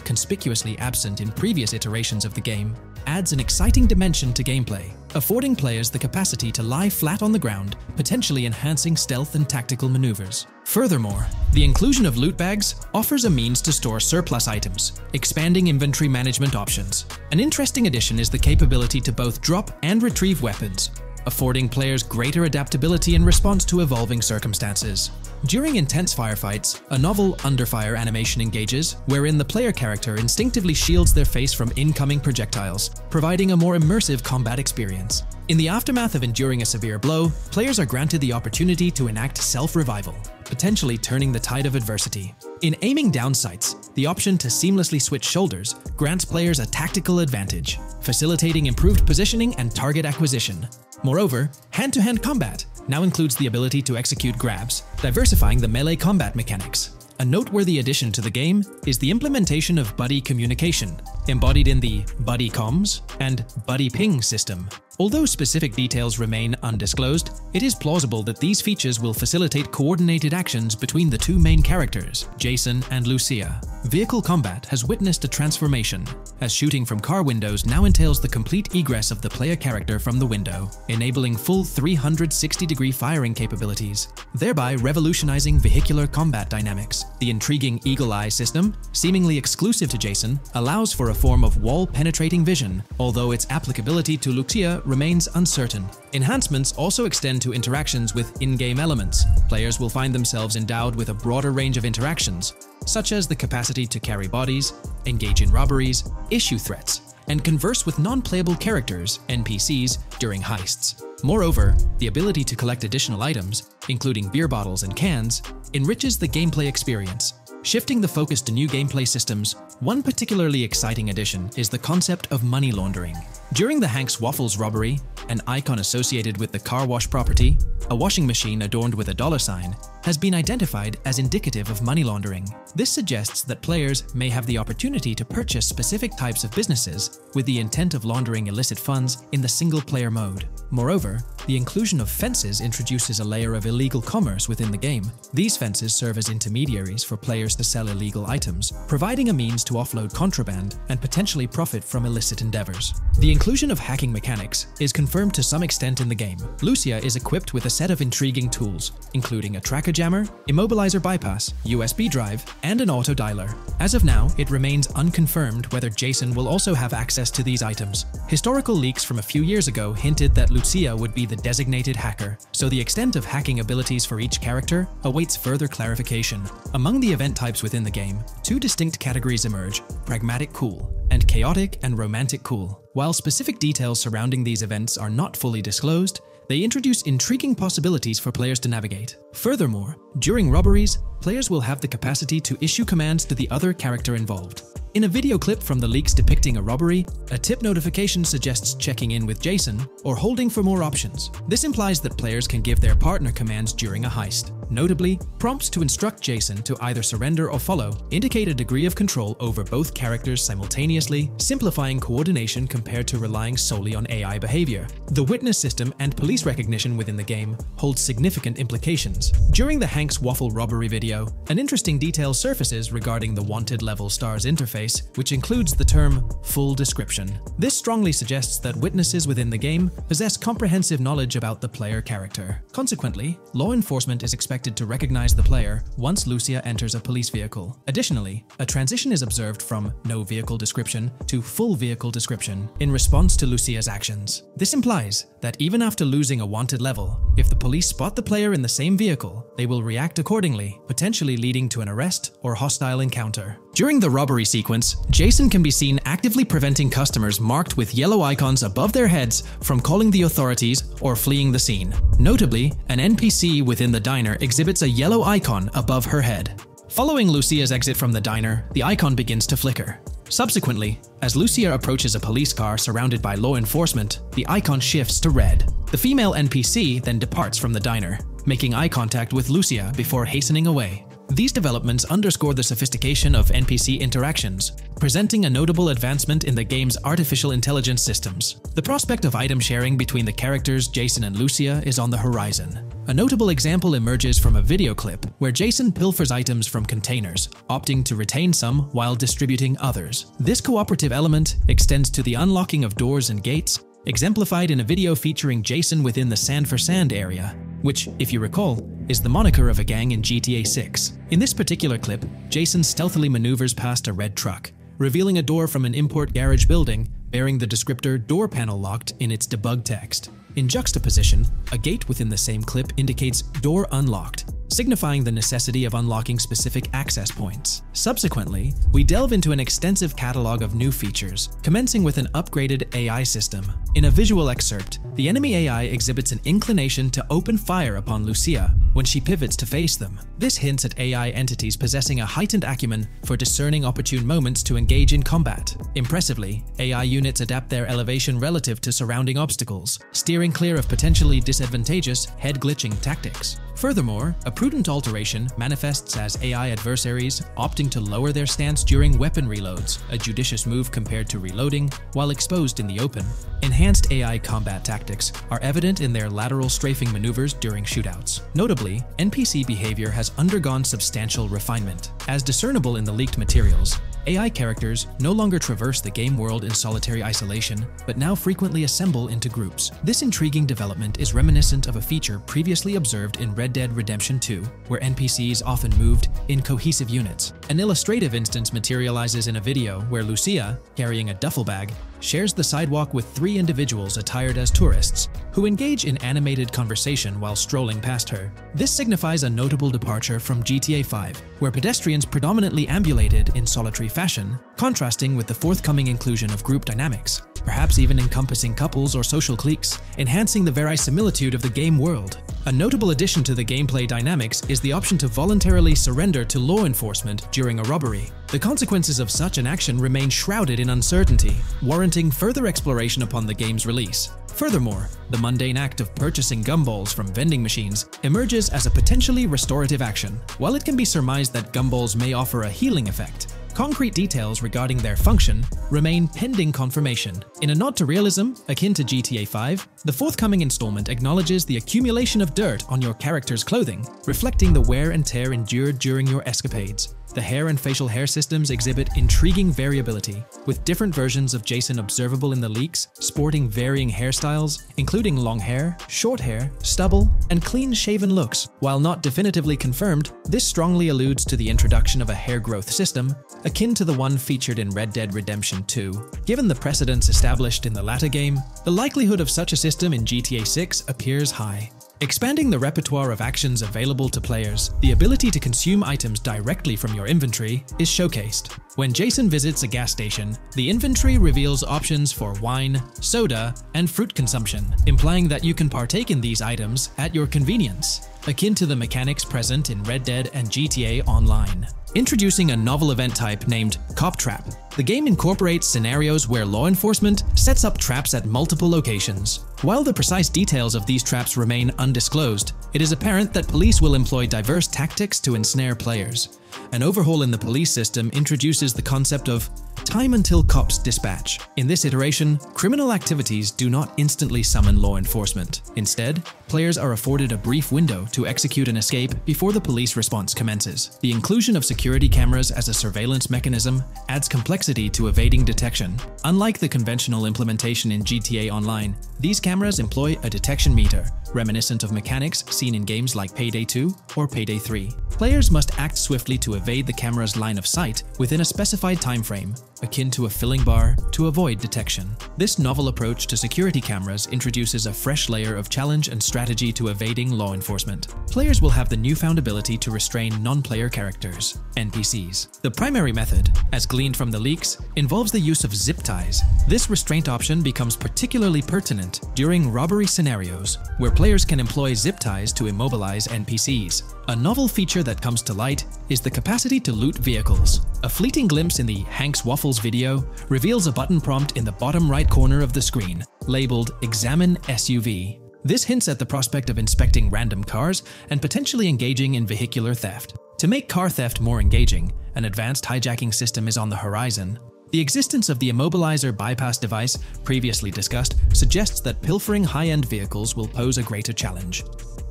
conspicuously absent in previous iterations of the game, adds an exciting dimension to gameplay, affording players the capacity to lie flat on the ground, potentially enhancing stealth and tactical maneuvers. Furthermore, the inclusion of loot bags offers a means to store surplus items, expanding inventory management options. An interesting addition is the capability to both drop and retrieve weapons, affording players greater adaptability in response to evolving circumstances. During intense firefights, a novel underfire animation engages, wherein the player character instinctively shields their face from incoming projectiles, providing a more immersive combat experience. In the aftermath of enduring a severe blow, players are granted the opportunity to enact self-revival, potentially turning the tide of adversity. In aiming down sights, the option to seamlessly switch shoulders grants players a tactical advantage, facilitating improved positioning and target acquisition. Moreover, hand-to-hand -hand combat, now includes the ability to execute grabs, diversifying the melee combat mechanics. A noteworthy addition to the game is the implementation of buddy communication, embodied in the Buddy Comms and Buddy Ping system. Although specific details remain undisclosed, it is plausible that these features will facilitate coordinated actions between the two main characters, Jason and Lucia. Vehicle combat has witnessed a transformation, as shooting from car windows now entails the complete egress of the player character from the window, enabling full 360-degree firing capabilities, thereby revolutionizing vehicular combat dynamics. The intriguing Eagle Eye system, seemingly exclusive to Jason, allows for a form of wall-penetrating vision, although its applicability to Lucia remains uncertain. Enhancements also extend to interactions with in-game elements. Players will find themselves endowed with a broader range of interactions, such as the capacity to carry bodies, engage in robberies, issue threats, and converse with non-playable characters, NPCs, during heists. Moreover, the ability to collect additional items, including beer bottles and cans, enriches the gameplay experience. Shifting the focus to new gameplay systems, one particularly exciting addition is the concept of money laundering. During the Hank's Waffles robbery, an icon associated with the car wash property, a washing machine adorned with a dollar sign, has been identified as indicative of money laundering. This suggests that players may have the opportunity to purchase specific types of businesses with the intent of laundering illicit funds in the single-player mode. Moreover, the inclusion of fences introduces a layer of illegal commerce within the game. These fences serve as intermediaries for players to sell illegal items, providing a means to offload contraband and potentially profit from illicit endeavors. The inclusion of hacking mechanics is confirmed to some extent in the game. Lucia is equipped with a set of intriguing tools, including a tracker jammer, immobilizer bypass, USB drive, and an auto dialer. As of now, it remains unconfirmed whether Jason will also have access to these items. Historical leaks from a few years ago hinted that Lucia would be the designated hacker, so the extent of hacking abilities for each character awaits further clarification. Among the event types within the game, two distinct categories emerge, pragmatic cool and chaotic and romantic cool. While specific details surrounding these events are not fully disclosed, they introduce intriguing possibilities for players to navigate. Furthermore, during robberies, players will have the capacity to issue commands to the other character involved. In a video clip from the leaks depicting a robbery, a tip notification suggests checking in with Jason or holding for more options. This implies that players can give their partner commands during a heist. Notably, prompts to instruct Jason to either surrender or follow indicate a degree of control over both characters simultaneously, simplifying coordination compared to relying solely on AI behavior. The witness system and police recognition within the game hold significant implications. During the Hank's Waffle robbery video, an interesting detail surfaces regarding the wanted level stars interface which includes the term full description. This strongly suggests that witnesses within the game possess comprehensive knowledge about the player character. Consequently, law enforcement is expected to recognize the player once Lucia enters a police vehicle. Additionally, a transition is observed from no vehicle description to full vehicle description in response to Lucia's actions. This implies that even after losing a wanted level, if the police spot the player in the same vehicle, they will react accordingly, potentially leading to an arrest or hostile encounter. During the robbery sequence, Jason can be seen actively preventing customers marked with yellow icons above their heads from calling the authorities or fleeing the scene. Notably, an NPC within the diner exhibits a yellow icon above her head. Following Lucia's exit from the diner, the icon begins to flicker. Subsequently, as Lucia approaches a police car surrounded by law enforcement, the icon shifts to red. The female NPC then departs from the diner, making eye contact with Lucia before hastening away. These developments underscore the sophistication of NPC interactions, presenting a notable advancement in the game's artificial intelligence systems. The prospect of item sharing between the characters Jason and Lucia is on the horizon. A notable example emerges from a video clip where Jason pilfers items from containers, opting to retain some while distributing others. This cooperative element extends to the unlocking of doors and gates, exemplified in a video featuring Jason within the Sand for Sand area, which, if you recall, is the moniker of a gang in GTA 6. In this particular clip, Jason stealthily maneuvers past a red truck, revealing a door from an import garage building bearing the descriptor door panel locked in its debug text. In juxtaposition, a gate within the same clip indicates door unlocked, signifying the necessity of unlocking specific access points. Subsequently, we delve into an extensive catalog of new features, commencing with an upgraded AI system. In a visual excerpt, the enemy AI exhibits an inclination to open fire upon Lucia when she pivots to face them. This hints at AI entities possessing a heightened acumen for discerning opportune moments to engage in combat. Impressively, AI units adapt their elevation relative to surrounding obstacles, steering clear of potentially disadvantageous head-glitching tactics. Furthermore, a prudent alteration manifests as AI adversaries opting to lower their stance during weapon reloads, a judicious move compared to reloading while exposed in the open. Enhanced AI combat tactics are evident in their lateral strafing maneuvers during shootouts. Notably, NPC behavior has undergone substantial refinement. As discernible in the leaked materials, AI characters no longer traverse the game world in solitary isolation, but now frequently assemble into groups. This intriguing development is reminiscent of a feature previously observed in Red Dead Redemption 2, where NPCs often moved in cohesive units. An illustrative instance materializes in a video where Lucia, carrying a duffel bag, shares the sidewalk with three individuals attired as tourists, who engage in animated conversation while strolling past her. This signifies a notable departure from GTA 5, where pedestrians predominantly ambulated in solitary fashion, contrasting with the forthcoming inclusion of group dynamics, perhaps even encompassing couples or social cliques, enhancing the verisimilitude of the game world. A notable addition to the gameplay dynamics is the option to voluntarily surrender to law enforcement during a robbery. The consequences of such an action remain shrouded in uncertainty, warranting further exploration upon the game's release. Furthermore, the mundane act of purchasing gumballs from vending machines emerges as a potentially restorative action. While it can be surmised that gumballs may offer a healing effect, Concrete details regarding their function remain pending confirmation. In a nod to realism, akin to GTA 5, the forthcoming installment acknowledges the accumulation of dirt on your character's clothing, reflecting the wear and tear endured during your escapades. The hair and facial hair systems exhibit intriguing variability, with different versions of Jason observable in the leaks, sporting varying hairstyles, including long hair, short hair, stubble, and clean-shaven looks. While not definitively confirmed, this strongly alludes to the introduction of a hair growth system, akin to the one featured in Red Dead Redemption 2. Given the precedents established in the latter game, the likelihood of such a system in GTA 6 appears high. Expanding the repertoire of actions available to players, the ability to consume items directly from your inventory is showcased. When Jason visits a gas station, the inventory reveals options for wine, soda, and fruit consumption, implying that you can partake in these items at your convenience, akin to the mechanics present in Red Dead and GTA Online. Introducing a novel event type named Cop Trap, the game incorporates scenarios where law enforcement sets up traps at multiple locations. While the precise details of these traps remain undisclosed, it is apparent that police will employ diverse tactics to ensnare players. An overhaul in the police system introduces the concept of time until cops dispatch. In this iteration, criminal activities do not instantly summon law enforcement. Instead, players are afforded a brief window to execute an escape before the police response commences. The inclusion of security cameras as a surveillance mechanism adds complexity to evading detection. Unlike the conventional implementation in GTA Online, these cameras employ a detection meter, reminiscent of mechanics seen in games like Payday 2 or Payday 3. Players must act swiftly to evade the camera's line of sight within a specified time frame, akin to a filling bar, to avoid detection. This novel approach to security cameras introduces a fresh layer of challenge and strategy to evading law enforcement. Players will have the newfound ability to restrain non-player characters, NPCs. The primary method, as gleaned from the leaks, involves the use of zip ties. This restraint option becomes particularly pertinent during robbery scenarios, where players can employ zip ties to immobilize NPCs. A novel feature that comes to light is the capacity to loot vehicles. A fleeting glimpse in the Hank's Waffles video reveals a button prompt in the bottom right corner of the screen, labeled Examine SUV. This hints at the prospect of inspecting random cars and potentially engaging in vehicular theft. To make car theft more engaging, an advanced hijacking system is on the horizon. The existence of the immobilizer bypass device, previously discussed, suggests that pilfering high-end vehicles will pose a greater challenge.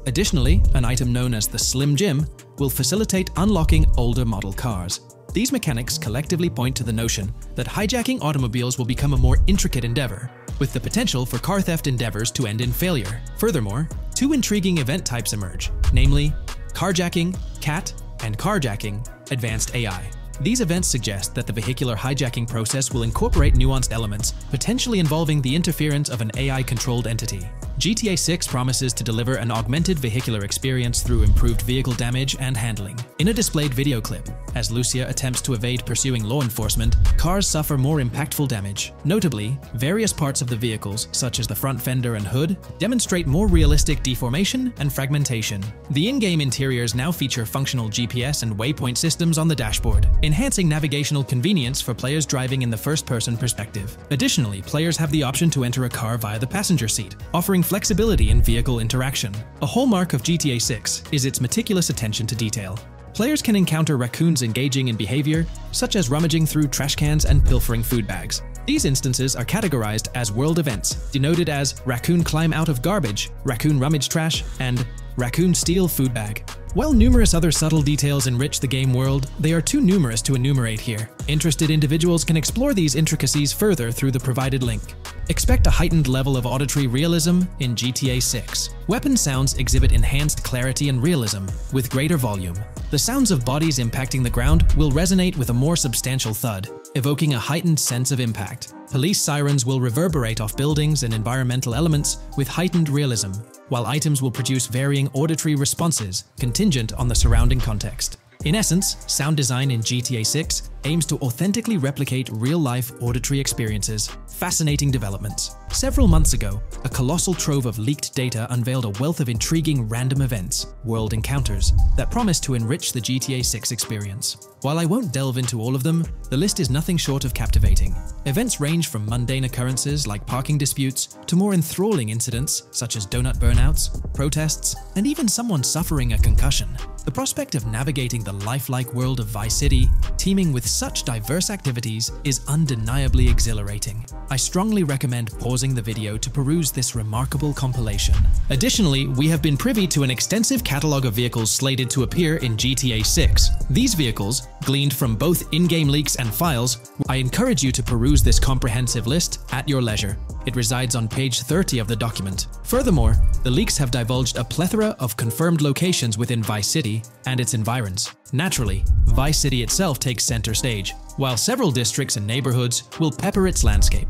Additionally, an item known as the Slim Jim will facilitate unlocking older model cars. These mechanics collectively point to the notion that hijacking automobiles will become a more intricate endeavor, with the potential for car theft endeavors to end in failure. Furthermore, two intriguing event types emerge, namely carjacking, CAT, and carjacking, advanced AI. These events suggest that the vehicular hijacking process will incorporate nuanced elements, potentially involving the interference of an AI-controlled entity. GTA 6 promises to deliver an augmented vehicular experience through improved vehicle damage and handling. In a displayed video clip, As Lucia attempts to evade pursuing law enforcement, cars suffer more impactful damage. Notably, various parts of the vehicles, such as the front fender and hood, demonstrate more realistic deformation and fragmentation. The in-game interiors now feature functional GPS and waypoint systems on the dashboard, enhancing navigational convenience for players driving in the first-person perspective. Additionally, players have the option to enter a car via the passenger seat, offering flexibility in vehicle interaction. A hallmark of GTA 6 is its meticulous attention to detail. Players can encounter raccoons engaging in behavior, such as rummaging through trash cans and pilfering food bags. These instances are categorized as world events, denoted as raccoon climb out of garbage, raccoon rummage trash, and raccoon steal food bag. While numerous other subtle details enrich the game world, they are too numerous to enumerate here. Interested individuals can explore these intricacies further through the provided link. Expect a heightened level of auditory realism in GTA 6. Weapon sounds exhibit enhanced clarity and realism, with greater volume. The sounds of bodies impacting the ground will resonate with a more substantial thud, evoking a heightened sense of impact. Police sirens will reverberate off buildings and environmental elements with heightened realism, while items will produce varying auditory responses contingent on the surrounding context. In essence, sound design in GTA 6 aims to authentically replicate real-life auditory experiences. Fascinating developments. Several months ago, a colossal trove of leaked data unveiled a wealth of intriguing random events, world encounters, that promise to enrich the GTA 6 experience. While I won't delve into all of them, the list is nothing short of captivating. Events range from mundane occurrences like parking disputes to more enthralling incidents such as donut burnouts, protests, and even someone suffering a concussion. The prospect of navigating the lifelike world of Vice City, teeming with such diverse activities, is undeniably exhilarating. I strongly recommend pausing the video to peruse this remarkable compilation. Additionally, we have been privy to an extensive catalogue of vehicles slated to appear in GTA 6. These vehicles, gleaned from both in-game leaks and files, I encourage you to peruse this comprehensive list at your leisure. It resides on page 30 of the document. Furthermore, the leaks have divulged a plethora of confirmed locations within Vice City and its environs. Naturally, Vice City itself takes center stage, while several districts and neighborhoods will pepper its landscape.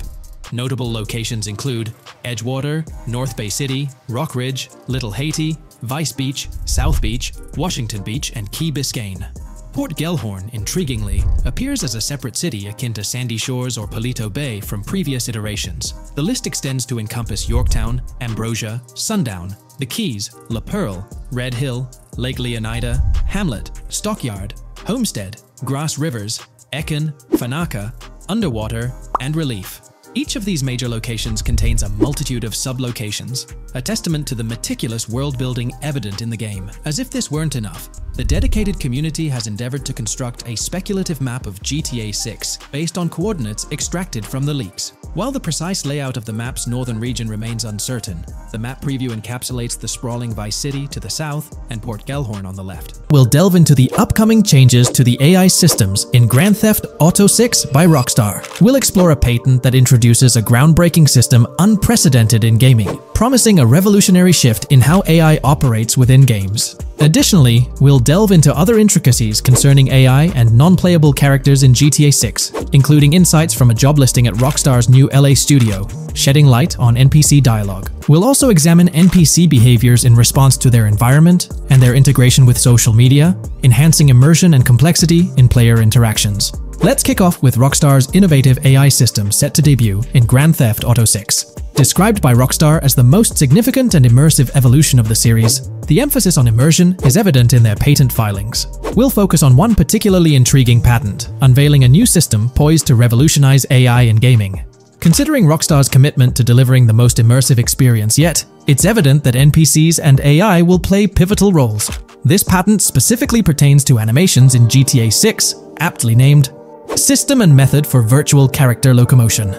Notable locations include Edgewater, North Bay City, Rock Ridge, Little Haiti, Vice Beach, South Beach, Washington Beach, and Key Biscayne. Port Gellhorn, intriguingly, appears as a separate city akin to Sandy Shores or Paleto Bay from previous iterations. The list extends to encompass Yorktown, Ambrosia, Sundown, the Keys, La Pearl, Red Hill, Lake Leonida, Hamlet, Stockyard, Homestead, Grass Rivers, Ekin, Fanaka, Underwater, and Relief. Each of these major locations contains a multitude of sub-locations, a testament to the meticulous world-building evident in the game. As if this weren't enough, the dedicated community has endeavored to construct a speculative map of GTA 6 based on coordinates extracted from the leaks. While the precise layout of the map's northern region remains uncertain, the map preview encapsulates the sprawling Vice City to the south and Port Gellhorn on the left. We'll delve into the upcoming changes to the AI systems in Grand Theft Auto 6 by Rockstar. We'll explore a patent that introduces a groundbreaking system unprecedented in gaming, promising a revolutionary shift in how AI operates within games. Additionally, we'll delve into other intricacies concerning AI and non-playable characters in GTA 6, including insights from a job listing at Rockstar's new LA studio, shedding light on NPC dialogue. We'll also examine NPC behaviors in response to their environment and their integration with social media, enhancing immersion and complexity in player interactions. Let's kick off with Rockstar's innovative AI system set to debut in Grand Theft Auto 6. Described by Rockstar as the most significant and immersive evolution of the series, the emphasis on immersion is evident in their patent filings. We'll focus on one particularly intriguing patent, unveiling a new system poised to revolutionize AI in gaming. Considering Rockstar's commitment to delivering the most immersive experience yet, it's evident that NPCs and AI will play pivotal roles. This patent specifically pertains to animations in GTA 6, aptly named System and Method for Virtual Character Locomotion.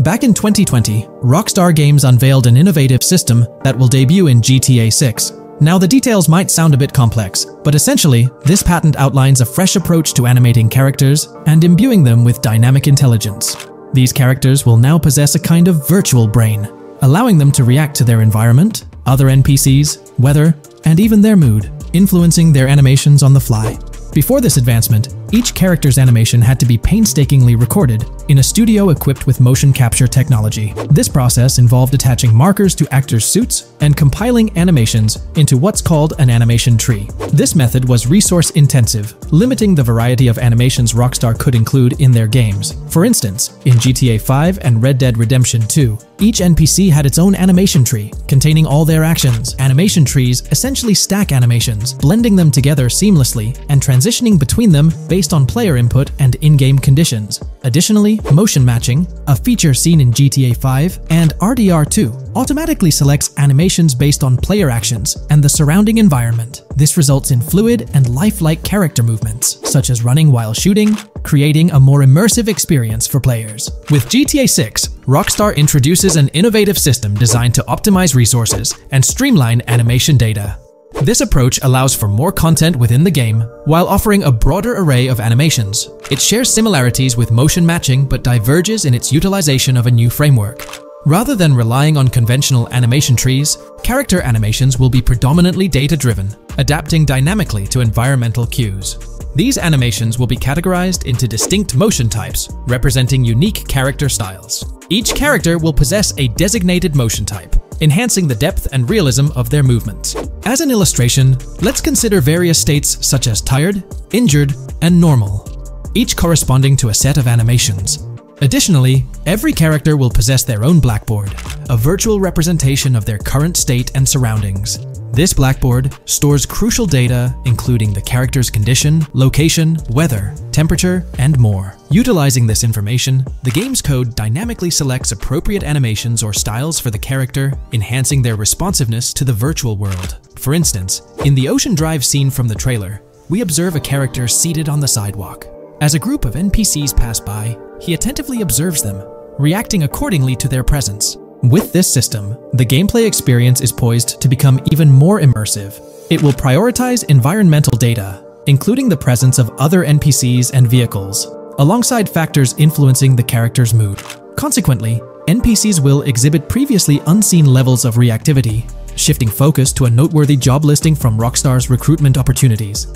Back in 2020, Rockstar Games unveiled an innovative system that will debut in GTA 6. Now the details might sound a bit complex, but essentially, this patent outlines a fresh approach to animating characters and imbuing them with dynamic intelligence. These characters will now possess a kind of virtual brain, allowing them to react to their environment, other NPCs, weather, and even their mood, influencing their animations on the fly. Before this advancement, Each character's animation had to be painstakingly recorded in a studio equipped with motion capture technology. This process involved attaching markers to actors' suits and compiling animations into what's called an animation tree. This method was resource intensive, limiting the variety of animations Rockstar could include in their games. For instance, in GTA 5 and Red Dead Redemption 2, each NPC had its own animation tree, containing all their actions. Animation trees essentially stack animations, blending them together seamlessly and transitioning between them based on player input and in-game conditions. Additionally, motion matching, a feature seen in GTA 5 and RDR2, automatically selects animations based on player actions and the surrounding environment. This results in fluid and lifelike character movements, such as running while shooting, creating a more immersive experience for players. With GTA 6, Rockstar introduces an innovative system designed to optimize resources and streamline animation data. This approach allows for more content within the game while offering a broader array of animations. It shares similarities with motion matching but diverges in its utilization of a new framework. Rather than relying on conventional animation trees, character animations will be predominantly data-driven, adapting dynamically to environmental cues. These animations will be categorized into distinct motion types, representing unique character styles. Each character will possess a designated motion type, enhancing the depth and realism of their movements. As an illustration, let's consider various states such as tired, injured, and normal, each corresponding to a set of animations. Additionally, every character will possess their own blackboard, a virtual representation of their current state and surroundings. This blackboard stores crucial data including the character's condition, location, weather, temperature, and more. Utilizing this information, the game's code dynamically selects appropriate animations or styles for the character, enhancing their responsiveness to the virtual world. For instance, in the Ocean Drive scene from the trailer, we observe a character seated on the sidewalk. As a group of NPCs pass by, he attentively observes them, reacting accordingly to their presence. With this system, the gameplay experience is poised to become even more immersive. It will prioritize environmental data, including the presence of other NPCs and vehicles, alongside factors influencing the character's mood. Consequently, NPCs will exhibit previously unseen levels of reactivity, shifting focus to a noteworthy job listing from Rockstar's recruitment opportunities.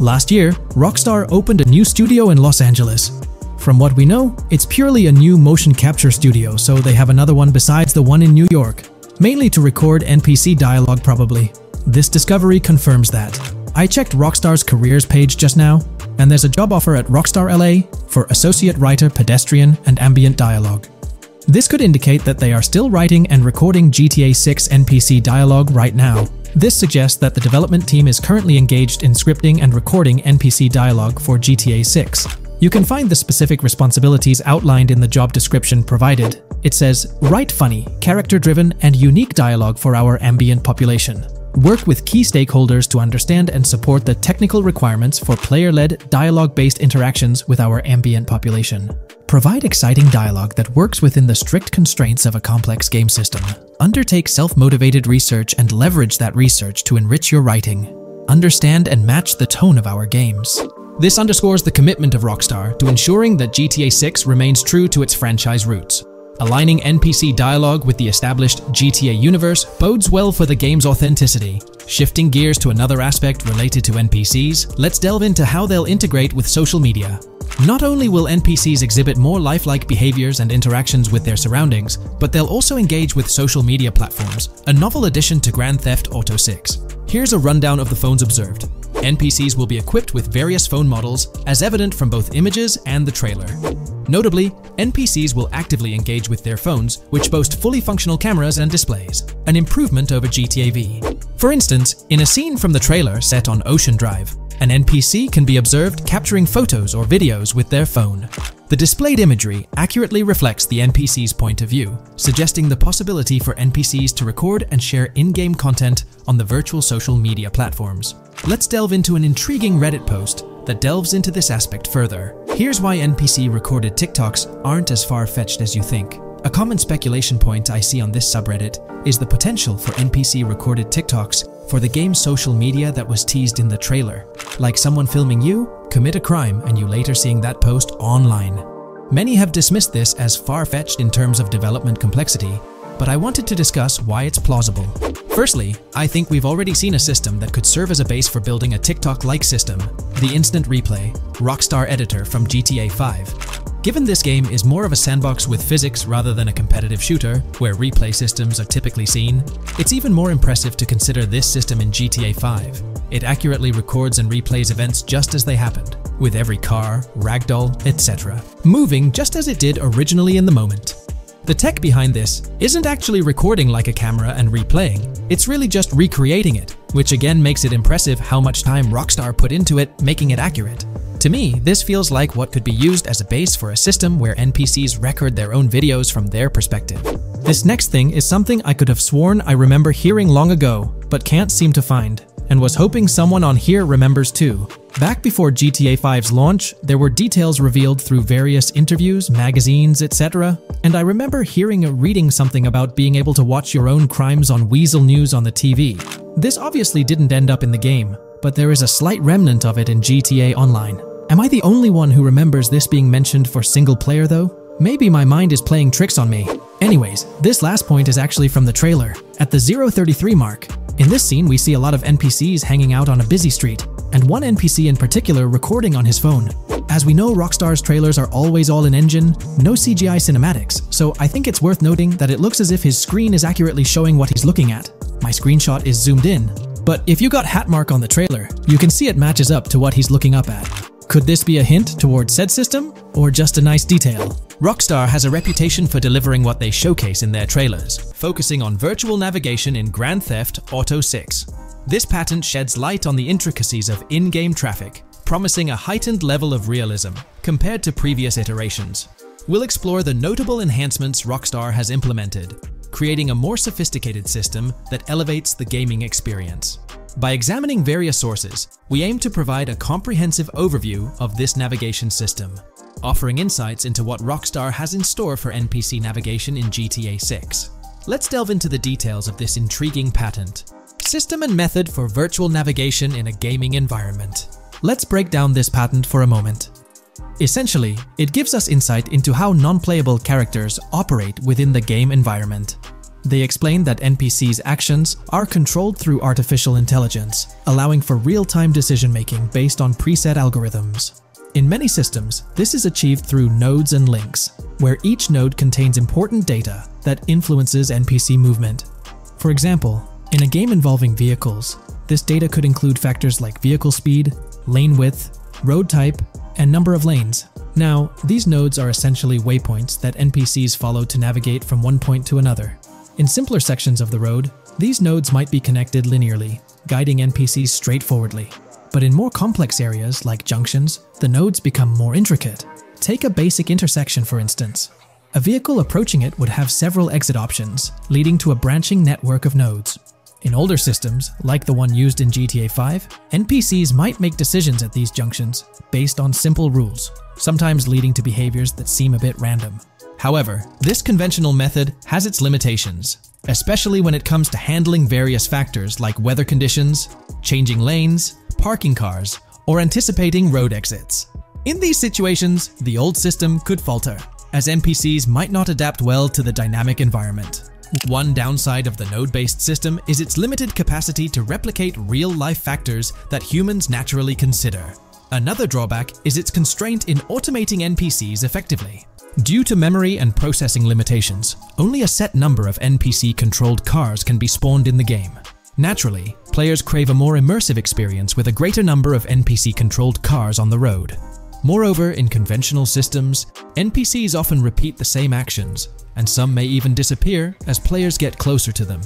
Last year, Rockstar opened a new studio in Los Angeles. From what we know, it's purely a new motion capture studio, so they have another one besides the one in New York, mainly to record NPC dialogue probably. This discovery confirms that. I checked Rockstar's careers page just now, and there's a job offer at Rockstar LA for Associate Writer Pedestrian and Ambient Dialogue. This could indicate that they are still writing and recording GTA 6 NPC dialogue right now, this suggests that the development team is currently engaged in scripting and recording NPC dialogue for GTA 6. You can find the specific responsibilities outlined in the job description provided. It says, write funny, character-driven, and unique dialogue for our ambient population. Work with key stakeholders to understand and support the technical requirements for player-led, dialogue-based interactions with our ambient population. Provide exciting dialogue that works within the strict constraints of a complex game system. Undertake self-motivated research and leverage that research to enrich your writing. Understand and match the tone of our games. This underscores the commitment of Rockstar to ensuring that GTA 6 remains true to its franchise roots. Aligning NPC dialogue with the established GTA universe bodes well for the game's authenticity. Shifting gears to another aspect related to NPCs, let's delve into how they'll integrate with social media. Not only will NPCs exhibit more lifelike behaviors and interactions with their surroundings, but they'll also engage with social media platforms, a novel addition to Grand Theft Auto 6. Here's a rundown of the phones observed. NPCs will be equipped with various phone models, as evident from both images and the trailer. Notably, NPCs will actively engage with their phones, which boast fully functional cameras and displays, an improvement over GTA V. For instance, in a scene from the trailer set on Ocean Drive, an NPC can be observed capturing photos or videos with their phone. The displayed imagery accurately reflects the NPC's point of view, suggesting the possibility for NPCs to record and share in-game content on the virtual social media platforms. Let's delve into an intriguing Reddit post that delves into this aspect further. Here's why NPC recorded TikToks aren't as far-fetched as you think. A common speculation point I see on this subreddit is the potential for NPC recorded TikToks for the game's social media that was teased in the trailer, like someone filming you commit a crime and you later seeing that post online. Many have dismissed this as far-fetched in terms of development complexity, but I wanted to discuss why it's plausible. Firstly, I think we've already seen a system that could serve as a base for building a TikTok-like system, the Instant Replay, Rockstar Editor from GTA 5. Given this game is more of a sandbox with physics rather than a competitive shooter, where replay systems are typically seen, it's even more impressive to consider this system in GTA 5. It accurately records and replays events just as they happened, with every car, ragdoll, etc., moving just as it did originally in the moment. The tech behind this isn't actually recording like a camera and replaying, it's really just recreating it, which again makes it impressive how much time Rockstar put into it making it accurate. To me, this feels like what could be used as a base for a system where NPCs record their own videos from their perspective. This next thing is something I could have sworn I remember hearing long ago, but can't seem to find and was hoping someone on here remembers too. Back before GTA 5's launch, there were details revealed through various interviews, magazines, etc. And I remember hearing or reading something about being able to watch your own crimes on Weasel News on the TV. This obviously didn't end up in the game, but there is a slight remnant of it in GTA Online. Am I the only one who remembers this being mentioned for single player though? Maybe my mind is playing tricks on me. Anyways, this last point is actually from the trailer. At the 033 mark, in this scene, we see a lot of NPCs hanging out on a busy street, and one NPC in particular recording on his phone. As we know, Rockstar's trailers are always all in engine, no CGI cinematics, so I think it's worth noting that it looks as if his screen is accurately showing what he's looking at. My screenshot is zoomed in, but if you got Hatmark on the trailer, you can see it matches up to what he's looking up at. Could this be a hint towards said system, or just a nice detail? Rockstar has a reputation for delivering what they showcase in their trailers, focusing on virtual navigation in Grand Theft Auto 6. This patent sheds light on the intricacies of in-game traffic, promising a heightened level of realism compared to previous iterations. We'll explore the notable enhancements Rockstar has implemented, creating a more sophisticated system that elevates the gaming experience. By examining various sources, we aim to provide a comprehensive overview of this navigation system, offering insights into what Rockstar has in store for NPC navigation in GTA 6. Let's delve into the details of this intriguing patent. System and method for virtual navigation in a gaming environment. Let's break down this patent for a moment. Essentially, it gives us insight into how non-playable characters operate within the game environment. They explain that NPCs' actions are controlled through artificial intelligence, allowing for real-time decision-making based on preset algorithms. In many systems, this is achieved through nodes and links, where each node contains important data that influences NPC movement. For example, in a game involving vehicles, this data could include factors like vehicle speed, lane width, road type, and number of lanes. Now, these nodes are essentially waypoints that NPCs follow to navigate from one point to another. In simpler sections of the road, these nodes might be connected linearly, guiding NPCs straightforwardly. But in more complex areas, like junctions, the nodes become more intricate. Take a basic intersection for instance. A vehicle approaching it would have several exit options, leading to a branching network of nodes. In older systems, like the one used in GTA 5, NPCs might make decisions at these junctions based on simple rules, sometimes leading to behaviors that seem a bit random. However, this conventional method has its limitations, especially when it comes to handling various factors like weather conditions, changing lanes, parking cars, or anticipating road exits. In these situations, the old system could falter, as NPCs might not adapt well to the dynamic environment. One downside of the node-based system is its limited capacity to replicate real-life factors that humans naturally consider. Another drawback is its constraint in automating NPCs effectively. Due to memory and processing limitations, only a set number of NPC-controlled cars can be spawned in the game. Naturally, players crave a more immersive experience with a greater number of NPC-controlled cars on the road. Moreover, in conventional systems, NPCs often repeat the same actions, and some may even disappear as players get closer to them.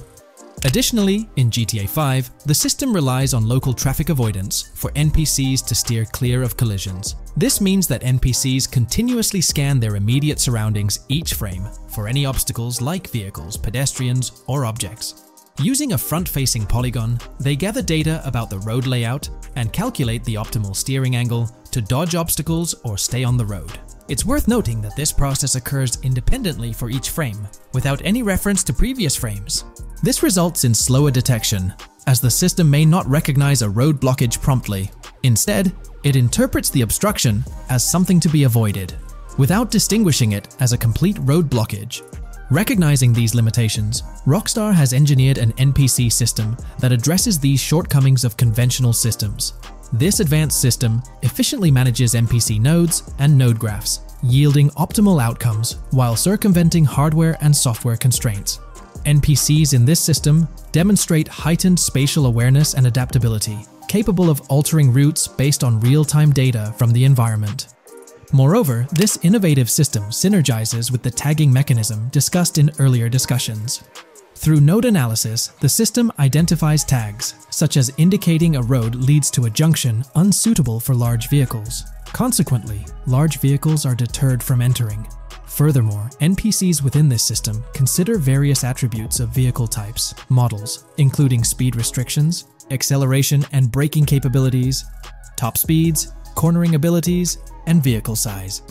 Additionally, in GTA 5, the system relies on local traffic avoidance for NPCs to steer clear of collisions. This means that NPCs continuously scan their immediate surroundings each frame for any obstacles like vehicles, pedestrians, or objects. Using a front-facing polygon, they gather data about the road layout and calculate the optimal steering angle to dodge obstacles or stay on the road. It's worth noting that this process occurs independently for each frame, without any reference to previous frames. This results in slower detection, as the system may not recognize a road blockage promptly. Instead, it interprets the obstruction as something to be avoided, without distinguishing it as a complete road blockage. Recognizing these limitations, Rockstar has engineered an NPC system that addresses these shortcomings of conventional systems. This advanced system efficiently manages NPC nodes and node graphs, yielding optimal outcomes while circumventing hardware and software constraints. NPCs in this system demonstrate heightened spatial awareness and adaptability, capable of altering routes based on real-time data from the environment. Moreover, this innovative system synergizes with the tagging mechanism discussed in earlier discussions. Through node analysis, the system identifies tags, such as indicating a road leads to a junction unsuitable for large vehicles. Consequently, large vehicles are deterred from entering. Furthermore, NPCs within this system consider various attributes of vehicle types, models, including speed restrictions, acceleration and braking capabilities, top speeds, cornering abilities, and vehicle size.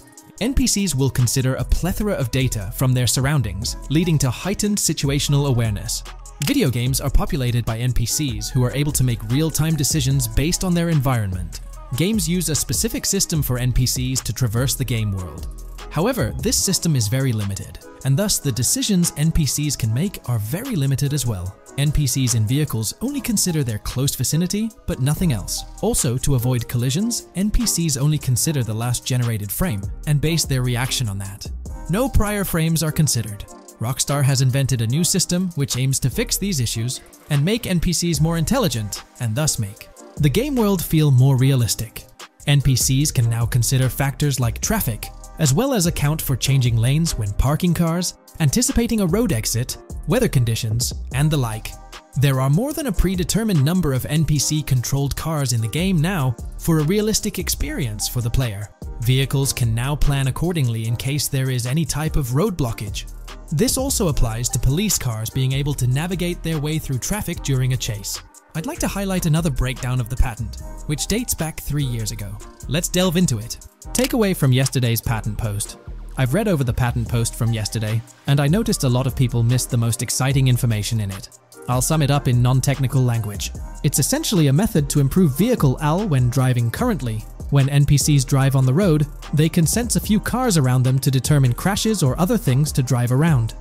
NPCs will consider a plethora of data from their surroundings, leading to heightened situational awareness. Video games are populated by NPCs who are able to make real-time decisions based on their environment. Games use a specific system for NPCs to traverse the game world. However, this system is very limited, and thus the decisions NPCs can make are very limited as well. NPCs in vehicles only consider their close vicinity, but nothing else. Also, to avoid collisions, NPCs only consider the last generated frame and base their reaction on that. No prior frames are considered. Rockstar has invented a new system which aims to fix these issues and make NPCs more intelligent, and thus make the game world feel more realistic. NPCs can now consider factors like traffic, as well as account for changing lanes when parking cars, anticipating a road exit, weather conditions, and the like. There are more than a predetermined number of NPC-controlled cars in the game now for a realistic experience for the player. Vehicles can now plan accordingly in case there is any type of road blockage. This also applies to police cars being able to navigate their way through traffic during a chase. I'd like to highlight another breakdown of the patent, which dates back three years ago. Let's delve into it. Takeaway from yesterday's patent post. I've read over the patent post from yesterday, and I noticed a lot of people missed the most exciting information in it. I'll sum it up in non-technical language. It's essentially a method to improve vehicle AL when driving currently. When NPCs drive on the road, they can sense a few cars around them to determine crashes or other things to drive around.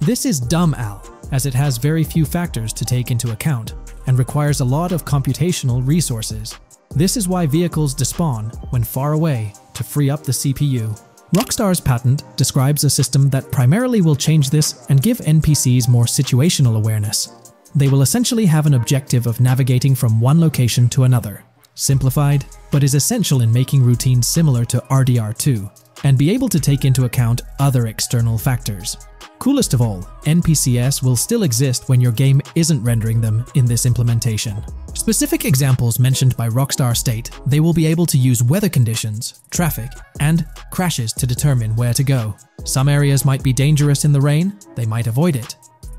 This is dumb AL, as it has very few factors to take into account, and requires a lot of computational resources. This is why vehicles despawn when far away to free up the CPU. Rockstar's patent describes a system that primarily will change this and give NPCs more situational awareness. They will essentially have an objective of navigating from one location to another, simplified, but is essential in making routines similar to RDR2, and be able to take into account other external factors. Coolest of all, NPCs will still exist when your game isn't rendering them in this implementation. Specific examples mentioned by Rockstar state they will be able to use weather conditions, traffic, and crashes to determine where to go. Some areas might be dangerous in the rain, they might avoid it.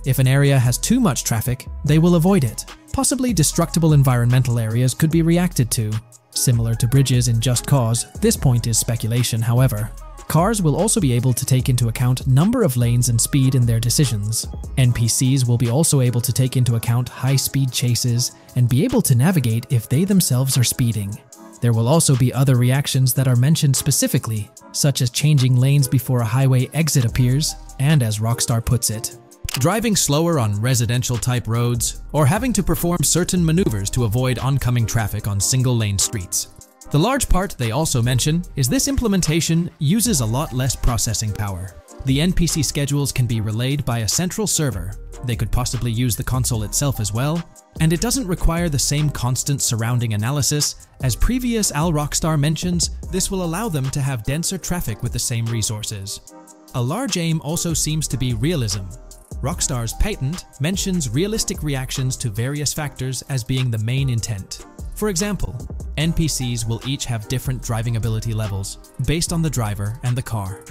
If an area has too much traffic, they will avoid it. Possibly destructible environmental areas could be reacted to. Similar to bridges in Just Cause, this point is speculation however. Cars will also be able to take into account number of lanes and speed in their decisions. NPCs will be also able to take into account high-speed chases and be able to navigate if they themselves are speeding. There will also be other reactions that are mentioned specifically, such as changing lanes before a highway exit appears, and as Rockstar puts it, driving slower on residential type roads, or having to perform certain maneuvers to avoid oncoming traffic on single lane streets. The large part they also mention is this implementation uses a lot less processing power. The NPC schedules can be relayed by a central server, they could possibly use the console itself as well, and it doesn't require the same constant surrounding analysis. As previous Al Rockstar mentions, this will allow them to have denser traffic with the same resources. A large aim also seems to be realism. Rockstar's patent mentions realistic reactions to various factors as being the main intent. For example, NPCs will each have different driving ability levels, based on the driver and the car.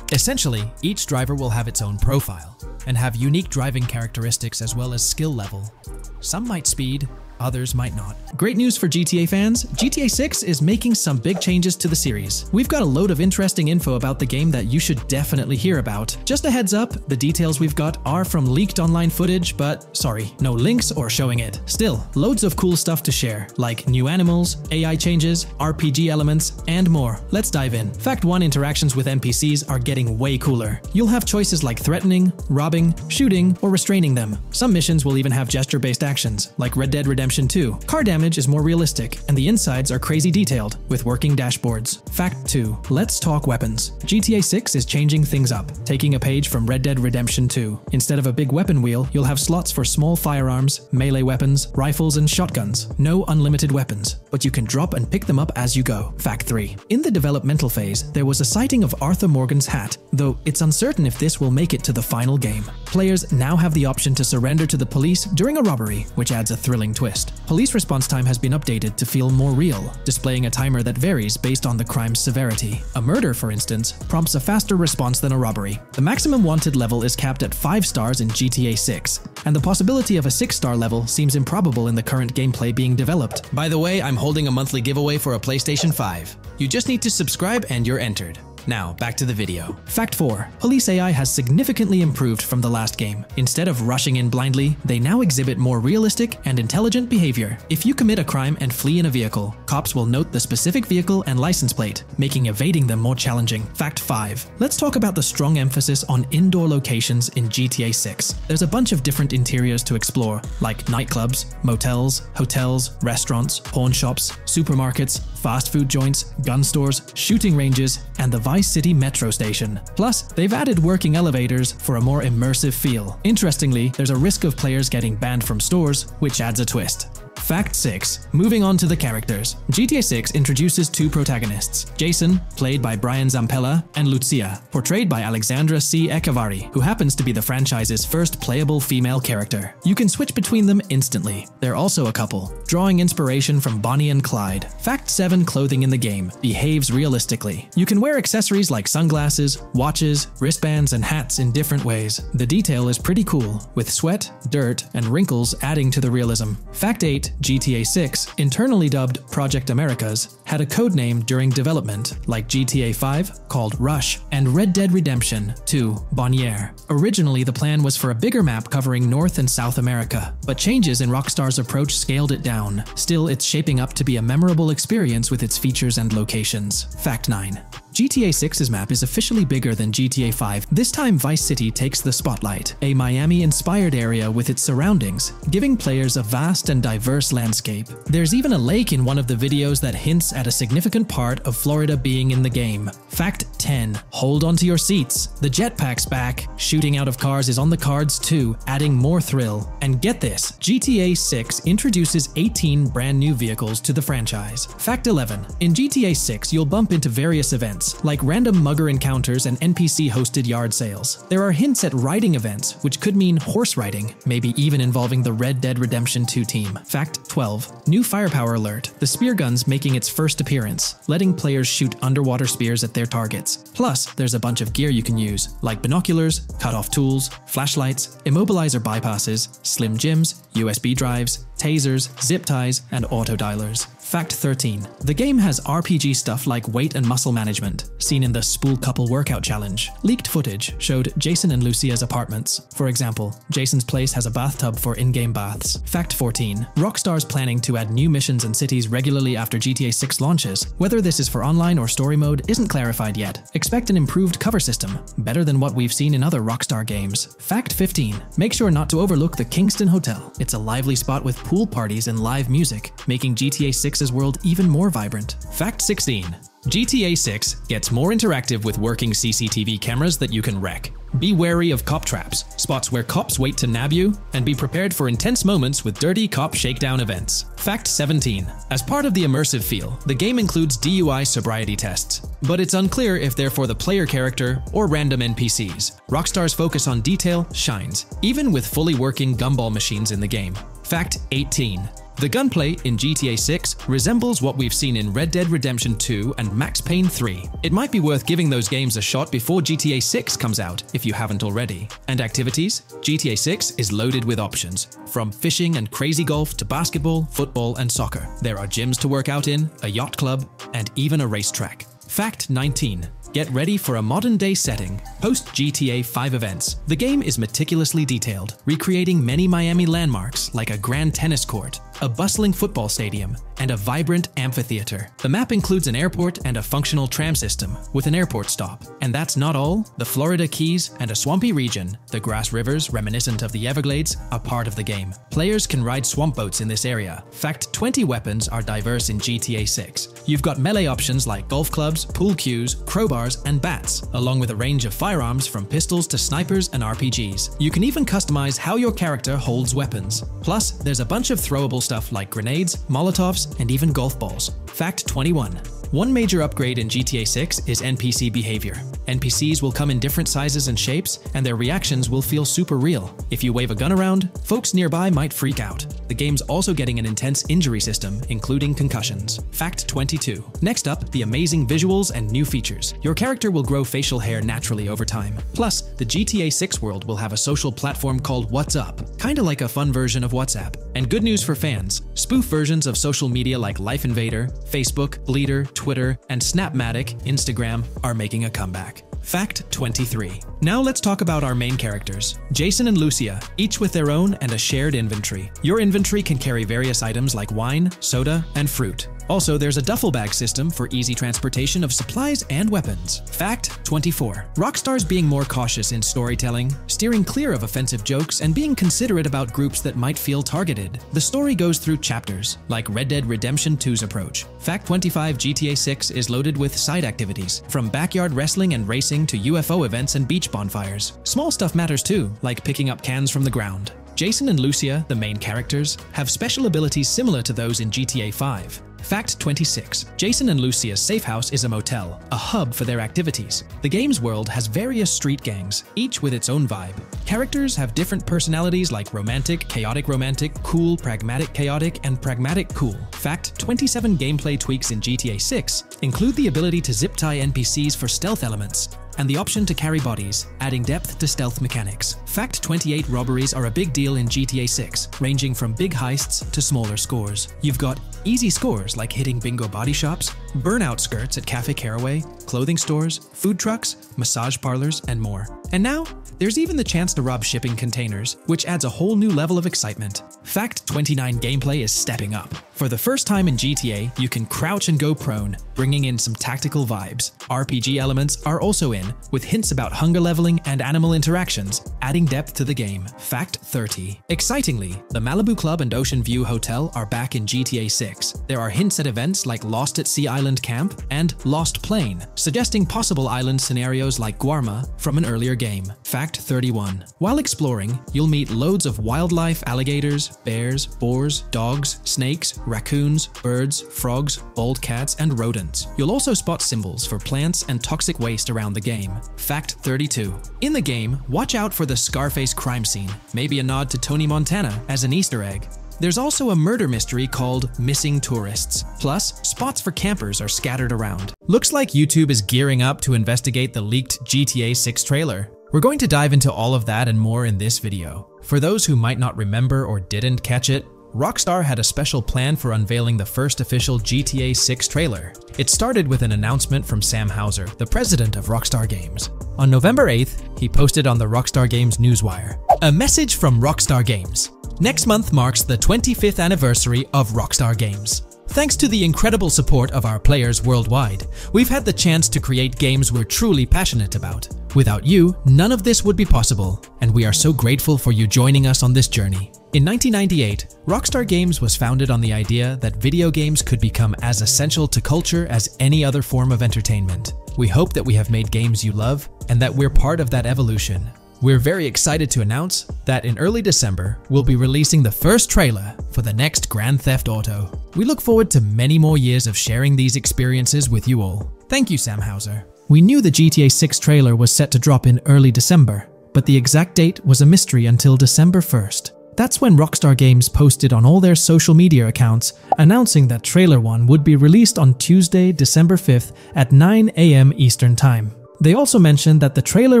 Essentially, each driver will have its own profile, and have unique driving characteristics as well as skill level. Some might speed, others might not. Great news for GTA fans, GTA 6 is making some big changes to the series. We've got a load of interesting info about the game that you should definitely hear about. Just a heads up, the details we've got are from leaked online footage, but sorry, no links or showing it. Still, loads of cool stuff to share, like new animals, AI changes, RPG elements, and more. Let's dive in. Fact 1 interactions with NPCs are getting way cooler. You'll have choices like threatening, robbing, shooting, or restraining them. Some missions will even have gesture-based actions, like Red Dead Redemption 2. Car damage is more realistic, and the insides are crazy detailed, with working dashboards. Fact 2. Let's talk weapons. GTA 6 is changing things up, taking a page from Red Dead Redemption 2. Instead of a big weapon wheel, you'll have slots for small firearms, melee weapons, rifles, and shotguns. No unlimited weapons, but you can drop and pick them up as you go. Fact 3. In the developmental phase, there was a sighting of Arthur Morgan's hat, though it's uncertain if this will make it to the final game. Players now have the option to surrender to the police during a robbery, which adds a thrilling twist. Police response time has been updated to feel more real, displaying a timer that varies based on the crime's severity. A murder, for instance, prompts a faster response than a robbery. The maximum wanted level is capped at 5 stars in GTA 6, and the possibility of a 6 star level seems improbable in the current gameplay being developed. By the way, I'm holding a monthly giveaway for a PlayStation 5. You just need to subscribe and you're entered. Now, back to the video. Fact 4. Police AI has significantly improved from the last game. Instead of rushing in blindly, they now exhibit more realistic and intelligent behavior. If you commit a crime and flee in a vehicle, cops will note the specific vehicle and license plate, making evading them more challenging. Fact 5. Let's talk about the strong emphasis on indoor locations in GTA 6. There's a bunch of different interiors to explore, like nightclubs, motels, hotels, restaurants, pawn shops, supermarkets, fast food joints, gun stores, shooting ranges, and the Vice City metro station. Plus, they've added working elevators for a more immersive feel. Interestingly, there's a risk of players getting banned from stores, which adds a twist. Fact 6. Moving on to the characters. GTA 6 introduces two protagonists, Jason, played by Brian Zampella, and Lucia, portrayed by Alexandra C. Echevarri, who happens to be the franchise's first playable female character. You can switch between them instantly. They're also a couple, drawing inspiration from Bonnie and Clyde. Fact 7 clothing in the game behaves realistically. You can wear accessories like sunglasses, watches, wristbands, and hats in different ways. The detail is pretty cool, with sweat, dirt, and wrinkles adding to the realism. Fact 8 GTA 6, internally dubbed Project Americas, had a codename during development, like GTA 5, called Rush, and Red Dead Redemption 2, Bonnier. Originally, the plan was for a bigger map covering North and South America, but changes in Rockstar's approach scaled it down. Still, it's shaping up to be a memorable experience with its features and locations. Fact 9. GTA 6's map is officially bigger than GTA 5. This time Vice City takes the spotlight, a Miami-inspired area with its surroundings, giving players a vast and diverse landscape. There's even a lake in one of the videos that hints at a significant part of Florida being in the game. Fact 10. Hold onto your seats. The jetpack's back. Shooting out of cars is on the cards too, adding more thrill. And get this, GTA 6 introduces 18 brand new vehicles to the franchise. Fact 11. In GTA 6, you'll bump into various events, like random mugger encounters and NPC-hosted yard sales. There are hints at riding events, which could mean horse riding, maybe even involving the Red Dead Redemption 2 team. Fact 12. New firepower alert. The spear gun's making its first appearance, letting players shoot underwater spears at their targets. Plus, there's a bunch of gear you can use, like binoculars, cut-off tools, flashlights, immobilizer bypasses, slim jims, USB drives, tasers, zip ties, and auto dialers. Fact 13. The game has RPG stuff like weight and muscle management, seen in the Spool Couple Workout Challenge. Leaked footage showed Jason and Lucia's apartments. For example, Jason's place has a bathtub for in-game baths. Fact 14. Rockstar's planning to add new missions and cities regularly after GTA 6 launches. Whether this is for online or story mode isn't clarified yet. Expect an improved cover system, better than what we've seen in other Rockstar games. Fact 15. Make sure not to overlook the Kingston Hotel. It's a lively spot with pool parties and live music, making GTA 6's world even more vibrant. Fact 16. GTA 6 gets more interactive with working CCTV cameras that you can wreck. Be wary of cop traps, spots where cops wait to nab you, and be prepared for intense moments with dirty cop shakedown events. Fact 17. As part of the immersive feel, the game includes DUI sobriety tests, but it's unclear if they're for the player character or random NPCs. Rockstar's focus on detail shines, even with fully working gumball machines in the game. Fact 18. The gunplay in GTA 6 resembles what we've seen in Red Dead Redemption 2 and Max Payne 3. It might be worth giving those games a shot before GTA 6 comes out, if you haven't already. And activities? GTA 6 is loaded with options, from fishing and crazy golf to basketball, football, and soccer. There are gyms to work out in, a yacht club, and even a racetrack. Fact 19. Get ready for a modern day setting, post GTA 5 events. The game is meticulously detailed, recreating many Miami landmarks like a grand tennis court, a bustling football stadium, and a vibrant amphitheater. The map includes an airport and a functional tram system with an airport stop. And that's not all. The Florida Keys and a swampy region, the grass rivers reminiscent of the Everglades, are part of the game. Players can ride swamp boats in this area. Fact 20 weapons are diverse in GTA 6. You've got melee options like golf clubs, pool cues, crowbars, and bats, along with a range of firearms from pistols to snipers and RPGs. You can even customize how your character holds weapons. Plus, there's a bunch of throwable stuff like grenades, molotovs, and even golf balls. Fact 21. One major upgrade in GTA 6 is NPC behavior. NPCs will come in different sizes and shapes, and their reactions will feel super real. If you wave a gun around, folks nearby might freak out. The game's also getting an intense injury system, including concussions. Fact 22. Next up, the amazing visuals and new features. Your character will grow facial hair naturally over time. Plus, the GTA 6 world will have a social platform called What's Up, kinda like a fun version of WhatsApp. And good news for fans, spoof versions of social media like Life Invader, Facebook, Bleeter, Twitter, and Snapmatic, Instagram, are making a comeback. Fact 23. Now let's talk about our main characters, Jason and Lucia, each with their own and a shared inventory. Your inventory can carry various items like wine, soda, and fruit. Also, there's a duffel bag system for easy transportation of supplies and weapons. Fact 24. Rockstar's being more cautious in storytelling, steering clear of offensive jokes, and being considerate about groups that might feel targeted. The story goes through chapters, like Red Dead Redemption 2's approach. Fact 25 GTA 6 is loaded with side activities, from backyard wrestling and racing to UFO events and beach bonfires. Small stuff matters too, like picking up cans from the ground. Jason and Lucia, the main characters, have special abilities similar to those in GTA 5. Fact 26. Jason and Lucia's safe house is a motel, a hub for their activities. The game's world has various street gangs, each with its own vibe. Characters have different personalities like romantic, chaotic romantic, cool, pragmatic chaotic, and pragmatic cool. Fact 27 gameplay tweaks in GTA 6 include the ability to zip tie NPCs for stealth elements, and the option to carry bodies, adding depth to stealth mechanics. Fact 28 robberies are a big deal in GTA 6, ranging from big heists to smaller scores. You've got easy scores like hitting bingo body shops, burnout skirts at Cafe Caraway, clothing stores, food trucks, massage parlors, and more. And now, there's even the chance to rob shipping containers, which adds a whole new level of excitement. Fact 29 gameplay is stepping up. For the first time in GTA, you can crouch and go prone, bringing in some tactical vibes. RPG elements are also in, with hints about hunger leveling and animal interactions, adding depth to the game. Fact 30. Excitingly, the Malibu Club and Ocean View Hotel are back in GTA 6. There are hints at events like Lost at Sea Island Camp and Lost Plane, suggesting possible island scenarios like Guarma from an earlier game. Fact 31. While exploring, you'll meet loads of wildlife, alligators, bears, boars, dogs, snakes, raccoons, birds, frogs, bald cats, and rodents. You'll also spot symbols for plants and toxic waste around the game. Fact 32. In the game, watch out for the Scarface crime scene, maybe a nod to Tony Montana as an Easter egg. There's also a murder mystery called Missing Tourists. Plus, spots for campers are scattered around. Looks like YouTube is gearing up to investigate the leaked GTA 6 trailer. We're going to dive into all of that and more in this video. For those who might not remember or didn't catch it, Rockstar had a special plan for unveiling the first official GTA 6 trailer. It started with an announcement from Sam Houser, the president of Rockstar Games. On November 8th, he posted on the Rockstar Games newswire, a message from Rockstar Games. Next month marks the 25th anniversary of Rockstar Games. Thanks to the incredible support of our players worldwide, we've had the chance to create games we're truly passionate about. Without you, none of this would be possible, and we are so grateful for you joining us on this journey. In 1998, Rockstar Games was founded on the idea that video games could become as essential to culture as any other form of entertainment. We hope that we have made games you love and that we're part of that evolution. We're very excited to announce that in early December, we'll be releasing the first trailer for the next Grand Theft Auto. We look forward to many more years of sharing these experiences with you all. Thank you, Sam Houser. We knew the GTA 6 trailer was set to drop in early December, but the exact date was a mystery until December 1st. That's when Rockstar Games posted on all their social media accounts announcing that Trailer 1 would be released on Tuesday, December 5th at 9 am Eastern Time. They also mentioned that the trailer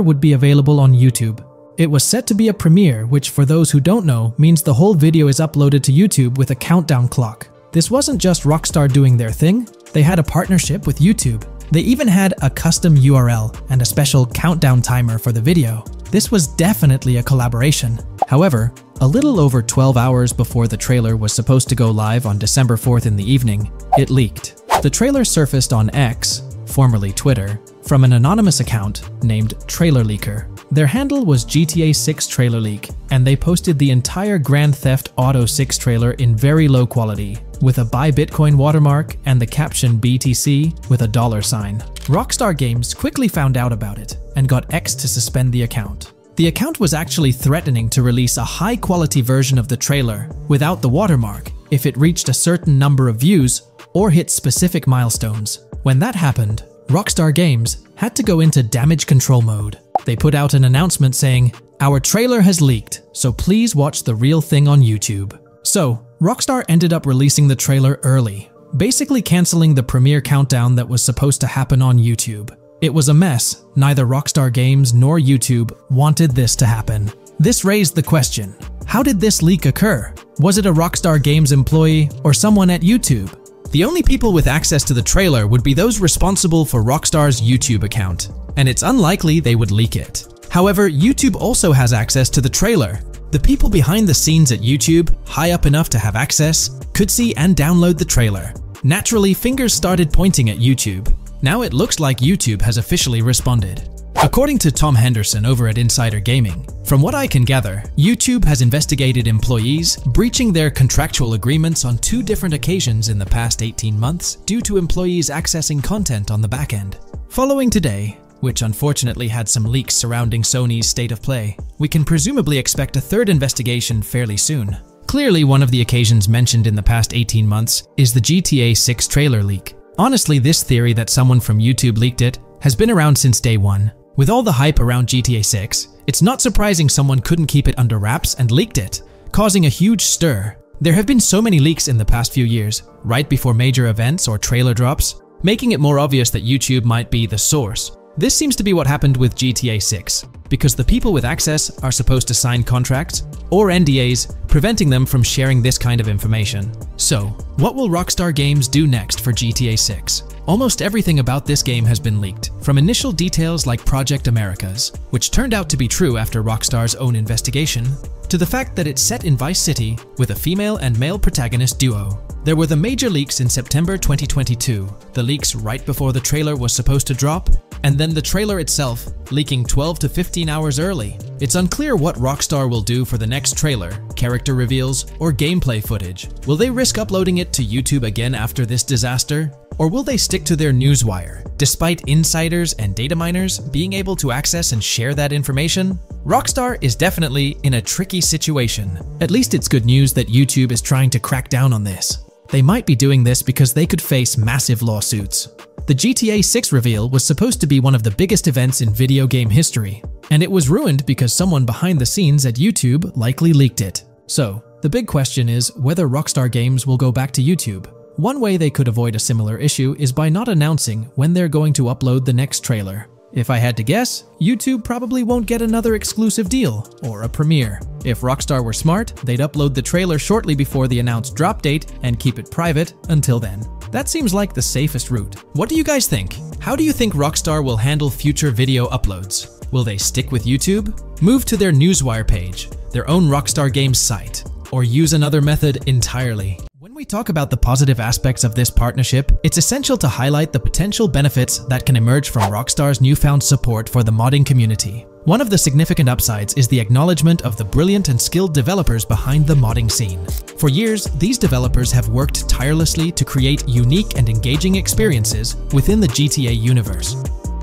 would be available on YouTube. It was set to be a premiere, which for those who don't know means the whole video is uploaded to YouTube with a countdown clock. This wasn't just Rockstar doing their thing, they had a partnership with YouTube. They even had a custom URL and a special countdown timer for the video. This was definitely a collaboration. However, a little over 12 hours before the trailer was supposed to go live on December 4th in the evening, it leaked. The trailer surfaced on X, formerly Twitter, from an anonymous account named Trailer Leaker. Their handle was GTA 6 Trailer Leak, and they posted the entire Grand Theft Auto 6 trailer in very low quality, with a buy Bitcoin watermark and the caption BTC with a dollar sign. Rockstar Games quickly found out about it and got X to suspend the account. The account was actually threatening to release a high quality version of the trailer without the watermark if it reached a certain number of views or hit specific milestones. When that happened, Rockstar Games had to go into damage control mode. They put out an announcement saying, Our trailer has leaked, so please watch the real thing on YouTube. So, Rockstar ended up releasing the trailer early, basically cancelling the premiere countdown that was supposed to happen on YouTube. It was a mess, neither Rockstar Games nor YouTube wanted this to happen. This raised the question, how did this leak occur? Was it a Rockstar Games employee or someone at YouTube? The only people with access to the trailer would be those responsible for Rockstar's YouTube account, and it's unlikely they would leak it. However, YouTube also has access to the trailer. The people behind the scenes at YouTube, high up enough to have access, could see and download the trailer. Naturally, fingers started pointing at YouTube. Now it looks like YouTube has officially responded. According to Tom Henderson over at Insider Gaming, from what I can gather, YouTube has investigated employees breaching their contractual agreements on two different occasions in the past 18 months due to employees accessing content on the backend. Following today, which unfortunately had some leaks surrounding Sony's state of play, we can presumably expect a third investigation fairly soon. Clearly, one of the occasions mentioned in the past 18 months is the GTA 6 trailer leak. Honestly, this theory that someone from YouTube leaked it has been around since day one, with all the hype around GTA 6, it's not surprising someone couldn't keep it under wraps and leaked it, causing a huge stir. There have been so many leaks in the past few years, right before major events or trailer drops, making it more obvious that YouTube might be the source. This seems to be what happened with GTA 6, because the people with access are supposed to sign contracts or NDAs, preventing them from sharing this kind of information. So, what will Rockstar Games do next for GTA 6? Almost everything about this game has been leaked, from initial details like Project Americas, which turned out to be true after Rockstar's own investigation, to the fact that it's set in Vice City with a female and male protagonist duo. There were the major leaks in September 2022, the leaks right before the trailer was supposed to drop, and then the trailer itself leaking 12 to 15 hours early. It's unclear what Rockstar will do for the next trailer, character reveals, or gameplay footage. Will they risk uploading it to YouTube again after this disaster? Or will they stick to their newswire, despite insiders and data miners being able to access and share that information? Rockstar is definitely in a tricky situation. At least it's good news that YouTube is trying to crack down on this. They might be doing this because they could face massive lawsuits. The GTA 6 reveal was supposed to be one of the biggest events in video game history, and it was ruined because someone behind the scenes at YouTube likely leaked it. So, the big question is whether Rockstar Games will go back to YouTube. One way they could avoid a similar issue is by not announcing when they're going to upload the next trailer. If I had to guess, YouTube probably won't get another exclusive deal, or a premiere. If Rockstar were smart, they'd upload the trailer shortly before the announced drop date and keep it private until then. That seems like the safest route. What do you guys think? How do you think Rockstar will handle future video uploads? Will they stick with YouTube? Move to their Newswire page, their own Rockstar Games site, or use another method entirely? When we talk about the positive aspects of this partnership, it's essential to highlight the potential benefits that can emerge from Rockstar's newfound support for the modding community. One of the significant upsides is the acknowledgement of the brilliant and skilled developers behind the modding scene. For years, these developers have worked tirelessly to create unique and engaging experiences within the GTA universe.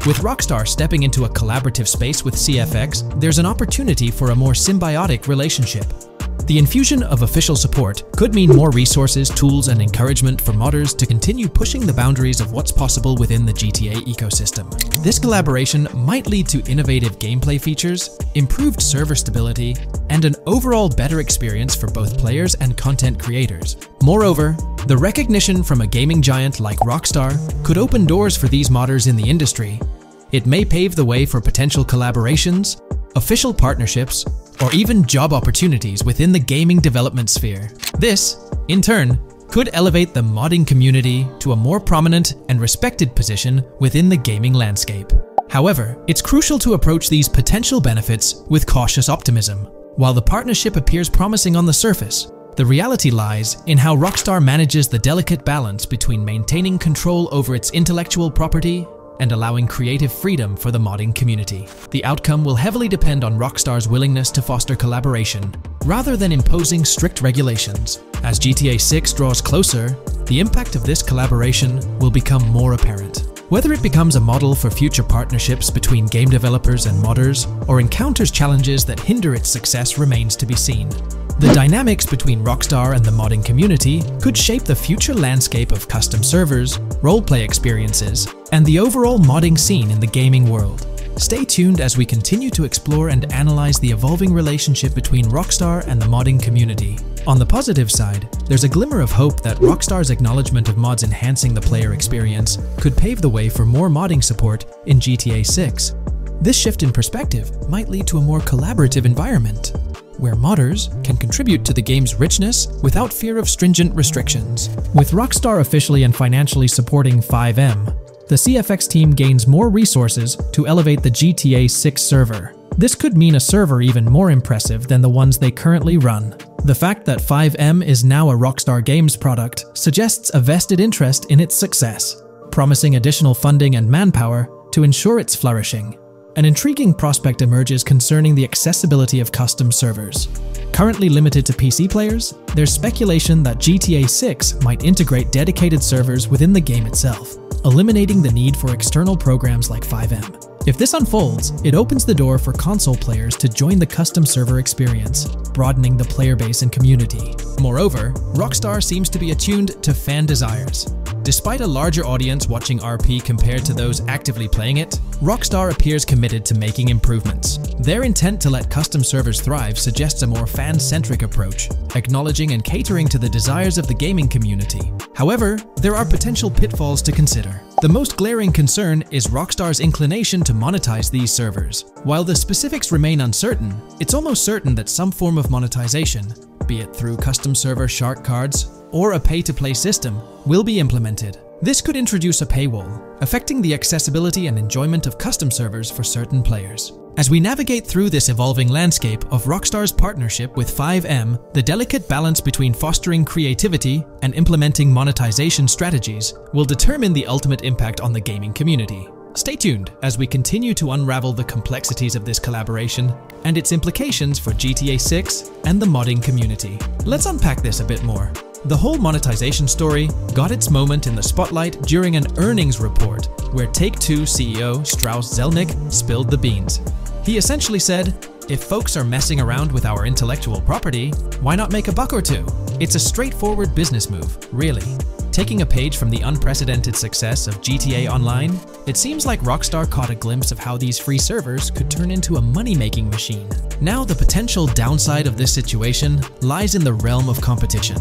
With Rockstar stepping into a collaborative space with CFX, there's an opportunity for a more symbiotic relationship. The infusion of official support could mean more resources, tools, and encouragement for modders to continue pushing the boundaries of what's possible within the GTA ecosystem. This collaboration might lead to innovative gameplay features, improved server stability, and an overall better experience for both players and content creators. Moreover, the recognition from a gaming giant like Rockstar could open doors for these modders in the industry. It may pave the way for potential collaborations, official partnerships, or even job opportunities within the gaming development sphere. This, in turn, could elevate the modding community to a more prominent and respected position within the gaming landscape. However, it's crucial to approach these potential benefits with cautious optimism. While the partnership appears promising on the surface, the reality lies in how Rockstar manages the delicate balance between maintaining control over its intellectual property and allowing creative freedom for the modding community. The outcome will heavily depend on Rockstar's willingness to foster collaboration, rather than imposing strict regulations. As GTA 6 draws closer, the impact of this collaboration will become more apparent. Whether it becomes a model for future partnerships between game developers and modders, or encounters challenges that hinder its success remains to be seen. The dynamics between Rockstar and the modding community could shape the future landscape of custom servers, roleplay experiences, and the overall modding scene in the gaming world. Stay tuned as we continue to explore and analyze the evolving relationship between Rockstar and the modding community. On the positive side, there's a glimmer of hope that Rockstar's acknowledgement of mods enhancing the player experience could pave the way for more modding support in GTA 6. This shift in perspective might lead to a more collaborative environment, where modders can contribute to the game's richness without fear of stringent restrictions. With Rockstar officially and financially supporting FiveM, the CFX team gains more resources to elevate the GTA 6 server. This could mean a server even more impressive than the ones they currently run. The fact that FiveM is now a Rockstar Games product suggests a vested interest in its success, promising additional funding and manpower to ensure its flourishing. An intriguing prospect emerges concerning the accessibility of custom servers. Currently limited to PC players, there's speculation that GTA 6 might integrate dedicated servers within the game itself, eliminating the need for external programs like FiveM. If this unfolds, it opens the door for console players to join the custom server experience, broadening the player base and community. Moreover, Rockstar seems to be attuned to fan desires. Despite a larger audience watching RP compared to those actively playing it, Rockstar appears committed to making improvements. Their intent to let custom servers thrive suggests a more fan-centric approach, acknowledging and catering to the desires of the gaming community. However, there are potential pitfalls to consider. The most glaring concern is Rockstar's inclination to monetize these servers. While the specifics remain uncertain, it's almost certain that some form of monetization, be it through custom server shark cards or a pay-to-play system, will be implemented. This could introduce a paywall, affecting the accessibility and enjoyment of custom servers for certain players. As we navigate through this evolving landscape of Rockstar's partnership with FiveM, the delicate balance between fostering creativity and implementing monetization strategies will determine the ultimate impact on the gaming community. Stay tuned as we continue to unravel the complexities of this collaboration and its implications for GTA 6 and the modding community. Let's unpack this a bit more. The whole monetization story got its moment in the spotlight during an earnings report where Take-Two CEO Strauss Zelnick spilled the beans. He essentially said, if folks are messing around with our intellectual property, why not make a buck or two? It's a straightforward business move, really. Taking a page from the unprecedented success of GTA Online, it seems like Rockstar caught a glimpse of how these free servers could turn into a money-making machine. Now the potential downside of this situation lies in the realm of competition.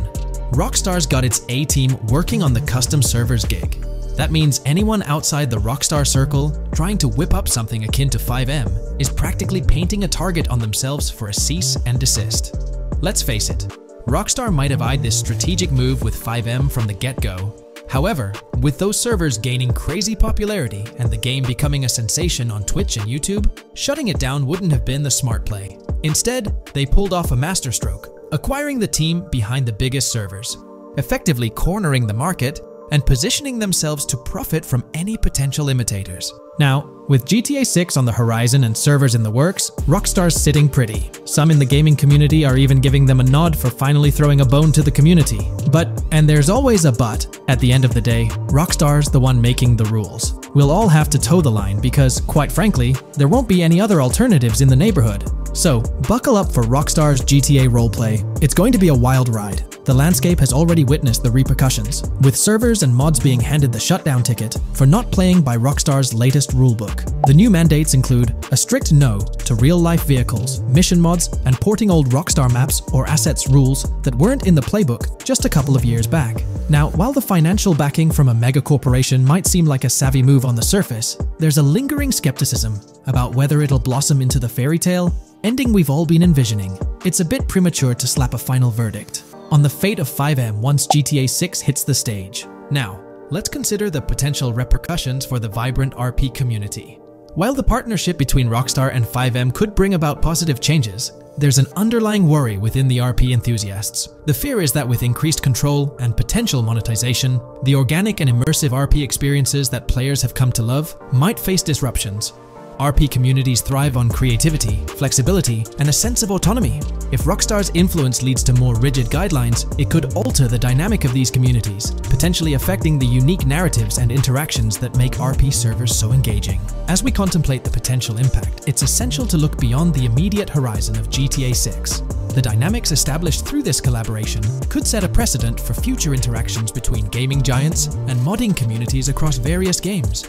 Rockstar's got its A-team working on the custom servers gig. That means anyone outside the Rockstar circle trying to whip up something akin to FiveM is practically painting a target on themselves for a cease and desist. Let's face it, Rockstar might have eyed this strategic move with FiveM from the get-go. However, with those servers gaining crazy popularity and the game becoming a sensation on Twitch and YouTube, shutting it down wouldn't have been the smart play. Instead, they pulled off a masterstroke, acquiring the team behind the biggest servers, effectively cornering the market and positioning themselves to profit from any potential imitators. Now, with GTA 6 on the horizon and servers in the works, Rockstar's sitting pretty. Some in the gaming community are even giving them a nod for finally throwing a bone to the community. But, and there's always a but, at the end of the day, Rockstar's the one making the rules. We'll all have to toe the line because, quite frankly, there won't be any other alternatives in the neighborhood. So, buckle up for Rockstar's GTA roleplay. It's going to be a wild ride. The landscape has already witnessed the repercussions, with servers and mods being handed the shutdown ticket for not playing by Rockstar's latest rulebook. The new mandates include a strict no to real-life vehicles, mission mods, and porting old Rockstar maps or assets rules that weren't in the playbook just a couple of years back. Now, while the financial backing from a mega corporation might seem like a savvy move on the surface, there's a lingering skepticism about whether it'll blossom into the fairy tale ending we've all been envisioning. It's a bit premature to slap a final verdict on the fate of FiveM once GTA 6 hits the stage. Now, let's consider the potential repercussions for the vibrant RP community. While the partnership between Rockstar and FiveM could bring about positive changes, there's an underlying worry within the RP enthusiasts. The fear is that with increased control and potential monetization, the organic and immersive RP experiences that players have come to love might face disruptions, RP communities thrive on creativity, flexibility, and a sense of autonomy. If Rockstar's influence leads to more rigid guidelines, it could alter the dynamic of these communities, potentially affecting the unique narratives and interactions that make RP servers so engaging. As we contemplate the potential impact, it's essential to look beyond the immediate horizon of GTA 6. The dynamics established through this collaboration could set a precedent for future interactions between gaming giants and modding communities across various games.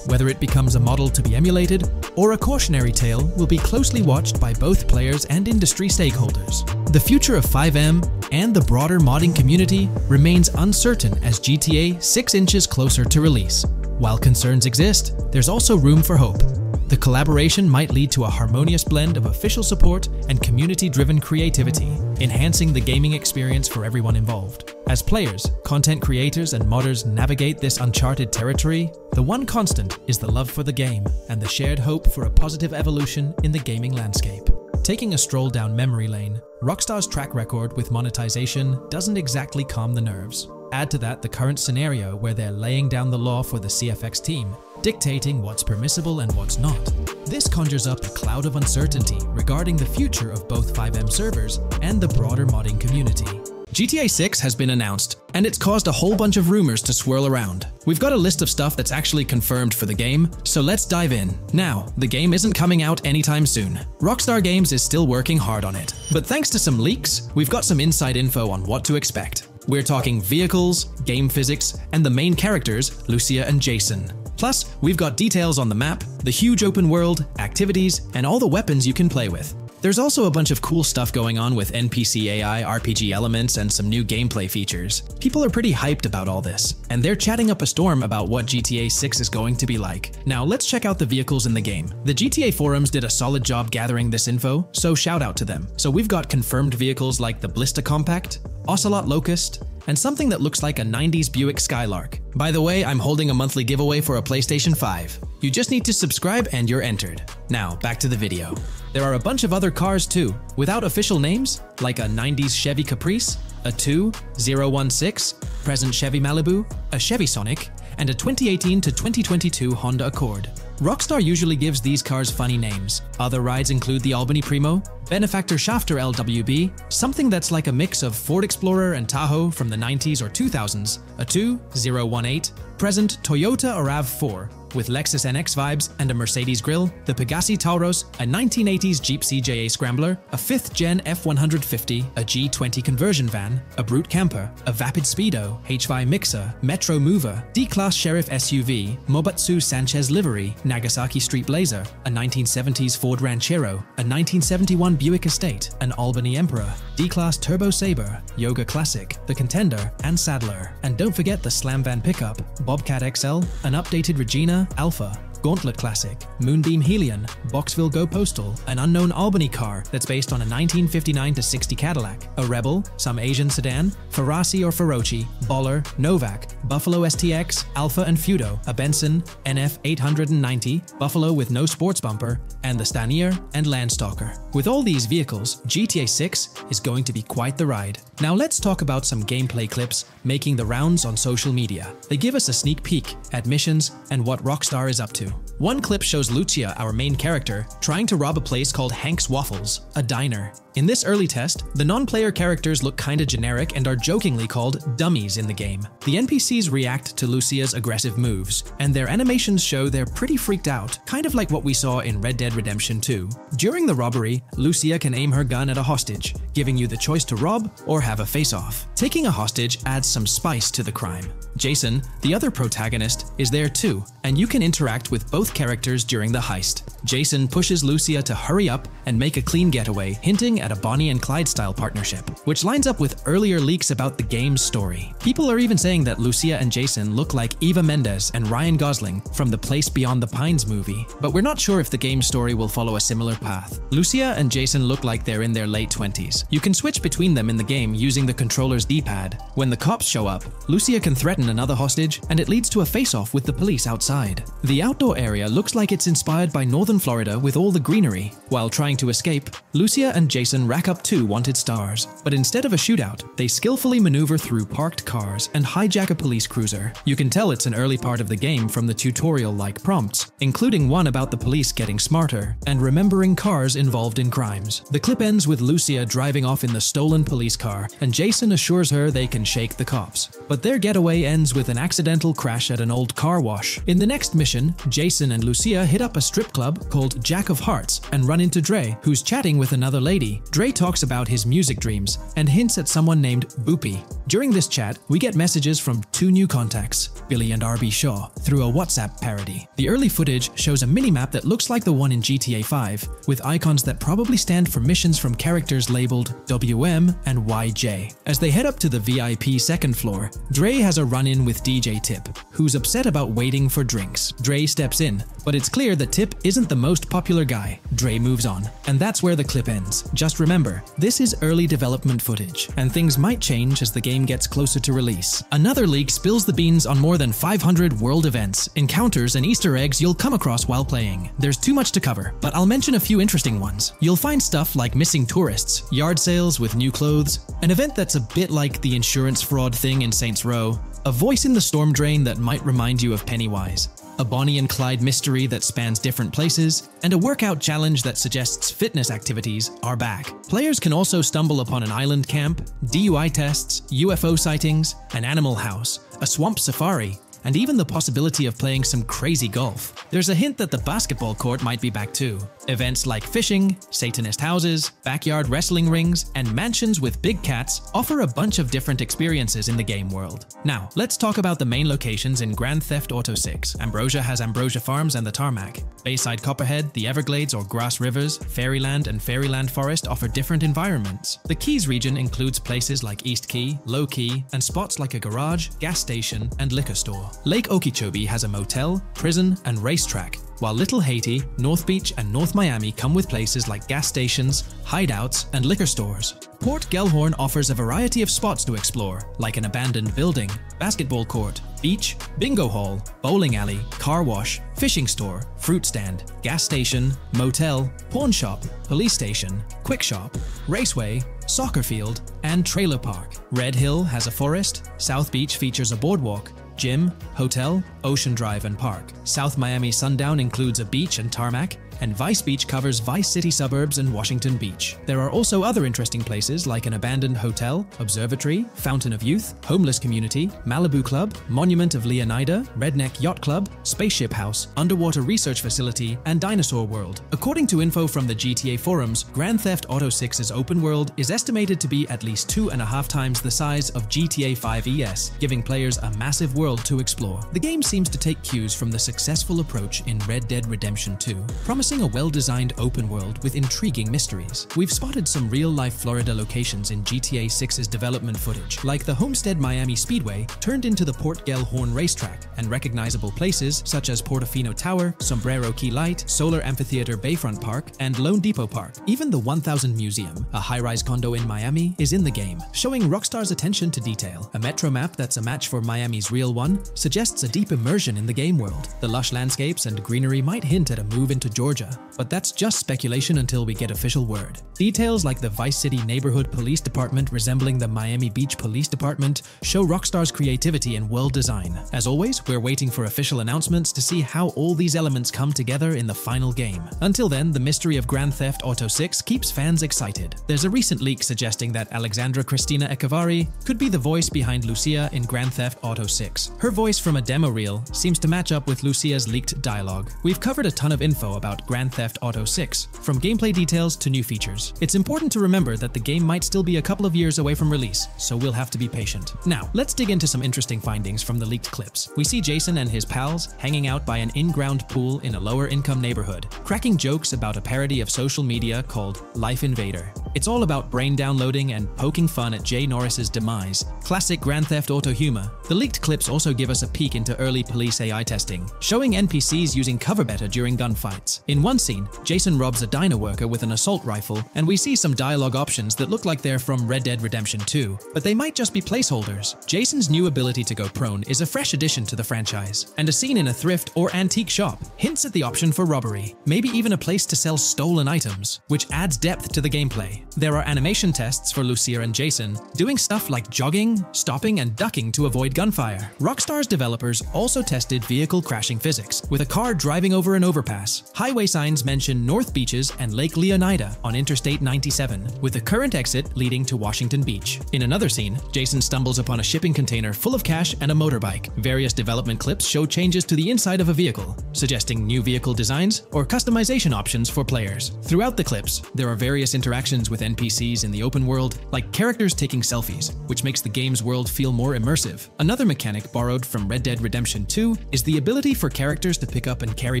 Whether it becomes a model to be emulated or a cautionary tale will be closely watched by both players and industry stakeholders. The future of FiveM and the broader modding community remains uncertain as GTA 6 inches closer to release. While concerns exist, there's also room for hope. The collaboration might lead to a harmonious blend of official support and community-driven creativity, enhancing the gaming experience for everyone involved. As players, content creators, and modders navigate this uncharted territory, the one constant is the love for the game and the shared hope for a positive evolution in the gaming landscape. Taking a stroll down memory lane, Rockstar's track record with monetization doesn't exactly calm the nerves. Add to that the current scenario where they're laying down the law for the CFX team, dictating what's permissible and what's not. This conjures up a cloud of uncertainty regarding the future of both FiveM servers and the broader modding community. GTA 6 has been announced, and it's caused a whole bunch of rumors to swirl around. We've got a list of stuff that's actually confirmed for the game, so let's dive in. Now, the game isn't coming out anytime soon. Rockstar Games is still working hard on it, but thanks to some leaks, we've got some inside info on what to expect. We're talking vehicles, game physics, and the main characters, Lucia and Jason. Plus, we've got details on the map, the huge open world, activities, and all the weapons you can play with. There's also a bunch of cool stuff going on with NPC AI, RPG elements, and some new gameplay features. People are pretty hyped about all this, and they're chatting up a storm about what GTA 6 is going to be like. Now let's check out the vehicles in the game. The GTA forums did a solid job gathering this info, so shout out to them. So we've got confirmed vehicles like the Blista Compact, Ocelot Locust, and something that looks like a 90s Buick Skylark. By the way, I'm holding a monthly giveaway for a PlayStation 5. You just need to subscribe and you're entered. Now, back to the video. There are a bunch of other cars too, without official names, like a 90s Chevy Caprice, a 2016, present Chevy Malibu, a Chevy Sonic, and a 2018 to 2022 Honda Accord. Rockstar usually gives these cars funny names. Other rides include the Albany Primo, Benefactor Schafter LWB, something that's like a mix of Ford Explorer and Tahoe from the 90s or 2000s, a 2018, present Toyota RAV4, with Lexus NX vibes and a Mercedes grille, the Pegassi Toros, a 1980s Jeep CJA Scrambler, a 5th gen F150, a G20 conversion van, a Brute camper, a Vapid Speedo, HY Mixer, Metro Mover, Declasse Sheriff SUV, Maibatsu Sanchez livery, Nagasaki Street Blazer, a 1970s Ford Ranchero, a 1971 Buick Estate, an Albany Emperor, Declasse Turbo Sabre, Youga Classic, the Contender, and Saddler. And don't forget the Slam Van pickup, Bobcat XL, an updated Regina, Alpha, Gauntlet Classic, Moonbeam Helion, Boxville Go Postal, an unknown Albany car that's based on a 1959-60 Cadillac, a Rebel, some Asian sedan, Ferrari or Feroci, Baller, Novak, Buffalo STX, Alpha and Feudo, a Benson NF 890, Buffalo with no sports bumper, and the Stanier and Landstalker. With all these vehicles, GTA 6 is going to be quite the ride. Now let's talk about some gameplay clips making the rounds on social media. They give us a sneak peek at missions and what Rockstar is up to. One clip shows Lucia, our main character, trying to rob a place called Hank's Waffles, a diner. In this early test, the non-player characters look kinda generic and are jokingly called dummies in the game. The NPCs react to Lucia's aggressive moves, and their animations show they're pretty freaked out, kind of like what we saw in Red Dead Redemption 2. During the robbery, Lucia can aim her gun at a hostage, giving you the choice to rob or have a face-off. Taking a hostage adds some spice to the crime. Jason, the other protagonist, is there too, and you can interact with both characters during the heist. Jason pushes Lucia to hurry up and make a clean getaway, hinting at a Bonnie and Clyde style partnership, which lines up with earlier leaks about the game's story. People are even saying that Lucia and Jason look like Eva Mendes and Ryan Gosling from the Place Beyond the Pines movie, but we're not sure if the game's story will follow a similar path. Lucia and Jason look like they're in their late 20s. You can switch between them in the game using the controller's D-pad. When the cops show up, Lucia can threaten another hostage, and it leads to a face-off with the police outside. The outdoor area looks like it's inspired by northern Florida with all the greenery. While trying to escape, Lucia and Jason rack up two wanted stars, but instead of a shootout, they skillfully maneuver through parked cars and hijack a police cruiser. You can tell it's an early part of the game from the tutorial-like prompts, including one about the police getting smarter and remembering cars involved in crimes. The clip ends with Lucia driving off in the stolen police car, and Jason assures her they can shake the cops. But their getaway ends with an accidental crash at an old car wash. In the next mission, Jason and Lucia hit up a strip club called Jack of Hearts and run into Dre, who's chatting with another lady. Dre talks about his music dreams and hints at someone named Boopy. During this chat, we get messages from two new contacts, Billy and RB Shaw, through a WhatsApp parody. The early footage shows a minimap that looks like the one in GTA 5, with icons that probably stand for missions from characters labeled WM and YJ. As they head up to the VIP second floor, Dre has a run-in with DJ Tip, who's upset about waiting for drinks. Dre steps in, but it's clear that Tip isn't the most popular guy. Dre moves on, and that's where the clip ends. Just remember, this is early development footage, and things might change as the game gets closer to release. Another leak spills the beans on more than 500 world events, encounters, and Easter eggs you'll come across while playing. There's too much to cover, but I'll mention a few interesting ones. You'll find stuff like missing tourists, yard sales with new clothes, an event that's a bit like the insurance fraud thing in Saints Row, a voice in the storm drain that might remind you of Pennywise, a Bonnie and Clyde mystery that spans different places, and a workout challenge that suggests fitness activities are back. Players can also stumble upon an island camp, DUI tests, UFO sightings, an animal house, a swamp safari, and even the possibility of playing some crazy golf. There's a hint that the basketball court might be back too. Events like fishing, Satanist houses, backyard wrestling rings, and mansions with big cats offer a bunch of different experiences in the game world. Now, let's talk about the main locations in Grand Theft Auto 6. Ambrosia has Ambrosia Farms and the Tarmac. Bayside Copperhead, the Everglades or Grass Rivers, Fairyland and Fairyland Forest offer different environments. The Keys region includes places like East Key, Low Key, and spots like a garage, gas station, and liquor store. Lake Okeechobee has a motel, prison, and racetrack, while Little Haiti, North Beach, and North Miami come with places like gas stations, hideouts, and liquor stores. Port Gellhorn offers a variety of spots to explore, like an abandoned building, basketball court, beach, bingo hall, bowling alley, car wash, fishing store, fruit stand, gas station, motel, pawn shop, police station, quick shop, raceway, soccer field, and trailer park. Red Hill has a forest, South Beach features a boardwalk, gym, hotel, ocean drive, and park. South Miami Sundown includes a beach and tarmac, and Vice Beach covers Vice City suburbs and Washington Beach. There are also other interesting places like an abandoned hotel, observatory, Fountain of Youth, homeless community, Malibu Club, Monument of Leonida, Redneck Yacht Club, Spaceship House, underwater research facility, and Dinosaur World. According to info from the GTA forums, Grand Theft Auto 6's open world is estimated to be at least two and a half times the size of GTA 5 ES, giving players a massive world to explore. The game seems to take cues from the successful approach in Red Dead Redemption 2, promising a well-designed open world with intriguing mysteries. We've spotted some real-life Florida locations in GTA 6's development footage, like the Homestead Miami Speedway turned into the Port Gellhorn racetrack, and recognizable places such as Portofino Tower, Sombrero Key Light, Solar Amphitheater Bayfront Park, and loanDepot Park. Even the 1000 Museum, a high-rise condo in Miami, is in the game, showing Rockstar's attention to detail. A metro map that's a match for Miami's real one suggests a deep immersion in the game world. The lush landscapes and greenery might hint at a move into Georgia Georgia, but that's just speculation until we get official word. Details like the Vice City Neighborhood Police Department resembling the Miami Beach Police Department show Rockstar's creativity in world design. As always, we're waiting for official announcements to see how all these elements come together in the final game. Until then, the mystery of Grand Theft Auto 6 keeps fans excited. There's a recent leak suggesting that Alexandra Christina Echevarri could be the voice behind Lucia in Grand Theft Auto 6. Her voice from a demo reel seems to match up with Lucia's leaked dialogue. We've covered a ton of info about Grand Theft Auto 6, from gameplay details to new features. It's important to remember that the game might still be a couple of years away from release, so we'll have to be patient. Now, let's dig into some interesting findings from the leaked clips. We see Jason and his pals hanging out by an in-ground pool in a lower-income neighborhood, cracking jokes about a parody of social media called Life Invader. It's all about brain downloading and poking fun at Jay Norris's demise. Classic Grand Theft Auto humor. The leaked clips also give us a peek into early police AI testing, showing NPCs using cover better during gunfights. In one scene, Jason robs a diner worker with an assault rifle, and we see some dialogue options that look like they're from Red Dead Redemption 2, but they might just be placeholders. Jason's new ability to go prone is a fresh addition to the franchise, and a scene in a thrift or antique shop hints at the option for robbery, maybe even a place to sell stolen items, which adds depth to the gameplay. There are animation tests for Lucia and Jason, doing stuff like jogging, stopping, and ducking to avoid gunfire. Rockstar's developers also tested vehicle crashing physics, with a car driving over an overpass. Highway signs mention North Beaches and Lake Leonida on Interstate 97, with the current exit leading to Washington Beach. In another scene, Jason stumbles upon a shipping container full of cash and a motorbike. Various development clips show changes to the inside of a vehicle, suggesting new vehicle designs or customization options for players. Throughout the clips, there are various interactions with NPCs in the open world, like characters taking selfies, which makes the game's world feel more immersive. Another mechanic borrowed from Red Dead Redemption 2 is the ability for characters to pick up and carry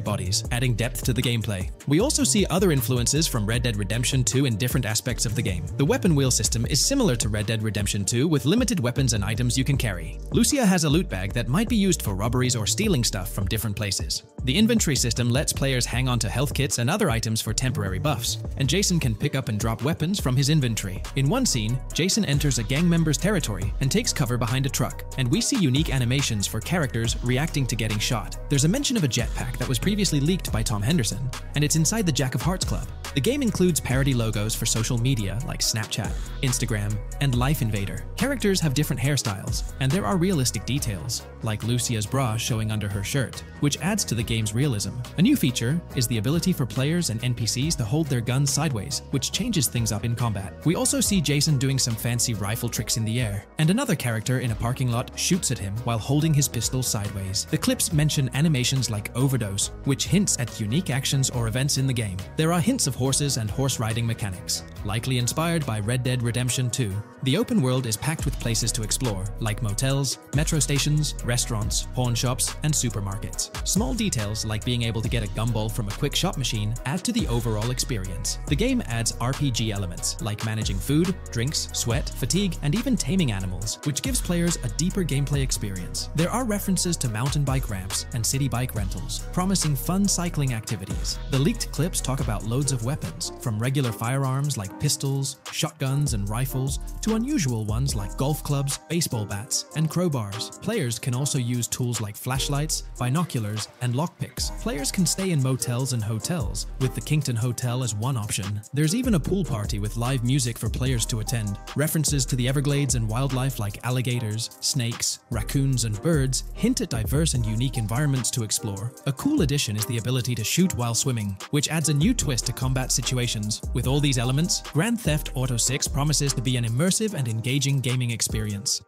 bodies, adding depth to the gameplay. We also see other influences from Red Dead Redemption 2 in different aspects of the game. The weapon wheel system is similar to Red Dead Redemption 2 with limited weapons and items you can carry. Lucia has a loot bag that might be used for robberies or stealing stuff from different places. The inventory system lets players hang on to health kits and other items for temporary buffs, and Jason can pick up and drop weapons from his inventory. In one scene, Jason enters a gang member's territory and takes cover behind a truck, and we see unique animations for characters reacting to getting shot. There's a mention of a jetpack that was previously leaked by Tom Henderson, and it's inside the Jack of Hearts Club. The game includes parody logos for social media like Snapchat, Instagram, and Life Invader. Characters have different hairstyles, and there are realistic details, like Lucia's bra showing under her shirt, which adds to the game's realism. A new feature is the ability for players and NPCs to hold their guns sideways, which changes things up in combat. We also see Jason doing some fancy rifle tricks in the air, and another character in a parking lot shoots at him while holding his pistol sideways. The clips mention animations like Overdose, which hints at unique actions or events in the game. There are hints of horses and horse riding mechanics, likely inspired by Red Dead Redemption 2. The open world is packed with places to explore, like motels, metro stations, restaurants, pawn shops, and supermarkets. Small details like being able to get a gumball from a quick shop machine add to the overall experience. The game adds RPG elements, like managing food, drinks, sweat, fatigue, and even taming animals, which gives players a deeper gameplay experience. There are references to mountain bike ramps and city bike rentals, promising fun cycling activities. The leaked clips talk about loads of weapons, from regular firearms like pistols, shotguns, and rifles, to unusual ones like golf clubs, baseball bats, and crowbars. Players can also use tools like flashlights, binoculars, and lockpicks. Players can stay in motels and hotels, with the Kington Hotel as one option. There's even a pool party with live music for players to attend. References to the Everglades and wildlife like alligators, snakes, raccoons, and birds hint at diverse and unique environments to explore. A cool addition is the ability to shoot while swimming, which adds a new twist to combat situations. With all these elements, Grand Theft Auto 6 promises to be an immersive and engaging gaming experience.